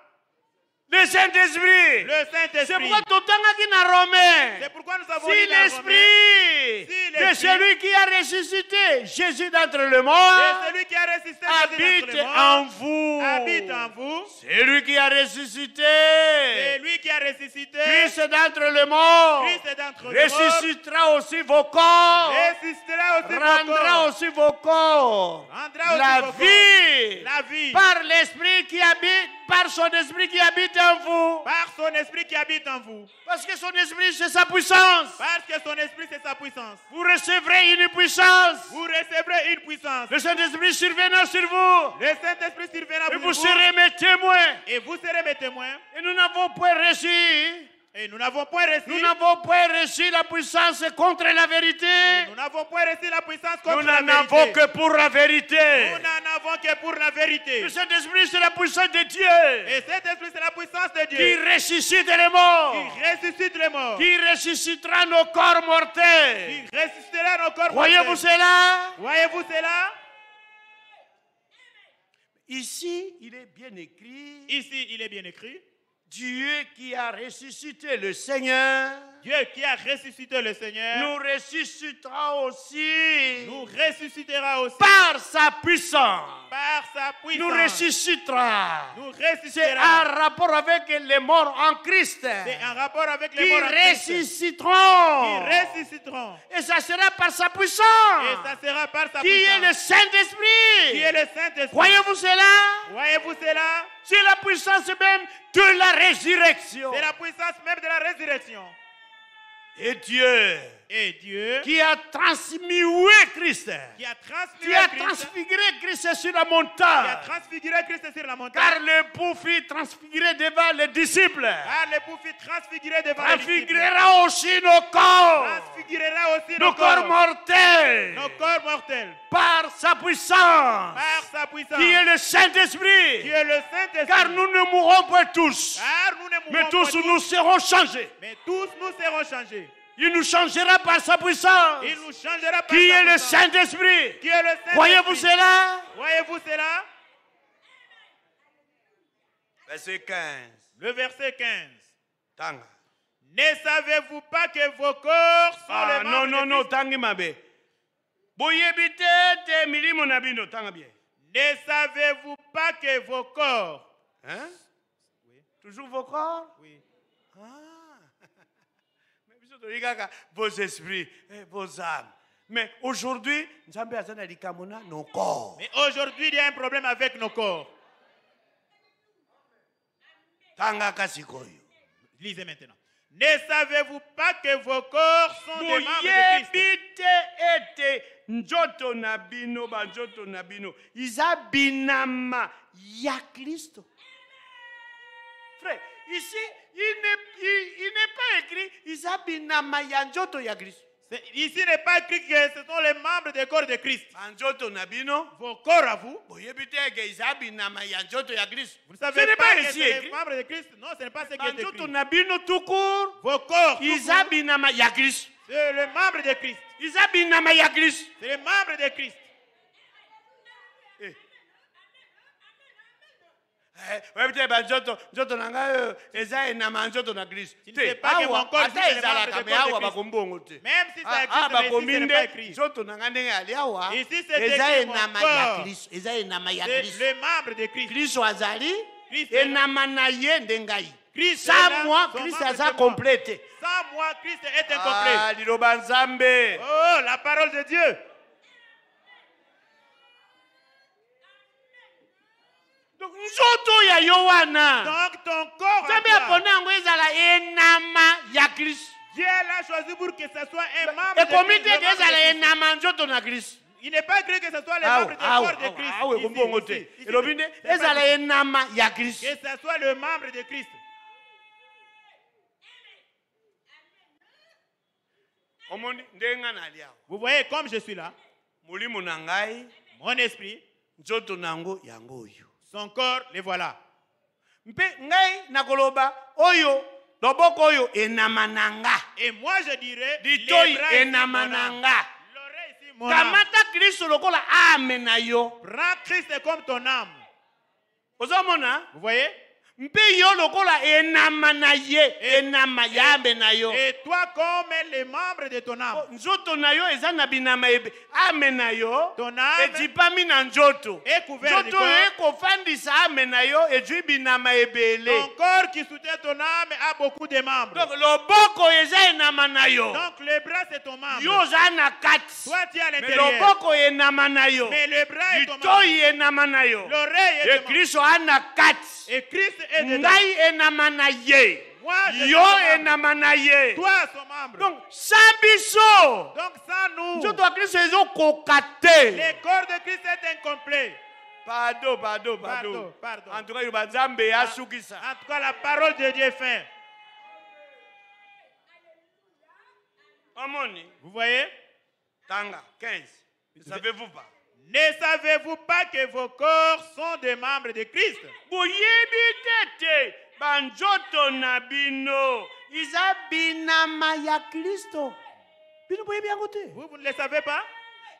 Le saint-esprit Le c'est Saint-Esprit. pourquoi totangaki na romain C'est pourquoi nous avons si l'esprit Si de l'esprit- celui qui a ressuscité Jésus d'entre les Et morts celui qui a ressuscité Jésus habite morts, en vous. habite en vous. Celui qui a ressuscité C'est lui qui a ressuscité Christ d'entre les morts Christ d'entre les morts. ressuscitera aussi vos corps, Ressuscitera aussi vos rendra corps. aussi vos corps Rendra aussi la vos corps. vie La vie. par l'esprit qui habite, par son esprit qui habite en vous. Par son esprit qui habite en vous. Parce que son esprit, c'est sa puissance. Parce que son esprit, c'est sa puissance. Vous recevrez une puissance. Vous recevrez une puissance. Le Saint-Esprit survenant sur vous. Le Saint-Esprit surviendra Et pour vous vous. serez mes témoins. Et vous serez mes témoins. Et nous n'avons point reçu, Et nous n'avons point reçu. nous n'avons point reçu la puissance contre la vérité. Nous n'avons point reçu la puissance contre Nous la n'en avons vérité. que pour la vérité. Nous n'en avons que pour la vérité. Le Saint-Esprit, c'est la puissance de Dieu Et cet esprit, c'est la puissance de qui Dieu. ressuscite les morts, Qui ressuscite les morts. qui ressuscitera nos corps mortels. Qui ressuscitera nos corps Voyez-vous mortels. cela? Voyez-vous cela? Ici, il est bien écrit Ici, il est bien écrit. Dieu qui a ressuscité le Seigneur Dieu qui a ressuscité le Seigneur nous ressuscitera aussi nous ressuscitera aussi par sa puissance. par sa Nous puissance. ressuscitera. Nous C'est un ressuscitera. rapport avec les morts en Christ C'est un rapport avec les qui morts en Christ. Qui ressusciteront. ressusciteront. Et ça sera par sa Et puissance ça sera par sa qui est le puissance. Qui est Saint-Esprit. le Saint-Esprit. Voyez-vous cela? Voyez-vous cela? C'est la puissance même de la résurrection. C'est la puissance même de la résurrection. Et Dieu Et Dieu qui a transmué Christ, qui a transfiguré qui Christ, transfiguré Christ sur la qui a montagne. transfiguré Christ sur la montagne. Car l'époux fut transfiguré devant les disciples. Car l'époux fut transfiguré devant les disciples. Transfigurera aussi nos corps, Transfigurera aussi nos corps mortels, Nos corps mortels. par sa puissance, Par sa puissance. qui est le Qui Saint-Esprit. est le Saint-Esprit. Car nous ne mourrons pas tous, Car nous ne mais mourrons tous pas tous, nous serons changés. mais tous nous serons changés. Il nous changera par sa puissance, Il nous changera par qui sa est le puissance. Qui est le Saint-Esprit? Voyez-vous cela? Voyez-vous cela? Verset 15. Le verset 15. Tanga. Ne savez-vous pas que vos corps sont Ah, les non, membres non, de non, Christ? tangi mabe. boyebi te milimo na bino tanga bien Ne savez-vous pas que vos corps hein? toujours vos corps? Oui. ah. Toyi kaka vos esprits eh, vos âmes. Mais aujourd'hui likambo na nos corps. Mais aujourd'hui, il y a un problème avec nos corps. Lisez maintenant. Ne savez-vous pas que vos corps sont des membres de Christ? nzoto na bino banzoto na bino. Eza binama. Ya kristo frère ici il n'est il, il pas écrit eza binama ya C'est- Ici n'est pas écrit que ce sont les membres du corps de Christ. banzoto na bino Vos corps à vous. boyebi te eke eza binama ya kristo Vous ne Ce savez n'est pas ici c'est les écrit. membres de Christ. Non, ce n'est pas ce qui est écrit. na bino tout court Vos corps, tout eza court, binama ya kristo c'est le membre de Christ. eza binama ya kristo C'est le membre de Christ. Oyebi te banzoto nzoto na ngai oyo eza enama nzoto na kristo Tu ne te sais pas que awa mon corps, ata c'est le ezalaka me awa Christ. bakomi bongo te bakomi nde nzoto na ngai ndenge ali awa. Ici, c'est eza écrit mon enama ya corps. kristo eza enama ya C'est kristo le membre de Christ. kristo azali Christ est là. enama na ye nde ngai. Christ est sa là, moi membre, aza complet te Sans Christ Ah, liloba nzambe. Oh, la parole de Dieu. Nzoto ya yo wana Donc ton corps, à nzambe toi, apona yango ezala enama ya kristo. Dieu l'a choisi pour que ce soit un membre de ekomi te le membre de ezala Christ. enama ya nzoto na kristo. Il n'est pas écrit que ce soit les awa membres du awa corps de Christ. ici, enama ya kristo. Que ce soit le membre de Christ. Vous voyez, comme je suis là, molimo na ngai mon esprit, son corps, les voilà. mpe ngai nakoloba oyo loboko oyo enama na nga Et moi, je dirais, ici, enama na nga L'oreille ici, mon âme. kamata kristo lokola ame na yo Prends Christ comme ton âme. ozomona? Vous voyez? Mpe yo lokola enama na ye enama ya ame na yo Et toi, comme les membres de ton âme. nzoto na yo eza na binama ebe ame na yo Ton âme ejipami na nzoto nzoto oyo ekofandisa ame na yo ezwi binama ebele Ton corps qui soutient ton âme a beaucoup de membres. donc loboko eza enama na yo Donc le bras, c'est ton membre. yo oza na kati Toi, tu es à l'intérieur. loboko enama na yo Mais le bras est ton membre. enama na yo L'oreille est ton membre. kati Et Christ est dedans. Ngai enama na ye. Yo enama na ye. Donc sa biso Donc sans nous, nzoto ya kristo ezokoka te le corps de Christ est incomplet. pardon pardon Pardon, pardon pardon. en tout cas yoba nzambe asukisa En tout cas, la parole de Dieu est fin. omoni Vous voyez? Tanga 15 ne savez-vous pas Ne savez-vous pas que vos corps sont des membres de Christ? Boyebi tete banzoto na bino. Eza binama ya kristo. Bino boyebi yango te. Vous, ne le savez pas?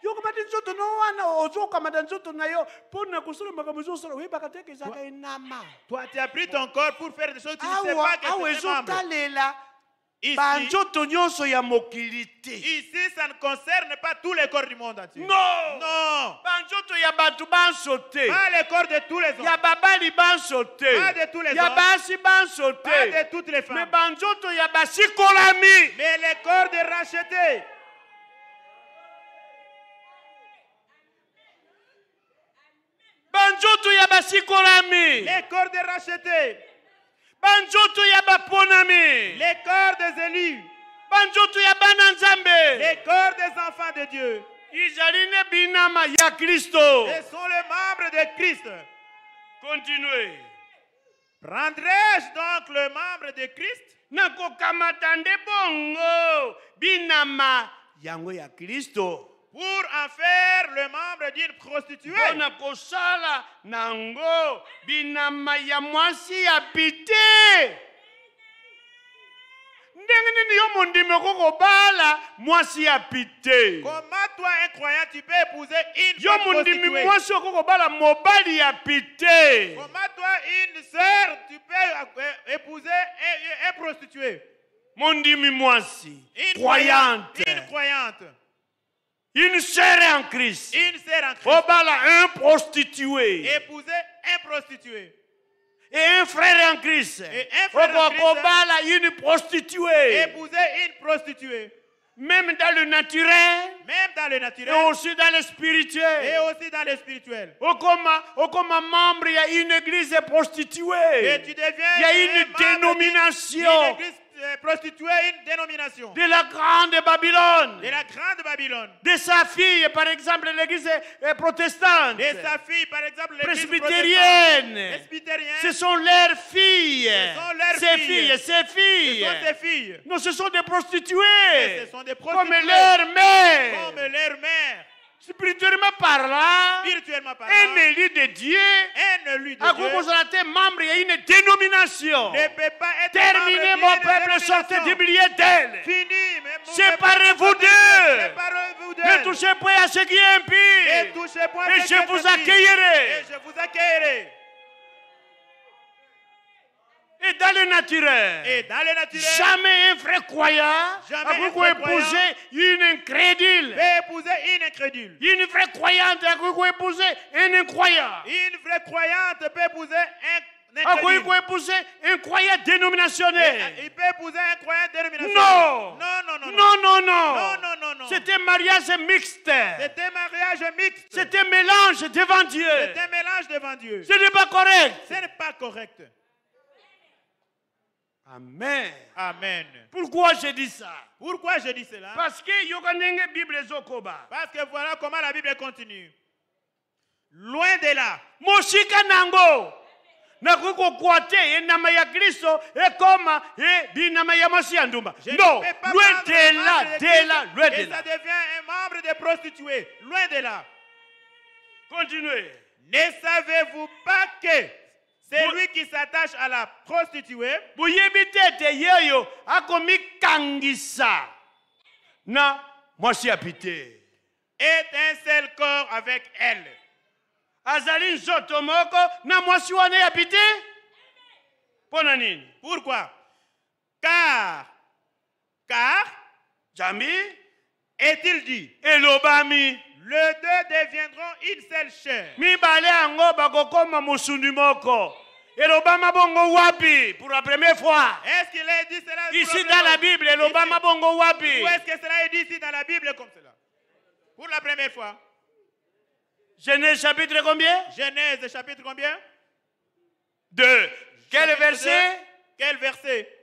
Yo kamati nzoto no wana ozokamata nzoto na yo mpo na kosala makambo ezosala. Oyebaka te ezalaka enama. Toi, tu as pris ton corps pour faire des choses tu ne sais pas que c'est des membres. ezotalela Ici, banzoto nyonso ya mokili te ici, ça ne concerne pas tous les corps du monde entier. no Non. banzoto ya bato banso te Pas les corps de tous les hommes. ya babali banso te Pas de tous les ya hommes. basi banso Pas te de toutes les me femmes. banzoto ya basikolami Mais les corps de rachetés. banzoto ya basikolami Les corps de rachetés. Banzoto ya baponami Les corps des élus. banzoto ya bana nzambe Les corps des enfants de Dieu. ezali ne binama ya kristo Ce sont les membres de Christ. continue Prendrai-je donc le membre de Christ? Nakokamata nde bongo. Binama yango ya kristo pour en faire le membre d'une prostituée. Mpo na kosala nango binama ya mwasi ya pite. Ndenge nini yo mondimi okokobala mwasi ya pite? Comment toi, un croyant, tu peux épouser une yo femme mondimi prostituée? mwasi okokobala mobali ya pite. Comment toi, une sœur, tu peux euh, épouser un, un- un prostitué? Mondimi mwasi Une croyante. Une croyante. Une sœur en christ Une sœur en Christ. obala un prostitué Épouser un prostitué. et un frère en christ Et un frère en Christ. okokobala une prostituée Épouser une prostituée. même dans le naturel Même dans le et naturel aussi dans le et spirituel aussi dans le spirituel. okoma okoma membre ya une église Et prostituée tu deviens il y a un une dénomination église prostituée, une dénomination. De la grande Babylone. De la grande Babylone. de sa fille par exemple l'église protestante. Et sa fille, par exemple, l'église presbytérienne. ce sont leurs filles. Ce sont leurs ces filles. filles ces ce filles. sont ses filles. non ce sont des prostituées. Ce sont des comme leur mère. Comme leur mère. Spirituellement parlant Spirituellement un élu de Dieu un élu de Dieu akokozala te membre ya une dénomination. ne peut pas être terminez membre mon peuple sortez du milieu d'elle. Séparez-vous d'eux. Ne touchez point à ce qui est impie et à je vous impie. accueillerai. Et je vous accueillerai. Et dans le naturel Et dans le naturel, jamais un vrai croyant akoki vrai épouser une incrédule peut épouser une incrédule. une vraie croyante akoki épouser un incroyant Une vraie croyante peut épouser un akoki incrédule. épouser un croyant dénominationnel euh, Il peut épouser un croyant dénominationnel. Non. Non, non, non. non non non Non, non, non, c'est un mariage mixte C'est un mariage mixte. c'est un mélange devant Dieu C'est un mélange devant Dieu. ce n'est pas correct Ce n'est pas correct. Amen. Amen. pourquoi je dis ça? Pourquoi je dis cela? Parce que yoka ndenge bible ezokoba. Parce que voilà comment la Bible continue. Loin de là, mosika nango. Nakoki kokwa te enama ya kristo ekoma e binama ya mwasi ya ndumba pas loin de là de là loin et de ça là devient un membre des prostituées. Loin de là. continuez. Ne savez-vous pas que celui qui s'attache à la prostituée. Boyebi te ete ye oyo akomikangisa na mwasi ya pite est un seul corps avec elle. Azali nzoto moko na mwasi wana ya pite nini Pourquoi? Car, car, jambi? est-il dit, elobami le deux deviendront une seule chair. mibale yango bakokoma mosundu moko. Elobama bongo wapi? Pour la première fois. Est-ce qu'il est dit cela ici dans la bible elobama bongo wapi? Où est-ce que cela est dit ici dans la Bible comme cela? Pour la première fois. genèse chapitre combien? Genèse chapitre combien? 2 quel Chapitre verset? 2. Quel verset?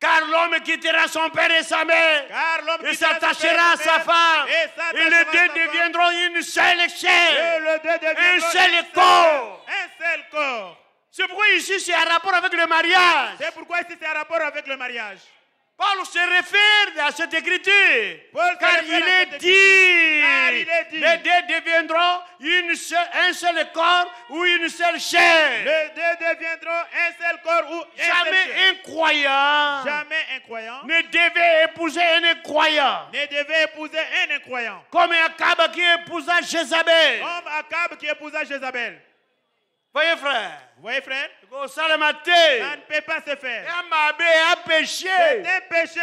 Car l'homme quittera son père et sa mère son s'attachera à sa femme et les deux deviendront une seule chair Un seul corps. Un seul corps. c'est pourquoi ici c'est un rapport avec le mariage C'est pourquoi ici c'est un rapport avec le mariage. Paul se réfère à cette écriture. Paul car il est dit. Car il est dit. les deux deviendront une seule- un seul corps ou une seule chair. Les deux deviendront un seul corps ou un seul Jamais chair. un croyant Jamais un croyant ne devait épouser un incroyant. ne devait épouser un incroyant. Comme Akab qui épousa Jézabel. Comme Akab qui épousa Jézabel. Voyez frère, voyez frère? Kosalema te. Ça ne peut pas se faire. C'est un péché.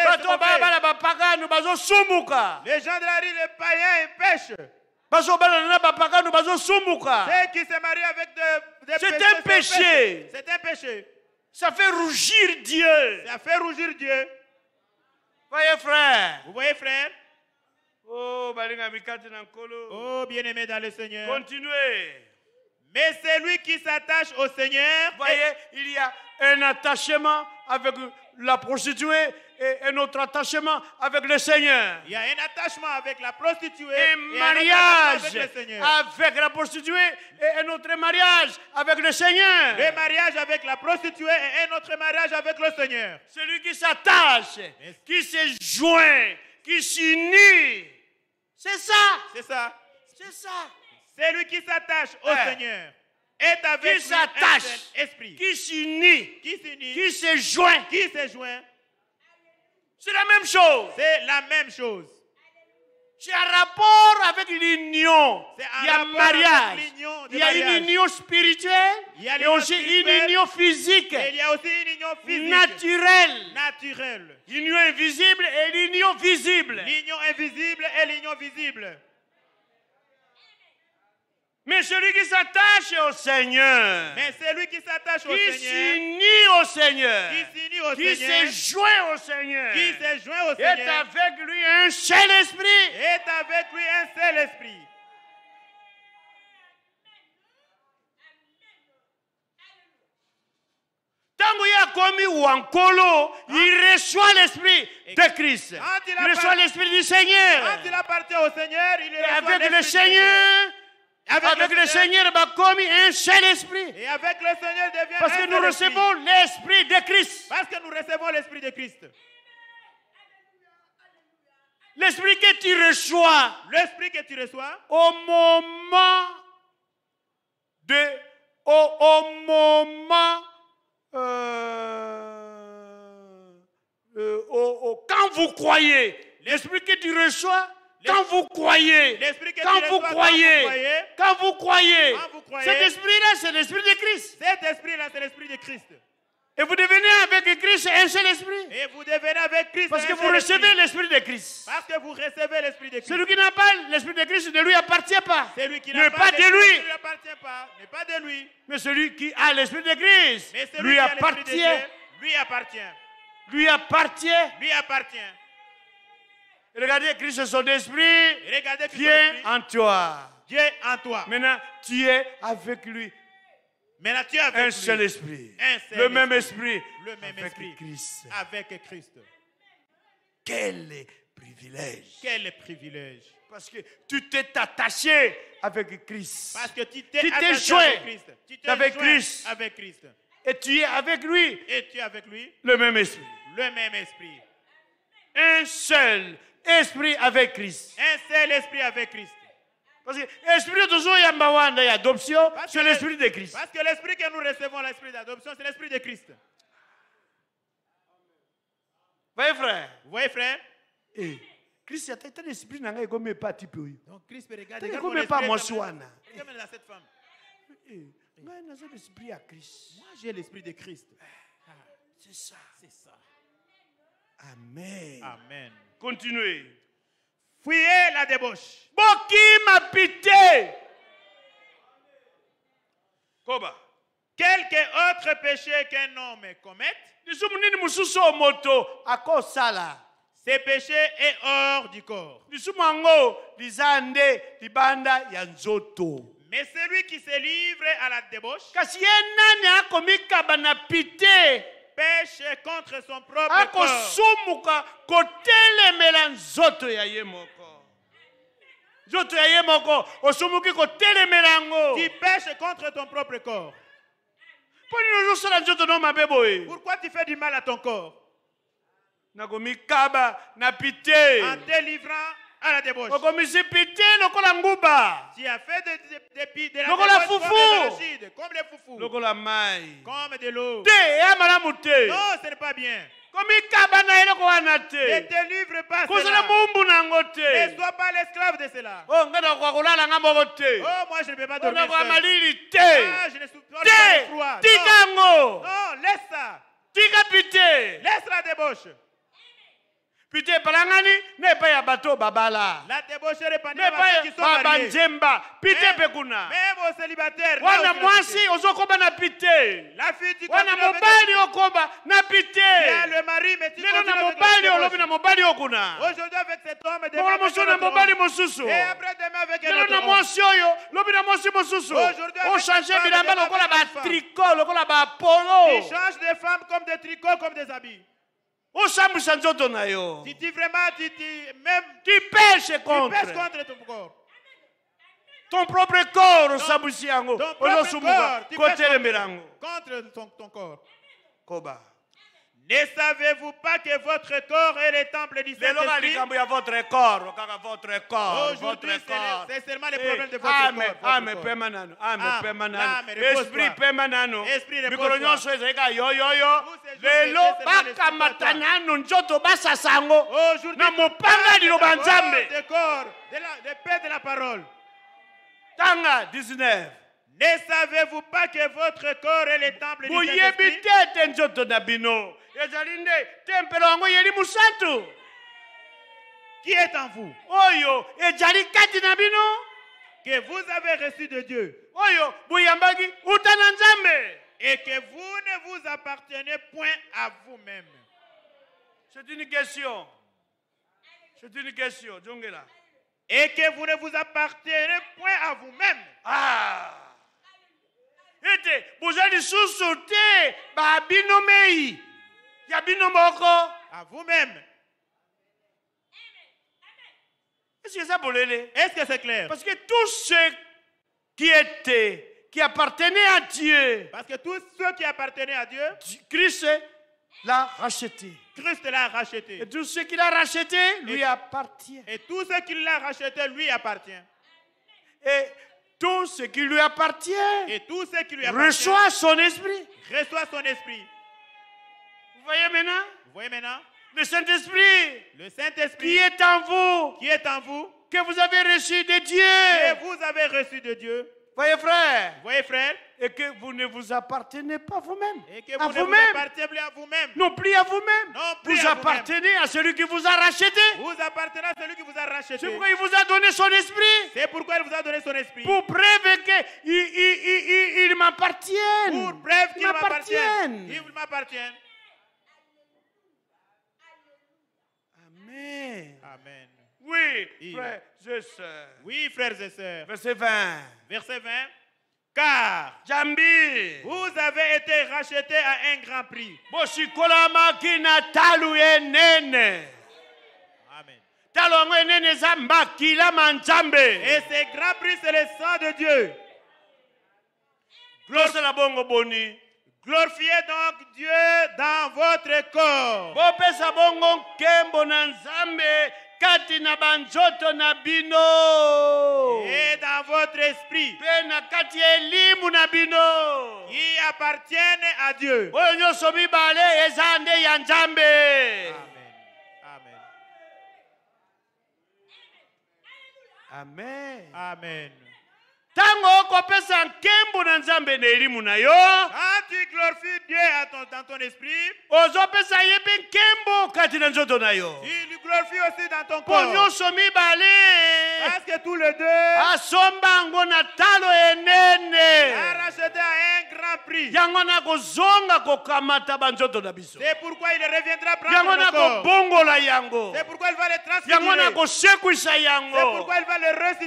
bazosumuka Les gens de la rue, les païens, ils pêchent. bapagano bazosumuka Ceux qui se marient avec des, des C'est un péché. C'est un péché. ça fait rougir Dieu Ça fait rougir Dieu. voyez frère Vous voyez frère? Oh Oh bien-aimé dans le Seigneur. continuez Mais celui qui s'attache au Seigneur, voyez il y a un attachement avec la prostituée et un autre attachement avec le Seigneur il y a un attachement avec la prostituée un et un mariage attachement avec le avec la prostituée et un autre mariage avec le Seigneur Le mariage avec la prostituée et un autre mariage avec le Seigneur. Celui qui s'attache, qui se joint, qui s'unit. C'est ça. C'est ça. C'est ça. Celui qui s'attache au Ouais. Seigneur est avec Qui un s'attache, esprit. qui s'unit, Qui s'unit, qui se joint? qui se joint, C'est la même chose. c'est la même chose. C'est un rapport avec l'union. Un Il y a rapport mariage. Il y a mariage. une union spirituelle Il y a et aussi une union physique, Et il y a aussi une union physique, naturelle. naturelle. L'union invisible et l'union visible. L'union invisible et l'union visible. Mais celui qui s'attache au Seigneur, Mais celui qui s'attache au qui Seigneur, s'unit au Seigneur, qui s'unit au qui Seigneur, se joint au Seigneur, qui se joint au est avec lui un seul esprit. est avec lui un seul esprit. Tango ya komi wankolo, il reçoit l'esprit de Christ. Il reçoit l'esprit du Seigneur. Quand il appartient au Seigneur, il reçoit avec le l'Esprit Seigneur, Avec, avec le Seigneur, bah, comme un seul esprit. Et avec le Seigneur devient Parce que nous recevons l'esprit de Christ. Parce que nous recevons l'Esprit de Christ. L'esprit que tu reçois L'Esprit que tu reçois au moment de au, au moment euh, euh, au- au- quand vous croyez l'esprit que tu reçois quand vous croyez quand vous croyez quand vous croyez cet esprit-là c'est l'esprit de Christ cet esprit-là, c'est l'Esprit de Christ. et vous devenez avec Christ un seul esprit Et vous devenez avec Christ. parce que vous recevez esprit. l'esprit de Christ Parce que vous recevez l'Esprit de Christ. celui qui n'a pas l'esprit de Christ ne lui appartient pas Celui qui n'a pas de l'Esprit lui ne lui appartient pas, n'est pas de lui. Mais celui qui a l'esprit de Christ Mais celui lui qui a l'Esprit de appartient, lui appartient. lui appartient. Lui appartient. Regardez, Christ, son esprit regardez son vient esprit, en toi. Dieu en toi. Maintenant, tu es avec lui, Maintenant, tu es avec un lui. seul esprit, Un seul le même esprit. Le même avec esprit. Christ. Avec Christ. Quel privilège! Quel privilège. Parce que tu t'es attaché avec Christ. Parce que tu t'es attaché avec Christ. Tu t'es avec Christ. avec Christ. Et tu es avec lui, Et tu es avec lui le même esprit. le même esprit. Un seul esprit avec Christ. Un seul esprit avec Christ. parce que esprit tozoyamba wana ya adoption c'est l'esprit de christ Parce que l'esprit que nous recevons, l'esprit d'adoption, c'est l'esprit de Christ. voyez frère Vous voyez, frère? Eh, christ ata l'esprit na ngai ekomi epa tipe oyo Donc Christ peut regarder. Tandis regarde met pas esprit, mwasi regarde- wana. regarde dans cette femme. Eh, ngai naza l'esprit ya christ Moi, j'ai l'esprit de Christ. c'est ça C'est ça. Amen. Amen. continuez. Fuyez la débauche. bokima pite koba. Quelque autre péché qu'un homme commette, moto akosala ce péché est hors du corps. Mais celui qui se livre à la débauche pêche contre son propre corps. akosumuka kotelemela nzoto ya ye moko. Nzoto ya ye moko osumuki kotelemela yango. Tu pêches contre ton propre corps. mpo nini ozosala nzoto no mabe boye. Pourquoi tu fais du mal à ton corps? Nakomikaba na pite en te livrant à la débauche Tu as fait de, de, de, de la débauche comme des arachides, comme des foufous, comme de l'eau. Non, ce n'est pas bien. komikaba na eloko wana Ne te te livre pas à kozala cela. mumbu na yango Ne te sois pas l'esclave de cela. o ngai nakoka kolala nga moko te Oh, moi je ne peux pas dormir onakoka seul. malili te Ah, je ne supporte pas le te froid. tika yango pite Laisse la débauche. Pite epalangani na epai ya bato babala. La débauche est répandue na epai sont ba mariés. banzemba pite Même- mpe kuna wana mwasi ozokoba na pite La fille, tu wana mobali okoba na pite lelo na mobali olobi na mobali oyo kuna Aujourd'hui avec cet homme, demain mokolo mosusu na mobali mosusu. Et après demain avec un lelo na mwasi oyo lobi na mwasi mosusu. Ochange bilamba lokola batriko lokola Tu baapolo changes des femmes comme des tricots, comme des habits. osambwisa nzoto na yo Tu dis vraiment, tu, tu, même, tu pêches tu pèses contre contre ton corps. ton propre corps osambwisi yango Ton propre ozosumbuka corps, tu pèses kotelemela yango contre, contre ton, ton corps. koba Ne savez-vous pas que votre corps est le temple du Saint-Esprit? votre corps kaka votre corps Aujourd'hui, votre c'est corps. c'est seulement le problème de votre ame corps, pema l'âme, nano repose-toi. esprit pema nano Esprit, repose-toi. mikolo nyonso ezali kaka yoyoyo lelo bakamata nano nzoto basasa yango Aujourd'hui, na mopanga liloba oh, nzambe des corps, de la, des paix de la parole. tanga 19 Ne savez-vous pas que votre corps est le temple du Saint-Esprit? Te ete nzoto na bino ezali nde tempelo yango yeli mosantu. Qui est en vous, oyo ezali kati na bino. Que vous avez reçu de Dieu, oyo boyambaki uta na nzambe. Et que vous ne vous appartenez point à vous-même. c'est une question. C'est une question jongela. Et que vous ne vous appartenez point à vous-même. ah. Ete boza lisusu te babinomei ya bino moko À vous-même. est-ce que eza bolele? Est-ce que c'est clair? Parce que tout ce qui était qui appartenait à Dieu Parce que tous ceux qui appartenaient à Dieu, Christ l'a racheté Christ l'a racheté. et tout ce qu'il a racheté lui appartient Et tout ce qui l'a racheté lui appartient. et tout ce qui lui appartient Et tout ce qui lui appartient reçoit son esprit reçoit son esprit. Vous voyez maintenant Vous voyez maintenant le Saint-Esprit Le qui Saint-Esprit est en vous qui est en vous, que vous avez reçu de que Dieu vous avez reçu de Dieu. voyez frère Vous voyez frère et que vous ne vous appartenez pas vous-même Et que à vous ne vous vous-même appartenez plus à vous-même. non plus à vous-même Non plus vous à appartenez à celui qui vous a racheté Vous appartenez à celui qui vous a c'est racheté. pourquoi il vous a donné son esprit C'est pourquoi il vous a donné son esprit. pour preuve qu'il il, il, il, il m'appartient Pour preuve qu'il Il m'appartient. m'appartient. Il m'appartient. Amen. Amen. Oui, Il- frères et sœurs. Oui, frères et sœurs. Verset 20. Verset 20. Car Jambi. vous avez été rachetés à un grand prix. enene Amen. Et ce grand prix, c'est le sang de Dieu. Glorifiez donc Dieu dans votre corps. bopesa bongo nkembo na nzambe kati na banzoto na bino et dans votre esprit mpe na kati ya elimu na bino qui appartiennent à Dieu. oyo nyonso mibale eza nde ya nzambe Amen. Amen. amen Amen. ntango okopesa nkembo na nzambe na elimu na yo ozopesa ye mpe nkembo kati na nzoto na yo. Po nyonso mibale Parce que tous les deux asomba yango na talo enene a racheté à un grand prix. yango nakozonga kokamata banzoto na biso C'est pourquoi il reviendra yango prendre le corps. nakobongola yango C'est pourquoi il va yango transfigurer. C'est yango pourquoi il va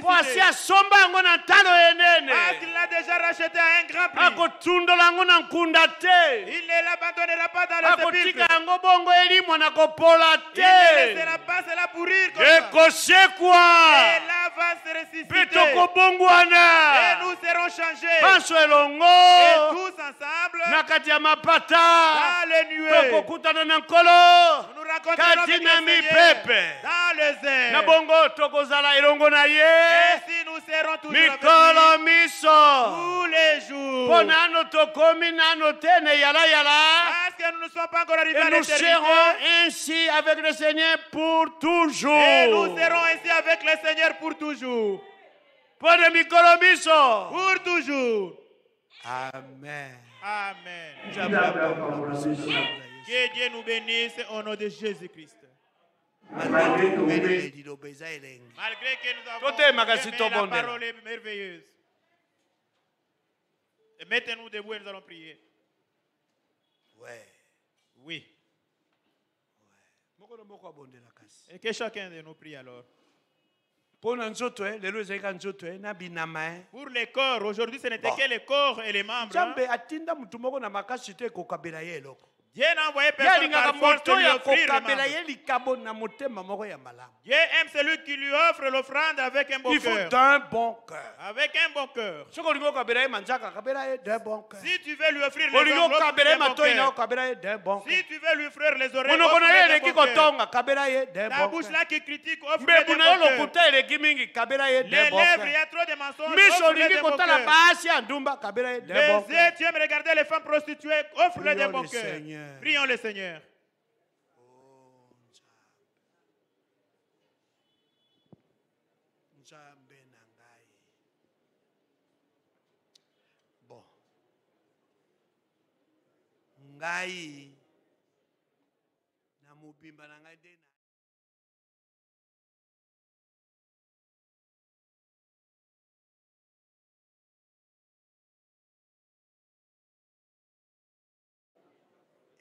po asi ressusciter. asomba yango na talo Parce enene qu'il l'a déjà racheté à un grand prix. akotundola yango na nkunda te Il ne l'abandonnera pas dans le sépulcre. akotika yango bongo Il ne laissera pas cela pourrir comme ça. ekosekwa Là va se ressusciter. Et nous serons changés. Et tous ensemble, dans les nuées, nous kati Seigneur mipepe dans les airs. na bongo tokozala elongo na Et ye si nous serons toujours avec mikolo miso tous les jours. mpo nano tokomi nano te na yalayala Parce que nous ne sommes pas encore arrivés à et nous serons ainsi avec le Seigneur pour Et toujours nous serons ainsi avec le Seigneur pour toujours. mpo na mikolo miso Pour toujours. amen Amen. Amen. Que Dieu nous bénisse au nom de Jésus-Christ. malgré que nous avons la parole est merveilleuse. Et mettez-nous debout et nous allons prier. Ouais. Oui. Et que chacun de nous prie alors. mpo na nzoto e lelo ezalaki ka nzoto e na binama e Pour les corps, aujourd'hui ce n'était Bon. que les corps et les membres. hein. Ye Dieu alingaka moto ya kokabela ye na motema moko ya malamu aime celui qui lui offre l'offrande avec un bon il faut cœur. d'un bon cœur Avec un bon cœur. soki olingi okabela ye manzaka akabela ye d'un bon cœur Si tu veux lui offrir les olingi ombres, okabela ye offre un bon matoi na cœur. okabela ye d'un bon cœur Si tu veux lui offrir les oreilles, monoko na ye offre-le eleki d'un bon cœur. kotonga kabela ye d'un Ta bon bouche cœur là qui critique, mbebu na yo bon cœur. lokuta eleki mingi kabela ye Les d'un bon lèvres, il y cœur a trop de mensonges. miso Offre-le olingi d'un bon kotala cœur. basi ya ndumba kabela ye d'un Les bon yeux, cœur tu aimes regarder les femmes prostituées, offre-le d'un Prions bon le cœur. Seigneur. Prions le Seigneur. nzambe na ngai bon ngai na mobimba na ngai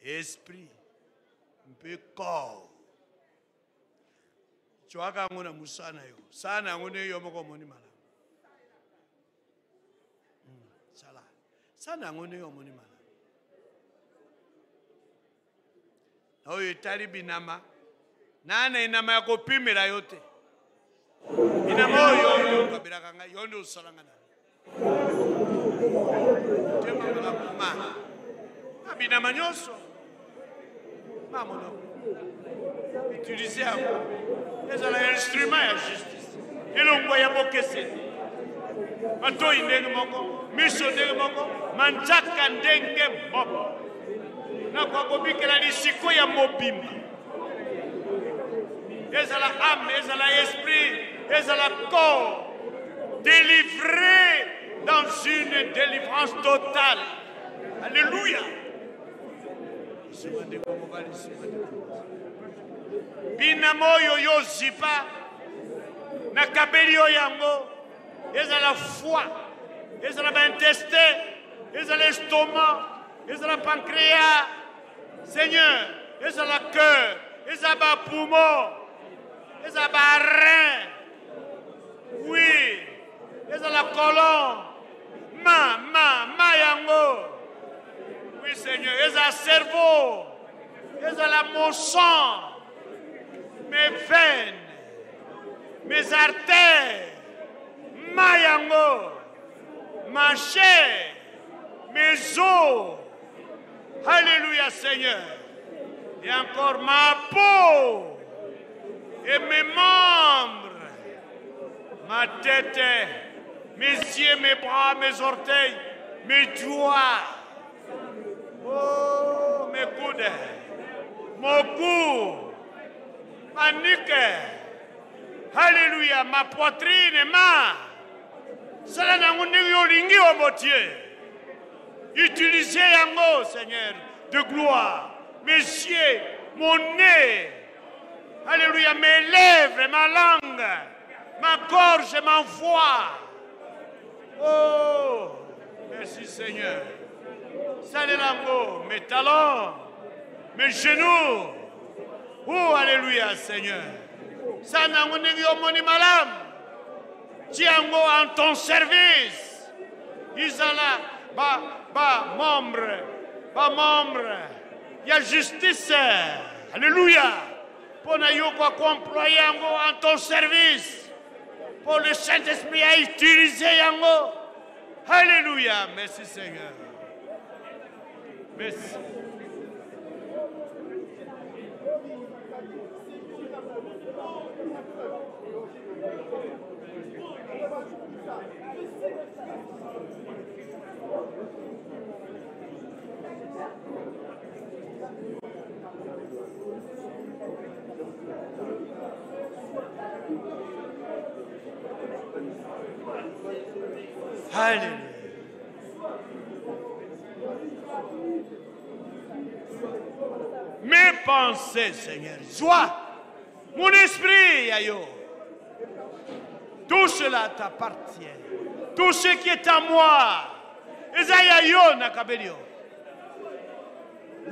esprit mpe corps. Tswaka yango na mosala na yo. Sala na yango nde yo moko omoni malamu Mm, sala sala na yango nde yo omoni malamu na oyo etali binama. Nana enama ya kopimela yo te. Binama oyo yo okabelaka ngai yo nde osalanga na tema malamu ma na binama nyonso matoi ndenge moko miso ndenge moko manzaka ndenge moko nako akobikela lisiko ya mobimba ezala ame ezala esprit corps. Délivré dans une délivrance totale. Alléluia nsima ndeko mobali nsima ndeko binama oyo yo zipa nakabeli yo yango ezala foi ezala baintestin ezala estomac ezala pancréas. Seigneur ezala cœur ezala bapoumon ezala barein oui ezala colon ma ma ma yango oui seigneur ezala cerveau ezala mon sang mes veines, mes artères, ma yango, ma chair, mes os. Alléluia Seigneur. Et encore ma peau. et mes membres, ma tête, mes yeux, mes bras, mes orteils, mes doigts, oh, mes coudes, mon cou, ma nuque, alléluia, ma poitrine, ma, cela n'a. Utilisez yango, Seigneur, de gloire. Mes yeux, mon nez, Alléluia, mes lèvres, ma langue, ma gorge, ma voix. Oh, merci Seigneur. Salelango, mes talons, mes genoux. Oh, Alléluia, Seigneur. Sanango ndenge omoni malamu. Tiango en ton service. Isala, ba, ba, membre, ba, membre. Il y a justice. Alléluia. Pour quoi employer en ton service. Pour le Saint-Esprit à utiliser. Alléluia. Merci Seigneur. Merci. Alléluia. Mes pensées, Seigneur, joie, mon esprit, aïe. Tout cela t'appartient. Tout ce qui est à moi.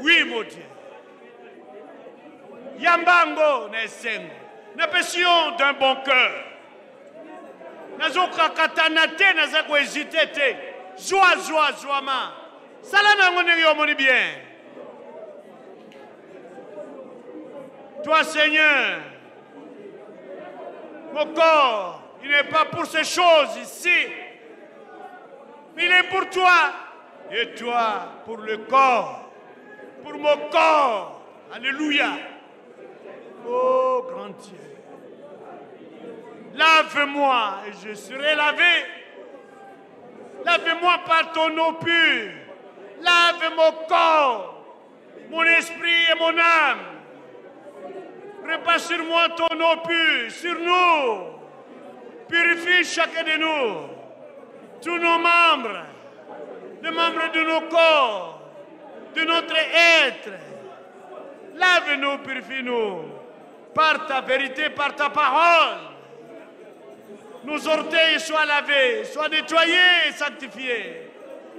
Oui, mon Dieu. Yambango na esengo. Na passion d'un bon cœur. nazokakatana te naza kohésite te zwa zwa zwama sala nango ndenge omoni bien toi seigneur mon corps il n'est pas pour ces choses ici mais il est pour toi et toi pour le corps pour mon corps alléluia oh grand Dieu Lave-moi et je serai lavé. Lave-moi par ton eau pure. Lave mon corps, mon esprit et mon âme. Repasse sur moi ton eau pure, sur nous. Purifie chacun de nous, tous nos membres, les membres de nos corps, de notre être. Lave-nous, purifie-nous, par ta vérité, par ta parole nos orteils soient lavés, soient nettoyés et sanctifiés.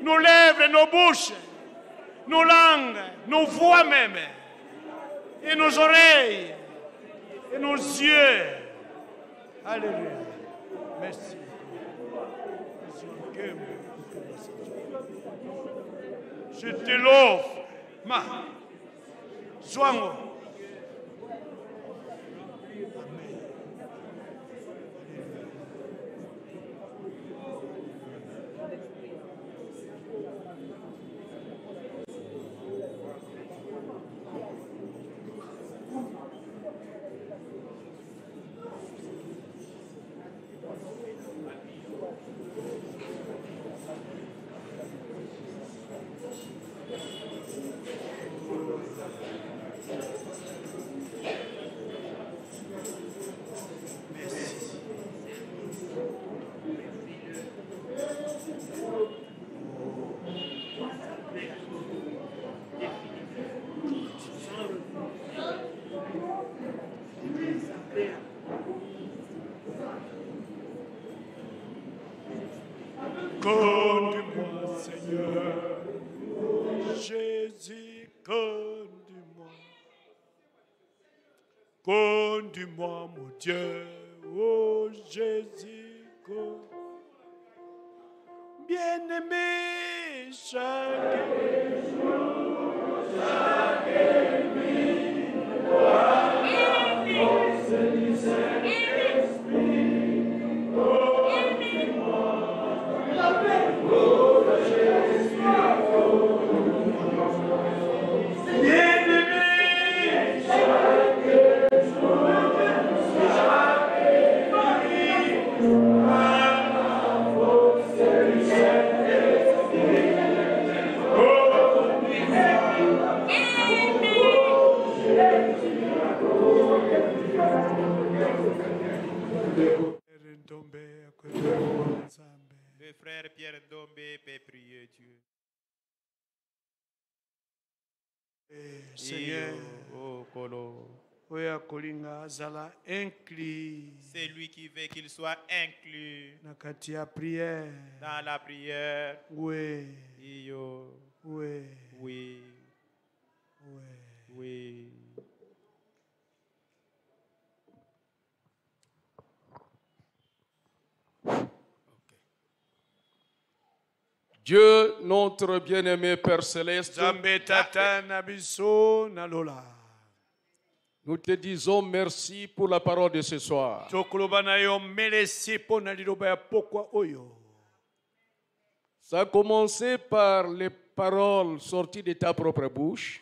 Nos lèvres, nos bouches, nos langues, nos voix même, et nos oreilles, nos yeux. Alléluia. Merci. Je te l'offre. Ma. Sois-moi. Conduis-moi, Seigneur. Jésus, conduis-moi. Conduis-moi, mon Dieu. Oh Jésus, Bien-aimé, chaque Bien-aimé, Seigneur, oh, Kolo. oyo akolinga azala inclus. C'est lui qui veut qu'il soit inclus. Na kati ya priere dans la prière. Iyo, we oui, we oui. Dieu, notre bien-aimé Père Céleste, nous te disons merci pour la parole de ce soir. Ça a commencé par les paroles sorties de ta propre bouche.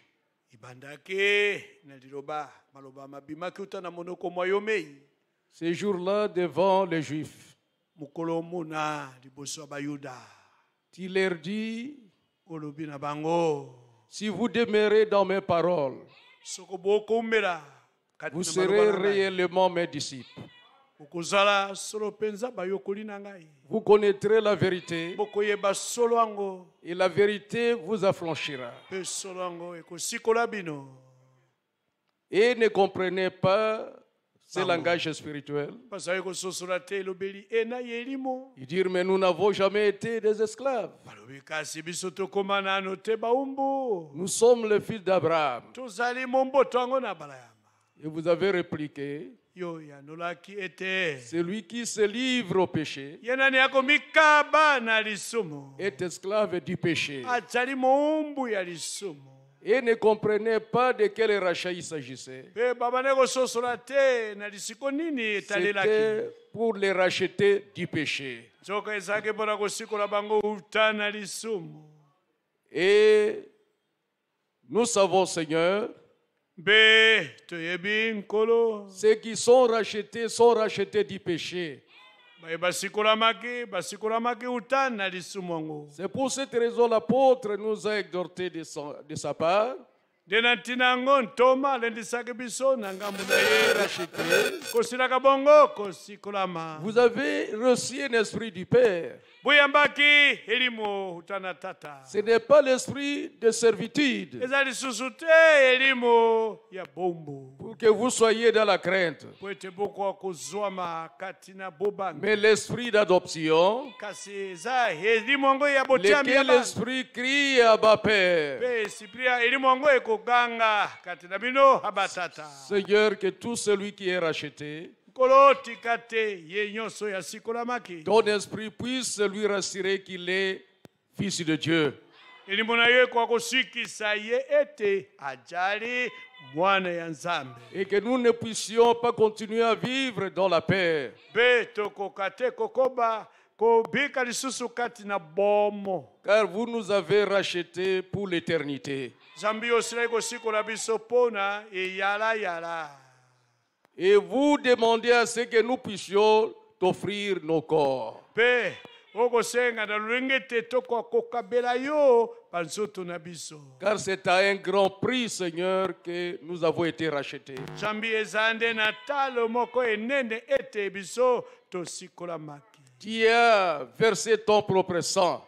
Ces jours-là, devant les Juifs, tu leur dis, si vous demeurez dans mes paroles, vous serez réellement mes disciples. Vous connaîtrez la vérité. Et la vérité vous affranchira. Et ne comprenez pas ce Pardon. langage spirituel. Ils dirent, mais nous n'avons jamais été des esclaves. Nous sommes les fils d'Abraham. Et vous avez répliqué, celui qui se livre au péché est esclave du péché. Et ne comprenez pas de quel rachat il s'agissait. etalelaki? C'était pour les racheter du péché. Et nous savons, Seigneur, ceux qui sont rachetés sont rachetés du péché. C'est pour cette raison l'apôtre nous a exhortés de, son- de sa part. Vous avez reçu un esprit du Père. Ce n'est pas l'esprit de servitude. Pour que vous soyez dans la crainte, mais l'esprit d'adoption, lequel l'esprit crie à bas Père. Seigneur, que tout celui qui est racheté, ton esprit puisse lui rassurer qu'il est fils de Dieu. Et que nous ne puissions pas continuer à vivre dans la paix. Car vous nous avez rachetés pour l'éternité. nzambe osilaki kosikola biso mpona eyalayala Et vous demandez à ce que nous puissions t'offrir nos corps. Car c'est à un grand prix, Seigneur, que nous avons été rachetés. Tu as versé ton propre sang.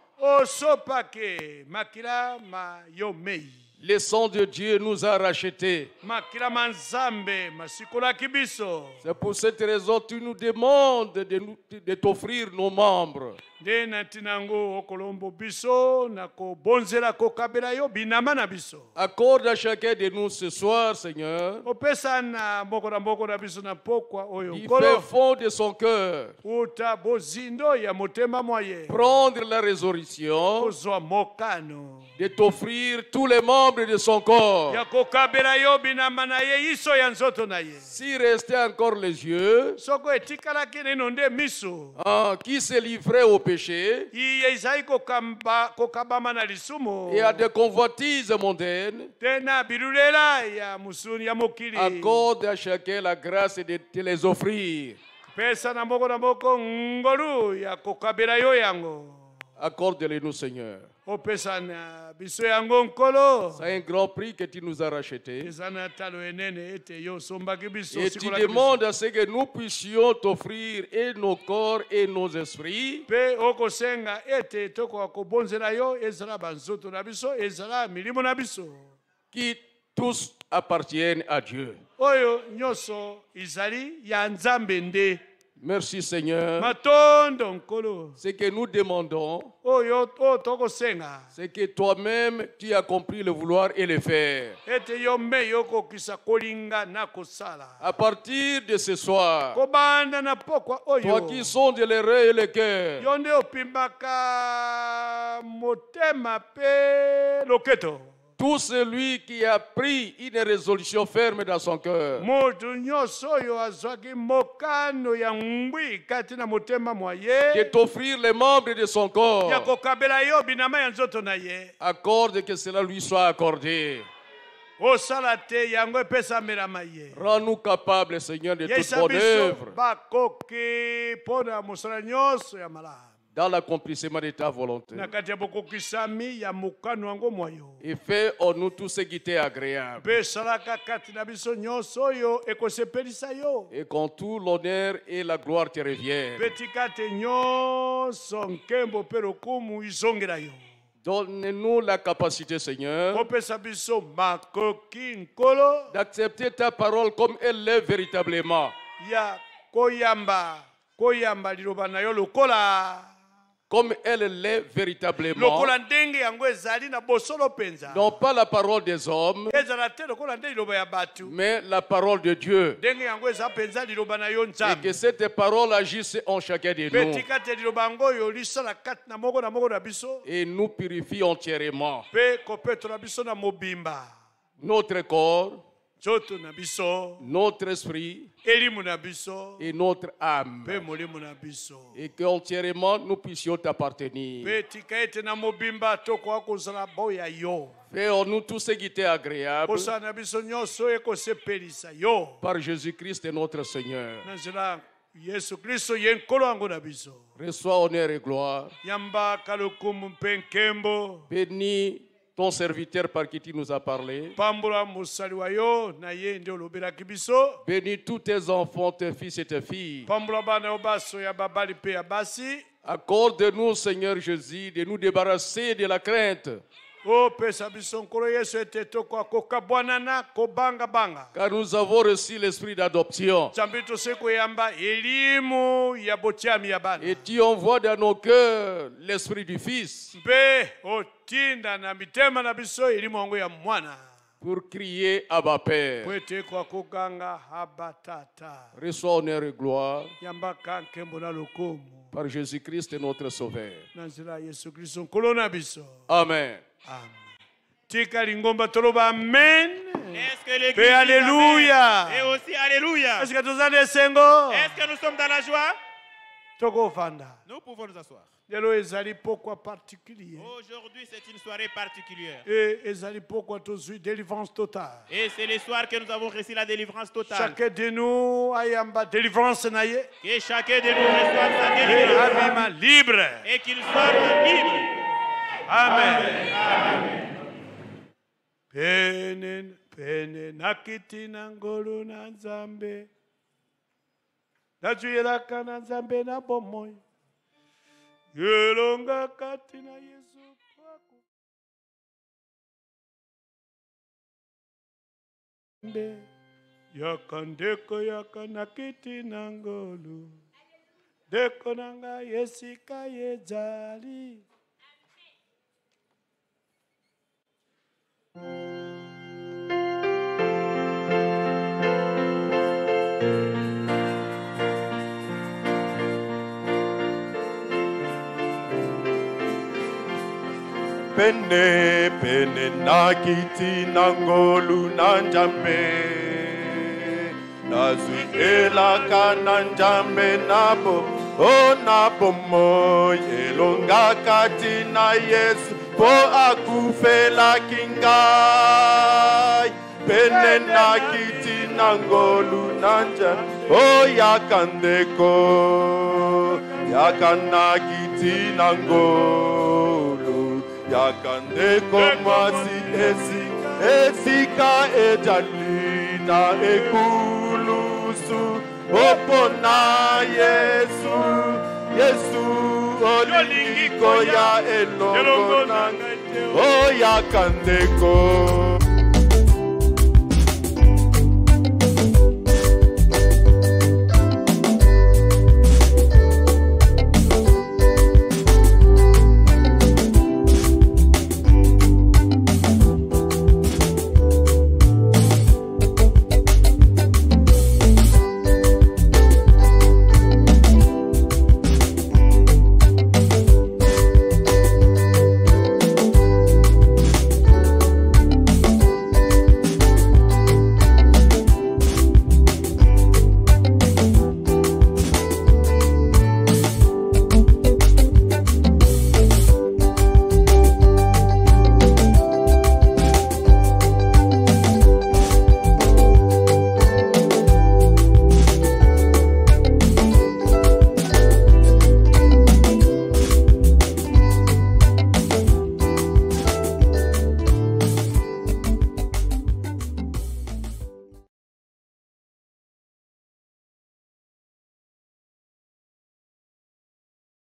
Le sang de Dieu nous a rachetés. C'est pour cette raison que tu nous demandes de, nous- de t'offrir nos membres. Nde na ntina yango okolombo biso na kobonzela kokabela yo binama na biso. Accorde à chacun de nous ce soir, Seigneur, opesa na mboko na mboko na biso na pokwa oyo nkolo. fond de son cœur, uta bozindo ya motema mwa ye prendre la résolution kozwa mokano. de t'offrir tous les membres de son corps. ya kokabela yo binama na ye iso ya nzoto na ye. Si restait encore les yeux, soko etikalaki nino nde miso. ah, qui se livrait au péché et à des convoitises mondaines, accorde à chacun la grâce de te les offrir. Accorde-les-nous, Seigneur. C'est un grand prix que tu nous as racheté. Et tu demandes à ce que nous puissions t'offrir et nos corps et nos esprits qui tous appartiennent à Dieu. Merci Seigneur. Ce que nous demandons, c'est que toi-même, tu as compris le vouloir et le faire. À partir de ce soir, toi qui sondes les reins et le cœur, tout celui qui a pris une résolution ferme dans son cœur, de t'offrir les membres de son corps, accorde que cela lui soit accordé. Rends-nous capables, Seigneur, de toute bonne œuvre dans l'accomplissement de ta volonté. Et fais en nous tout ce qui t'est agréable. Et qu'en tout l'honneur et la gloire te reviennent. Donne-nous la capacité, Seigneur, d'accepter ta parole comme elle est véritablement. Comme elle l'est véritablement. Non pas la parole des hommes, mais la parole de Dieu. Et que cette parole agisse en chacun de nous. et nous purifie entièrement. Notre corps, nzoto na biso notre esprit elimu na biso et notre âme. mpe molimo na biso Et qu'entièrement nous puissions t'appartenir. mpe tika ete na mobimba tokoka kozala boya yo Fais en nous tout ce qui t'est agréable kosala na biso nyonso ekosepelisa yo par Jésus-Christ notre Seigneur. na nzela yesu kristo ye nkolo yango na biso Reçois honneur et gloire. mpe nkembo Bénis ton serviteur par qui tu nous as parlé. Bénis tous tes enfants, tes fils et tes filles. Accorde-nous, Seigneur Jésus, de nous débarrasser de la crainte, car nous avons reçu l'esprit d'adoption. Et tu envoies dans nos cœurs l'esprit du Fils pour crier Abba po Père. Reçois honneur et gloire par Jésus-Christ notre Sauveur. Amen. Amen tika lingomba toloba amen Est-ce que Pe alléluia. Et aussi Alléluia. esike toza na esengo Est-ce que nous sommes dans la joie? Tokofanda Nous pouvons nous asseoir. lelo ezali pokwa particulier Aujourd'hui, c'est une soirée particulière. e ezali pokwa tozwi délivrance totale Et c'est le soir que nous avons reçu la délivrance totale. chacun de nous ayamba délivrance na ye Que chacun de nous reçoive sa délivrance abima libre et qu'il soit libre. Amen. Pene pene nakiti na ngolu na nzambe. Nazwiyelaka na nzambe na bomoi. Elonga kati na yesu mbe yaka ndeko yaka nakiti na ngolu. Ndeko na ngai esika yezali pene pene na kiti na ngolu na nzambe nazwi elaka na nzambe na bo o na bomoi elonga kati na yesu mpo akufelaki ngai pene na kiti na ngolu na nzambe oyaka ndeko yakana kiti na ngolu. Yakandeko mwasi esi esika ejali na ekulusu. Opona yesu yesu. Olingi koya elongo na ngai te oyaka ndeko